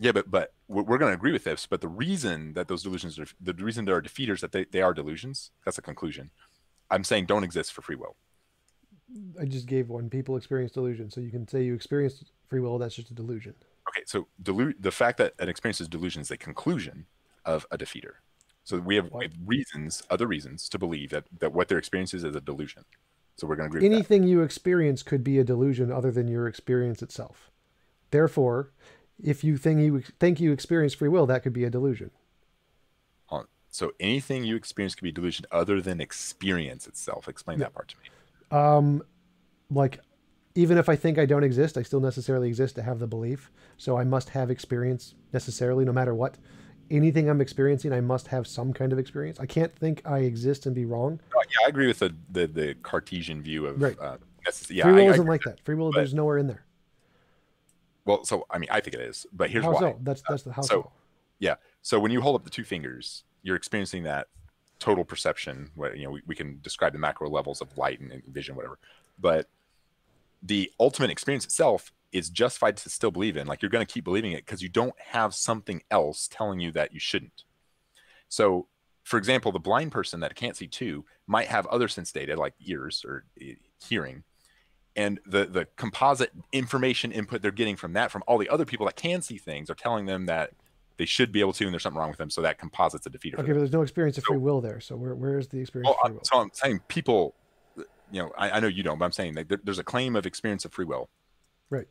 Yeah, but but we're going to agree with this. But the reason that those delusions are the reason there are defeaters that they, they are delusions. That's a conclusion. I'm saying don't exist for free will. I just gave one. People experience delusion, so you can say you experience free will. That's just a delusion. Okay, so delu- the fact that an experience is delusion is a conclusion of a defeater. So we have, we have, reasons, other reasons, to believe that that what their experience is is a delusion. So we're going to agree. Anything you experience could be a delusion other than your experience itself. Therefore, if you think you think you experience free will, that could be a delusion. So anything you experience could be delusion other than experience itself. Explain yeah. that part to me. Um, like even if I think I don't exist, I still necessarily exist to have the belief. So I must have experience necessarily, no matter what. Anything I'm experiencing, I must have some kind of experience. I can't think I exist and be wrong. Oh, yeah, I agree with the the, the Cartesian view of right. Uh, yeah, Free will I, isn't I like that. Free will, but, there's nowhere in there. Well, so I mean, I think it is, but here's how why. So? That's that's the how. So, so, yeah. So when you hold up the two fingers, you're experiencing that total perception. Where you know we, we can describe the macro levels of light and, and vision, whatever. But the ultimate experience itself is justified to still believe in. Like you're going to keep believing it because you don't have something else telling you that you shouldn't. So, for example, the blind person that can't see two might have other sense data like ears or eh, hearing and the the composite information input they're getting from that from all the other people that can see things are telling them that they should be able to and there's something wrong with them. So that composite's a defeater okay but there's no experience of free will there. So where, where is the experience oh, well, so i'm saying people you know I, I know you don't but i'm saying that there, there's a claim of experience of free will. Right.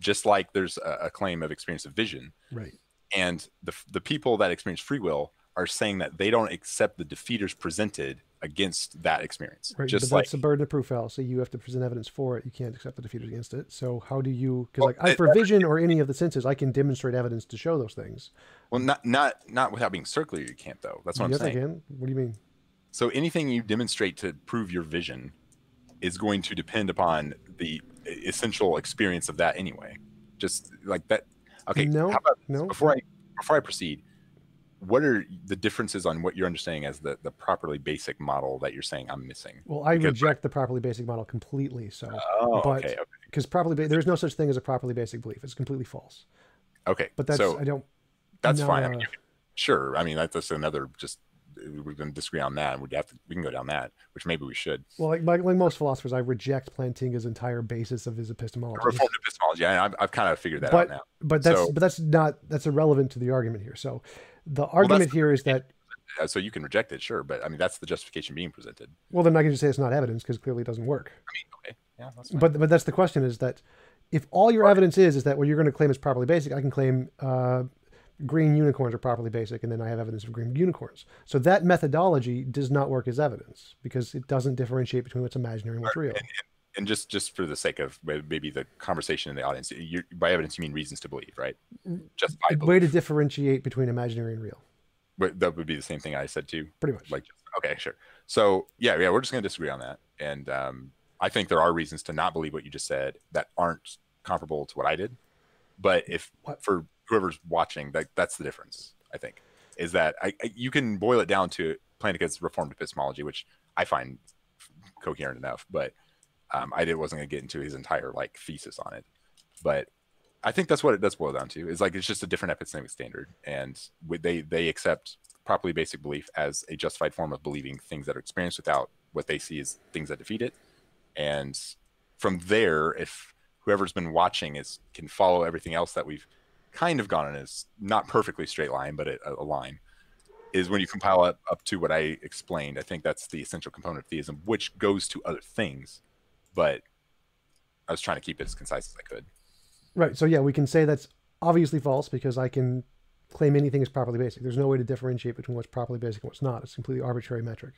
Just like there's a, a claim of experience of vision. Right. And the the people that experience free will are saying that they don't accept the defeaters presented against that experience. Right, Just but like, that's a burden of proof fallacy. You have to present evidence for it. You can't accept the defeaters against it. So how do you? Because well, like I, for vision or any of the senses, I can demonstrate evidence to show those things. Well, not not not without being circular. You can't though. That's what yes, I'm saying. I can. What do you mean? So anything you demonstrate to prove your vision is going to depend upon the essential experience of that anyway. Just like that. Okay. No. About, no. Before I before I proceed, what are the differences on what you're understanding as the, the properly basic model that you're saying I'm missing? Well, I because reject the properly basic model completely. So, oh, but okay, because okay. properly ba- there's no such thing as a properly basic belief. It's completely false. Okay, but that's so I don't. That's fine. Uh, I mean, can, sure. I mean, that's another just we're going to disagree on that. We'd have to we can go down that, which maybe we should. Well, like, like, like most philosophers, I reject Plantinga's entire basis of his epistemology. Reformed epistemology. I, I've, I've kind of figured that but, out now. But that's so, but that's not that's irrelevant to the argument here. So the argument well, here is that so you can reject it, sure, but I mean that's the justification being presented. Well, then I can just say it's not evidence because clearly it doesn't work. I mean, okay, yeah, that's fine. But but that's the question: is that if all your right. evidence is is that what you're going to claim is properly basic, I can claim uh, green unicorns are properly basic, and then I have evidence of green unicorns. So that methodology does not work as evidence because it doesn't differentiate between what's imaginary and what's real. And, and, and just just for the sake of maybe the conversation in the audience, by evidence you mean reasons to believe, right? Just by way to differentiate between imaginary and real. But that would be the same thing I said too. Pretty much. Like, okay, sure. So yeah, yeah, we're just gonna disagree on that, and um, I think there are reasons to not believe what you just said that aren't comparable to what I did. But if what? for whoever's watching, that that's the difference. I think is that I, I you can boil it down to Plantinga's reformed epistemology, which I find coherent enough, but um, I did wasn't gonna get into his entire like thesis on it, but I think that's what it does boil down to. Is like it's just a different epistemic standard, and they they accept properly basic belief as a justified form of believing things that are experienced without what they see as things that defeat it. And from there, if whoever's been watching is can follow everything else that we've kind of gone in as not perfectly straight line, but a, a line, is when you compile up, up to what I explained. I think that's the essential component of theism, which goes to other things but I was trying to keep it as concise as I could. Right. So yeah, we can say that's obviously false because I can claim anything is properly basic. There's no way to differentiate between what's properly basic and what's not. It's a completely arbitrary metric.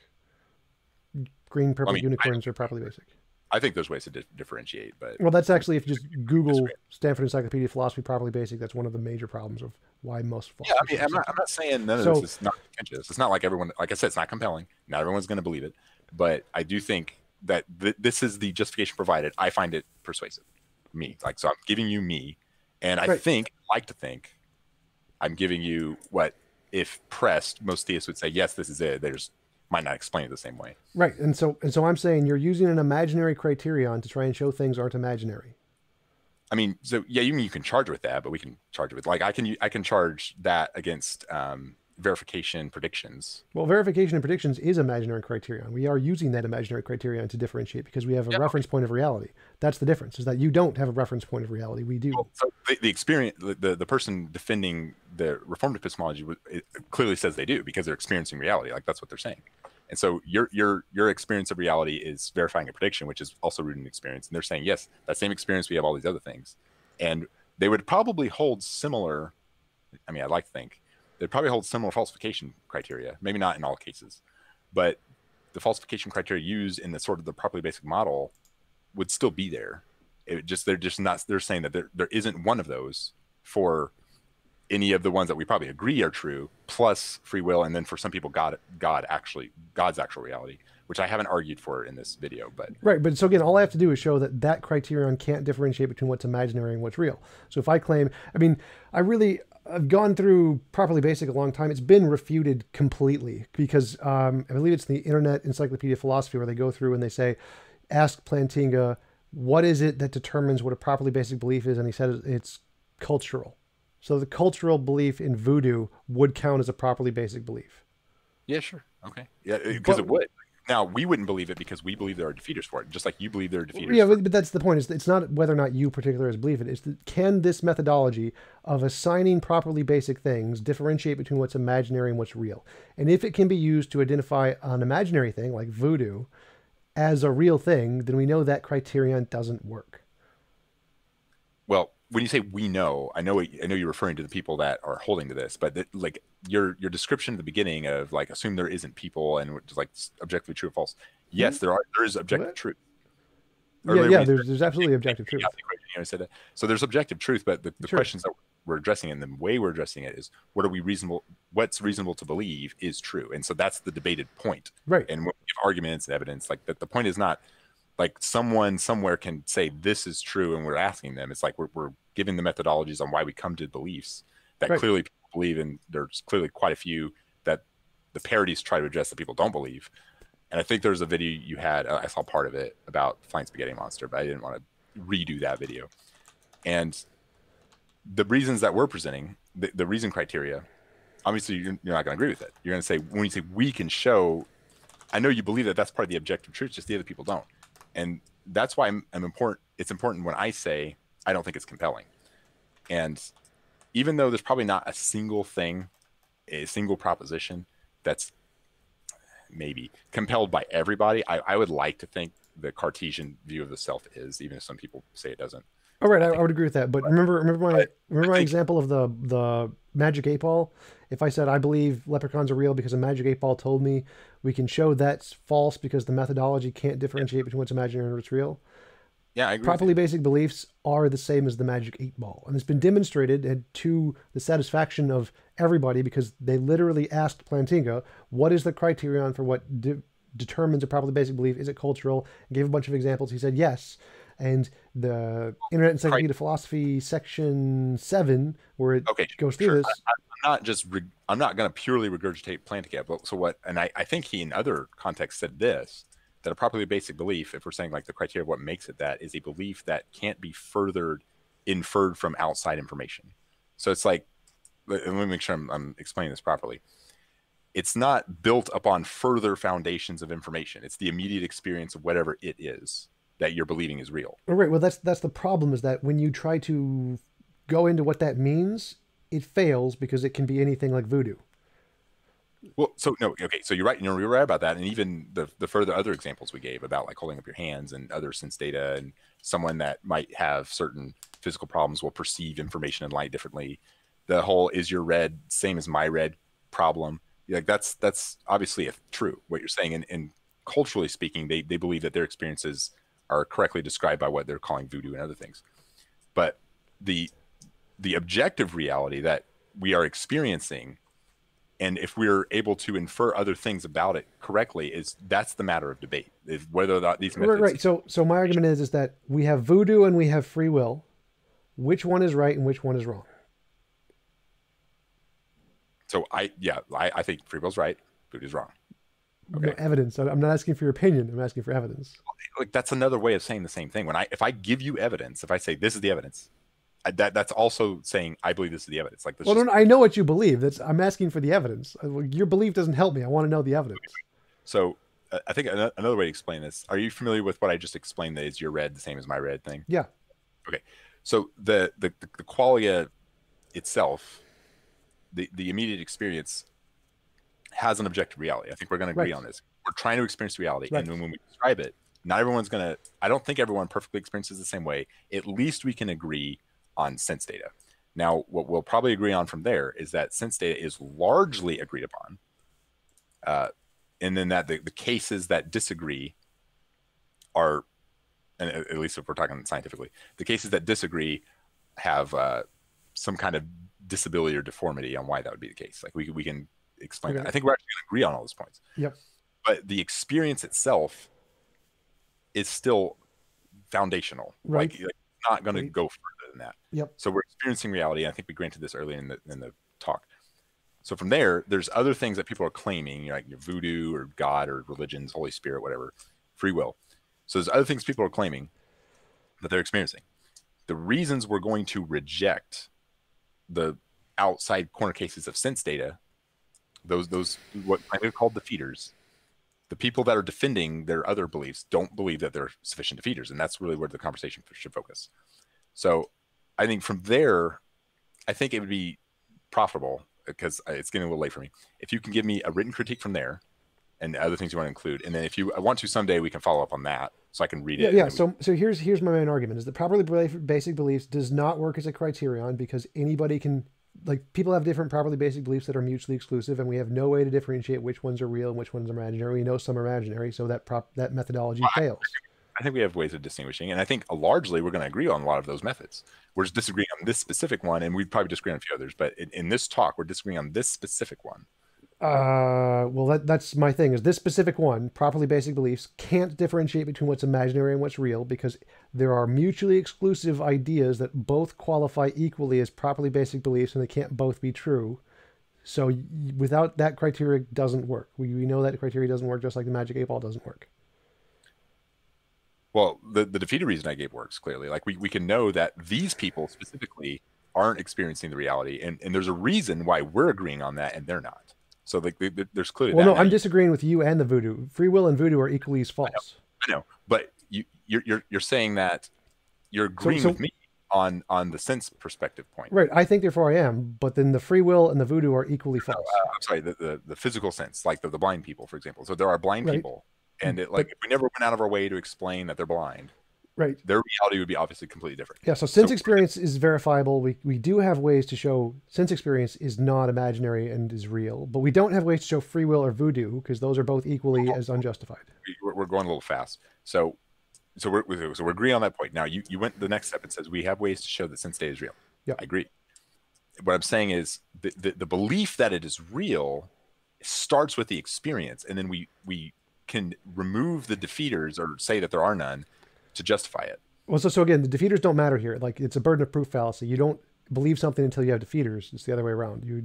Green, purple I mean, unicorns I, are properly basic. I think there's ways to di- differentiate, but well, that's actually if you just Google Stanford Encyclopedia of Philosophy properly basic, that's one of the major problems of why most. Yeah, I mean, I'm not, I'm not saying none of this is not contentious. It's not like everyone, like I said, it's not compelling. Not everyone's going to believe it, but I do think that th- this is the justification provided. I find it persuasive. Me, like, so I'm giving you me, and I right. think, like to think, I'm giving you what, if pressed, most theists would say, yes, this is it. There's might not explain it the same way. Right. And so and so I'm saying you're using an imaginary criterion to try and show things aren't imaginary. I mean, so yeah, you mean you can charge with that, but we can charge with like I can I can charge that against um, verification predictions. Well, verification and predictions is imaginary criterion. We are using that imaginary criterion to differentiate because we have a yeah. reference point of reality. That's the difference. Is that you don't have a reference point of reality. We do. Well, so the, the, experience, the, the person defending the reformed epistemology clearly says they do because they're experiencing reality. Like that's what they're saying. And so your your your experience of reality is verifying a prediction, which is also rooted in experience. And they're saying yes, that same experience we have all these other things, and they would probably hold similar. I mean, I'd like to think they probably hold similar falsification criteria. Maybe not in all cases, but the falsification criteria used in the sort of the properly basic model would still be there. It just they're just not. They're saying that there there isn't one of those for any of the ones that we probably agree are true, plus free will, and then for some people, God, God actually, God's actual reality, which I haven't argued for in this video, but right. But so again, all I have to do is show that that criterion can't differentiate between what's imaginary and what's real. So if I claim, I mean, I really, I've gone through properly basic a long time. It's been refuted completely because um, I believe it's the Internet Encyclopedia of Philosophy where they go through and they say, ask Plantinga, what is it that determines what a properly basic belief is? And he said it's cultural. So the cultural belief in voodoo would count as a properly basic belief. Yeah, sure. Okay. Yeah, because it would. Now we wouldn't believe it because we believe there are defeaters for it, just like you believe there are defeaters. Yeah, but, but that's the point. Is it's not whether or not you particularly believe it. It's that can this methodology of assigning properly basic things differentiate between what's imaginary and what's real, and if it can be used to identify an imaginary thing like voodoo as a real thing, then we know that criterion doesn't work. When you say we know, I know I know you're referring to the people that are holding to this, but that, like your your description at the beginning of like assume there isn't people and just like objectively true or false. Yes, mm-hmm. there are. There is objective what? truth. Or yeah, yeah. There's, there's absolutely objective truth. You know, said that. So there's objective truth, but the, the sure. questions that we're addressing and the way we're addressing it is what are we reasonable? What's reasonable to believe is true, and so that's the debated point. Right. And we give arguments and evidence, like that, the point is not like someone somewhere can say this is true and we're asking them. It's like we're, we're giving the methodologies on why we come to beliefs that right. clearly people believe and there's clearly quite a few that the parodies try to address that people don't believe. And i think there's a video you had uh, i saw part of it about flying spaghetti monster but i didn't want to redo that video. And the reasons that we're presenting the, the reason criteria obviously you're, you're not going to agree with it. You're going to say when you say we can show i know you believe that that's part of the objective truth just the other people don't and that's why I'm, I'm important. It's important when I say I don't think it's compelling. And even though there's probably not a single thing, a single proposition that's maybe compelled by everybody, I, I would like to think the Cartesian view of the self is, even if some people say it doesn't. All right, I, I, would agree with that. But remember, remember my remember my example of the the magic eight ball. If I said I believe leprechauns are real because a magic eight ball told me, we can show that's false because the methodology can't differentiate between what's imaginary and what's real. Yeah, I agree. Properly basic beliefs are the same as the magic eight ball, and it's been demonstrated to the satisfaction of everybody because they literally asked Plantinga, "What is the criterion for what de- determines a properly basic belief? Is it cultural?" And gave a bunch of examples. He said yes and the Internet Encyclopedia of Philosophy section seven, where it okay, goes through sure. this. I, am not just re- I'm not going to purely regurgitate Plantinga, but so what? And I, I think he in other contexts said this that a properly basic belief, if we're saying like the criteria of what makes it that, is a belief that can't be furthered inferred from outside information. So it's like, let, let me make sure I'm, I'm explaining this properly it's not built upon further foundations of information. It's the immediate experience of whatever it is that you're believing is real. Right. Well, that's that's the problem is that when you try to go into what that means, it fails because it can be anything like voodoo. Well, so no, okay, so you're right. You know, you're right about that, and even the the further other examples we gave about like holding up your hands and other sense data, and someone that might have certain physical problems will perceive information and light differently. The whole is your red same as my red problem. Like that's that's obviously true what you're saying, and, and culturally speaking, they they believe that their experiences are correctly described by what they're calling voodoo and other things. But the the objective reality that we are experiencing and if we're able to infer other things about it correctly is that's the matter of debate is whether that these methods right, right so so my argument is is that we have voodoo and we have free will. Which one is right and which one is wrong? So i yeah i, I think free will's right voodoo's wrong okay. No evidence i'm not asking for your opinion i'm asking for evidence like that's another way of saying the same thing when i if i give you evidence if i say this is the evidence that that's also saying I believe this is the evidence. Like this. Well, just... no, I know what you believe. That's I'm asking for the evidence. Uh, your belief doesn't help me. I want to know the evidence. So uh, I think another way to explain this. Are you familiar with what I just explained? That is your red the same as my red thing? Yeah. Okay. So the the the qualia itself, the the immediate experience, has an objective reality. I think we're going to agree right. on this. We're trying to experience reality, right. and when we describe it, not everyone's going to. I don't think everyone perfectly experiences the same way. At least we can agree on sense data. Now, what we'll probably agree on from there is that sense data is largely agreed upon. Uh, and then that the, the cases that disagree are, and at least if we're talking scientifically, the cases that disagree have uh, some kind of disability or deformity on why that would be the case. Like we, we can explain okay. that. I think we're actually going to agree on all those points. Yep. But the experience itself is still foundational. Right. Like, like not going right. to go further than that. Yep. So we're experiencing reality. I think we granted this early in the in the talk. So from there, there's other things that people are claiming, like your voodoo or God or religions, Holy Spirit, whatever, free will. So there's other things people are claiming that they're experiencing. The reasons we're going to reject the outside corner cases of sense data, those those what are called defeaters, the people that are defending their other beliefs don't believe that they're sufficient defeaters, and that's really where the conversation should focus. So I think from there, I think it would be profitable because it's getting a little late for me. If you can give me a written critique from there and other things you want to include, and then if you want to someday, we can follow up on that so I can read it. Yeah. yeah. So, so here's here's my main argument: is that properly basic beliefs does not work as a criterion because anybody can like people have different properly basic beliefs that are mutually exclusive, and we have no way to differentiate which ones are real and which ones are imaginary. We know some are imaginary, so that prop that methodology well, fails. I think we have ways of distinguishing, and I think largely we're going to agree on a lot of those methods. We're just disagreeing on this specific one, and we'd probably disagree on a few others. But in, in this talk, we're disagreeing on this specific one. Uh, well, that that's my thing. Is this specific one properly basic beliefs can't differentiate between what's imaginary and what's real because there are mutually exclusive ideas that both qualify equally as properly basic beliefs, and they can't both be true. So without that criteria, doesn't work. We, we know that criteria doesn't work, just like the magic eight ball doesn't work. Well, the, the defeated reason I gave works clearly. Like we, we can know that these people specifically aren't experiencing the reality, and, and there's a reason why we're agreeing on that and they're not. So like there's clearly. Well, no, I'm disagreeing with you and the voodoo. Free will and voodoo are equally as false. I know, I know. but you you're, you're you're saying that you're agreeing so, so, with me on on the sense perspective point. Right. I think therefore I am, but then the free will and the voodoo are equally false. uh, I'm sorry, the, the, the physical sense, like the, the blind people, for example. So there are blind right. people and it like but, if we never went out of our way to explain that they're blind right. Their reality would be obviously completely different. Yeah so sense so, experience is verifiable. We, we do have ways to show sense experience is not imaginary and is real but we don't have ways to show free will or voodoo because those are both equally as unjustified. we're, we're going a little fast. So so we're so we're agreeing on that point. Now you you went the next step and says we have ways to show that sense data is real. Yeah. I agree. What i'm saying is the, the, the belief that it is real starts with the experience and then we we can remove the defeaters or say that there are none to justify it. Well, so so again, the defeaters don't matter here. Like it's a burden of proof fallacy. You don't believe something until you have defeaters. It's the other way around. You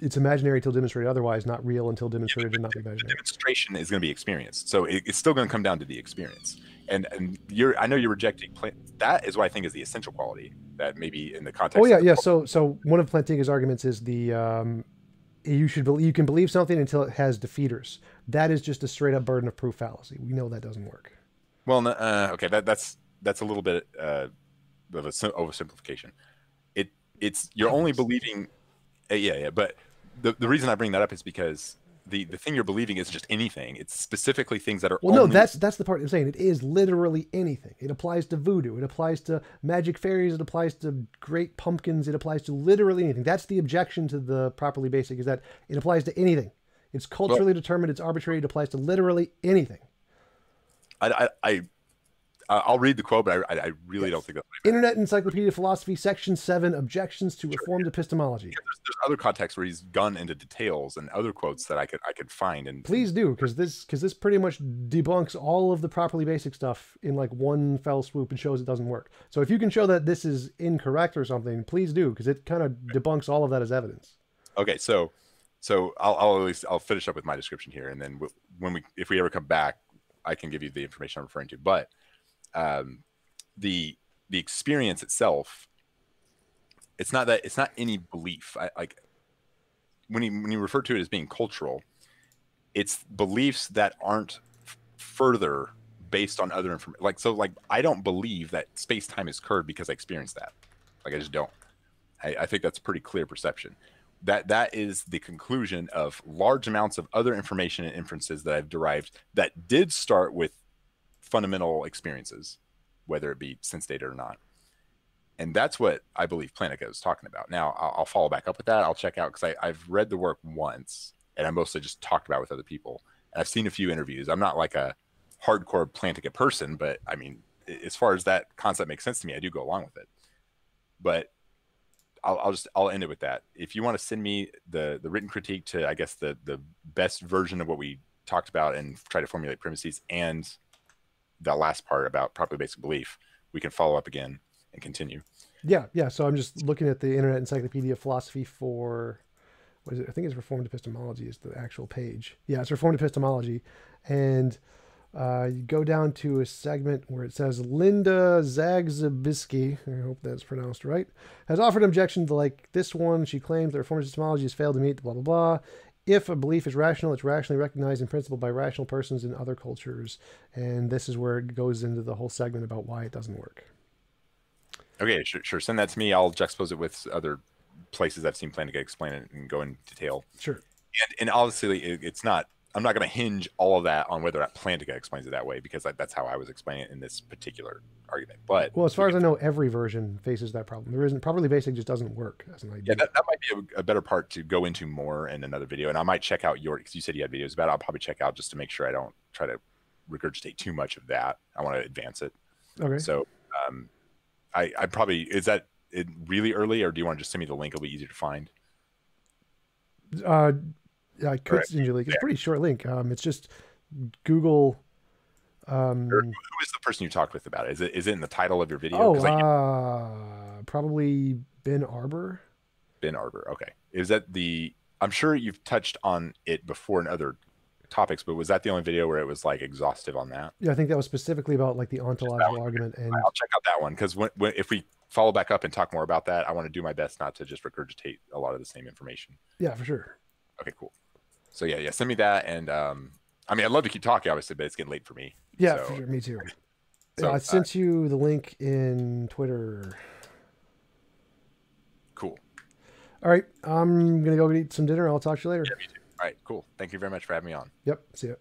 it's imaginary until demonstrated otherwise, not real until demonstrated yeah, and not imaginary. demonstration is going to be experienced, so it, it's still going to come down to the experience. And and you're I know you're rejecting that is what I think is the essential quality that maybe in the context. Oh yeah, yeah. So so one of Plantinga's arguments is the um, you should believe you can believe something until it has defeaters. That is just a straight up burden of proof fallacy. We know that doesn't work. Well, uh, okay, that, that's that's a little bit uh, of a oversimplification. It it's you're only believing, uh, yeah, yeah. But the the reason I bring that up is because the the thing you're believing is just anything. It's specifically things that are. Well, only... no, that's that's the part I'm saying. It is literally anything. It applies to voodoo. It applies to magic fairies. It applies to great pumpkins. It applies to literally anything. That's the objection to the properly basic is that it applies to anything. It's culturally well, determined. It's arbitrary. It applies to literally anything. I, I Uh, I'll read the quote, but I, I really yes. don't think that's Internet Encyclopedia Philosophy, Section 7 Objections to Reformed Epistemology. Yeah, there's, there's, other contexts where he's gone into details and other quotes that I could I could find. And please do, because this because this pretty much debunks all of the properly basic stuff in like one fell swoop and shows it doesn't work. So if you can show that this is incorrect or something, please do, because it kind of debunks all of that as evidence. Okay, so so I'll, I'll at least I'll finish up with my description here, and then when we if we ever come back, I can give you the information I'm referring to. But um, the the experience itself, it's not that it's not any belief. I, like when you when you refer to it as being cultural, it's beliefs that aren't f- further based on other information. Like so, like I don't believe that space time is curved because I experienced that. Like I just don't. I, I think that's pretty clear perception that that is the conclusion of large amounts of other information and inferences that I've derived that did start with fundamental experiences, whether it be sense data or not. And that's what I believe Plantinga is talking about. Now, I'll, I'll, follow back up with that. I'll check out because I've read the work once and I mostly just talked about with other people. And I've seen a few interviews. I'm not like a hardcore Plantinga person, but I mean, as far as that concept makes sense to me, I do go along with it. But I'll, I'll just I'll end it with that. If you want to send me the the written critique to I guess the the best version of what we talked about and try to formulate premises and that last part about properly basic belief, we can follow up again and continue. Yeah, yeah. So I'm just looking at the Internet Encyclopedia of Philosophy for what is it? I think it's Reformed Epistemology is the actual page. Yeah, it's Reformed Epistemology, and uh, you go down to a segment where it says Linda Zagzebski, I hope that's pronounced right, has offered an objection to like this one. She claims that reform epistemology has failed to meet blah blah blah. If a belief is rational, it's rationally recognized in principle by rational persons in other cultures, and this is where it goes into the whole segment about why it doesn't work. Okay, sure, sure. Send that to me. I'll juxtapose it with other places I've seen Plantinga explain it and go in detail. Sure. And, and obviously, it, it's not I'm not going to hinge all of that on whether or not Plantinga explains it that way because that's how I was explaining it in this particular argument. But well, as far as I know, every version faces that problem. There isn't properly basic just doesn't work as an idea. Yeah, that, that might be a, a, better part to go into more in another video, and I might check out your because you said you had videos about. it. I'll probably check out just to make sure I don't try to regurgitate too much of that. I want to advance it. Okay. So, um, I I probably is that it really early, or do you want to just send me the link? It'll be easier to find. Uh, I could right. send you a link. It's a pretty short link. Um, it's just Google. Um, who is the person you talked with about it? Is it is it in the title of your video? Oh, uh, probably Ben Arbour. Ben Arbour. Okay. Is that the? I'm sure you've touched on it before in other topics, but was that the only video where it was like exhaustive on that? Yeah, I think that was specifically about like the ontological argument. And I'll check out that one because when, when if we follow back up and talk more about that, I want to do my best not to just regurgitate a lot of the same information. Yeah, for sure. Okay, cool so yeah, yeah, send me that. And um, I mean, I'd love to keep talking, obviously, but it's getting late for me. Yeah, so, for sure. Me too. So, yeah, I sent uh, you the link in Twitter. Cool. All right, I'm gonna go eat some dinner. I'll talk to you later. Yeah, me too. All right, cool. Thank you very much for having me on. Yep. See you.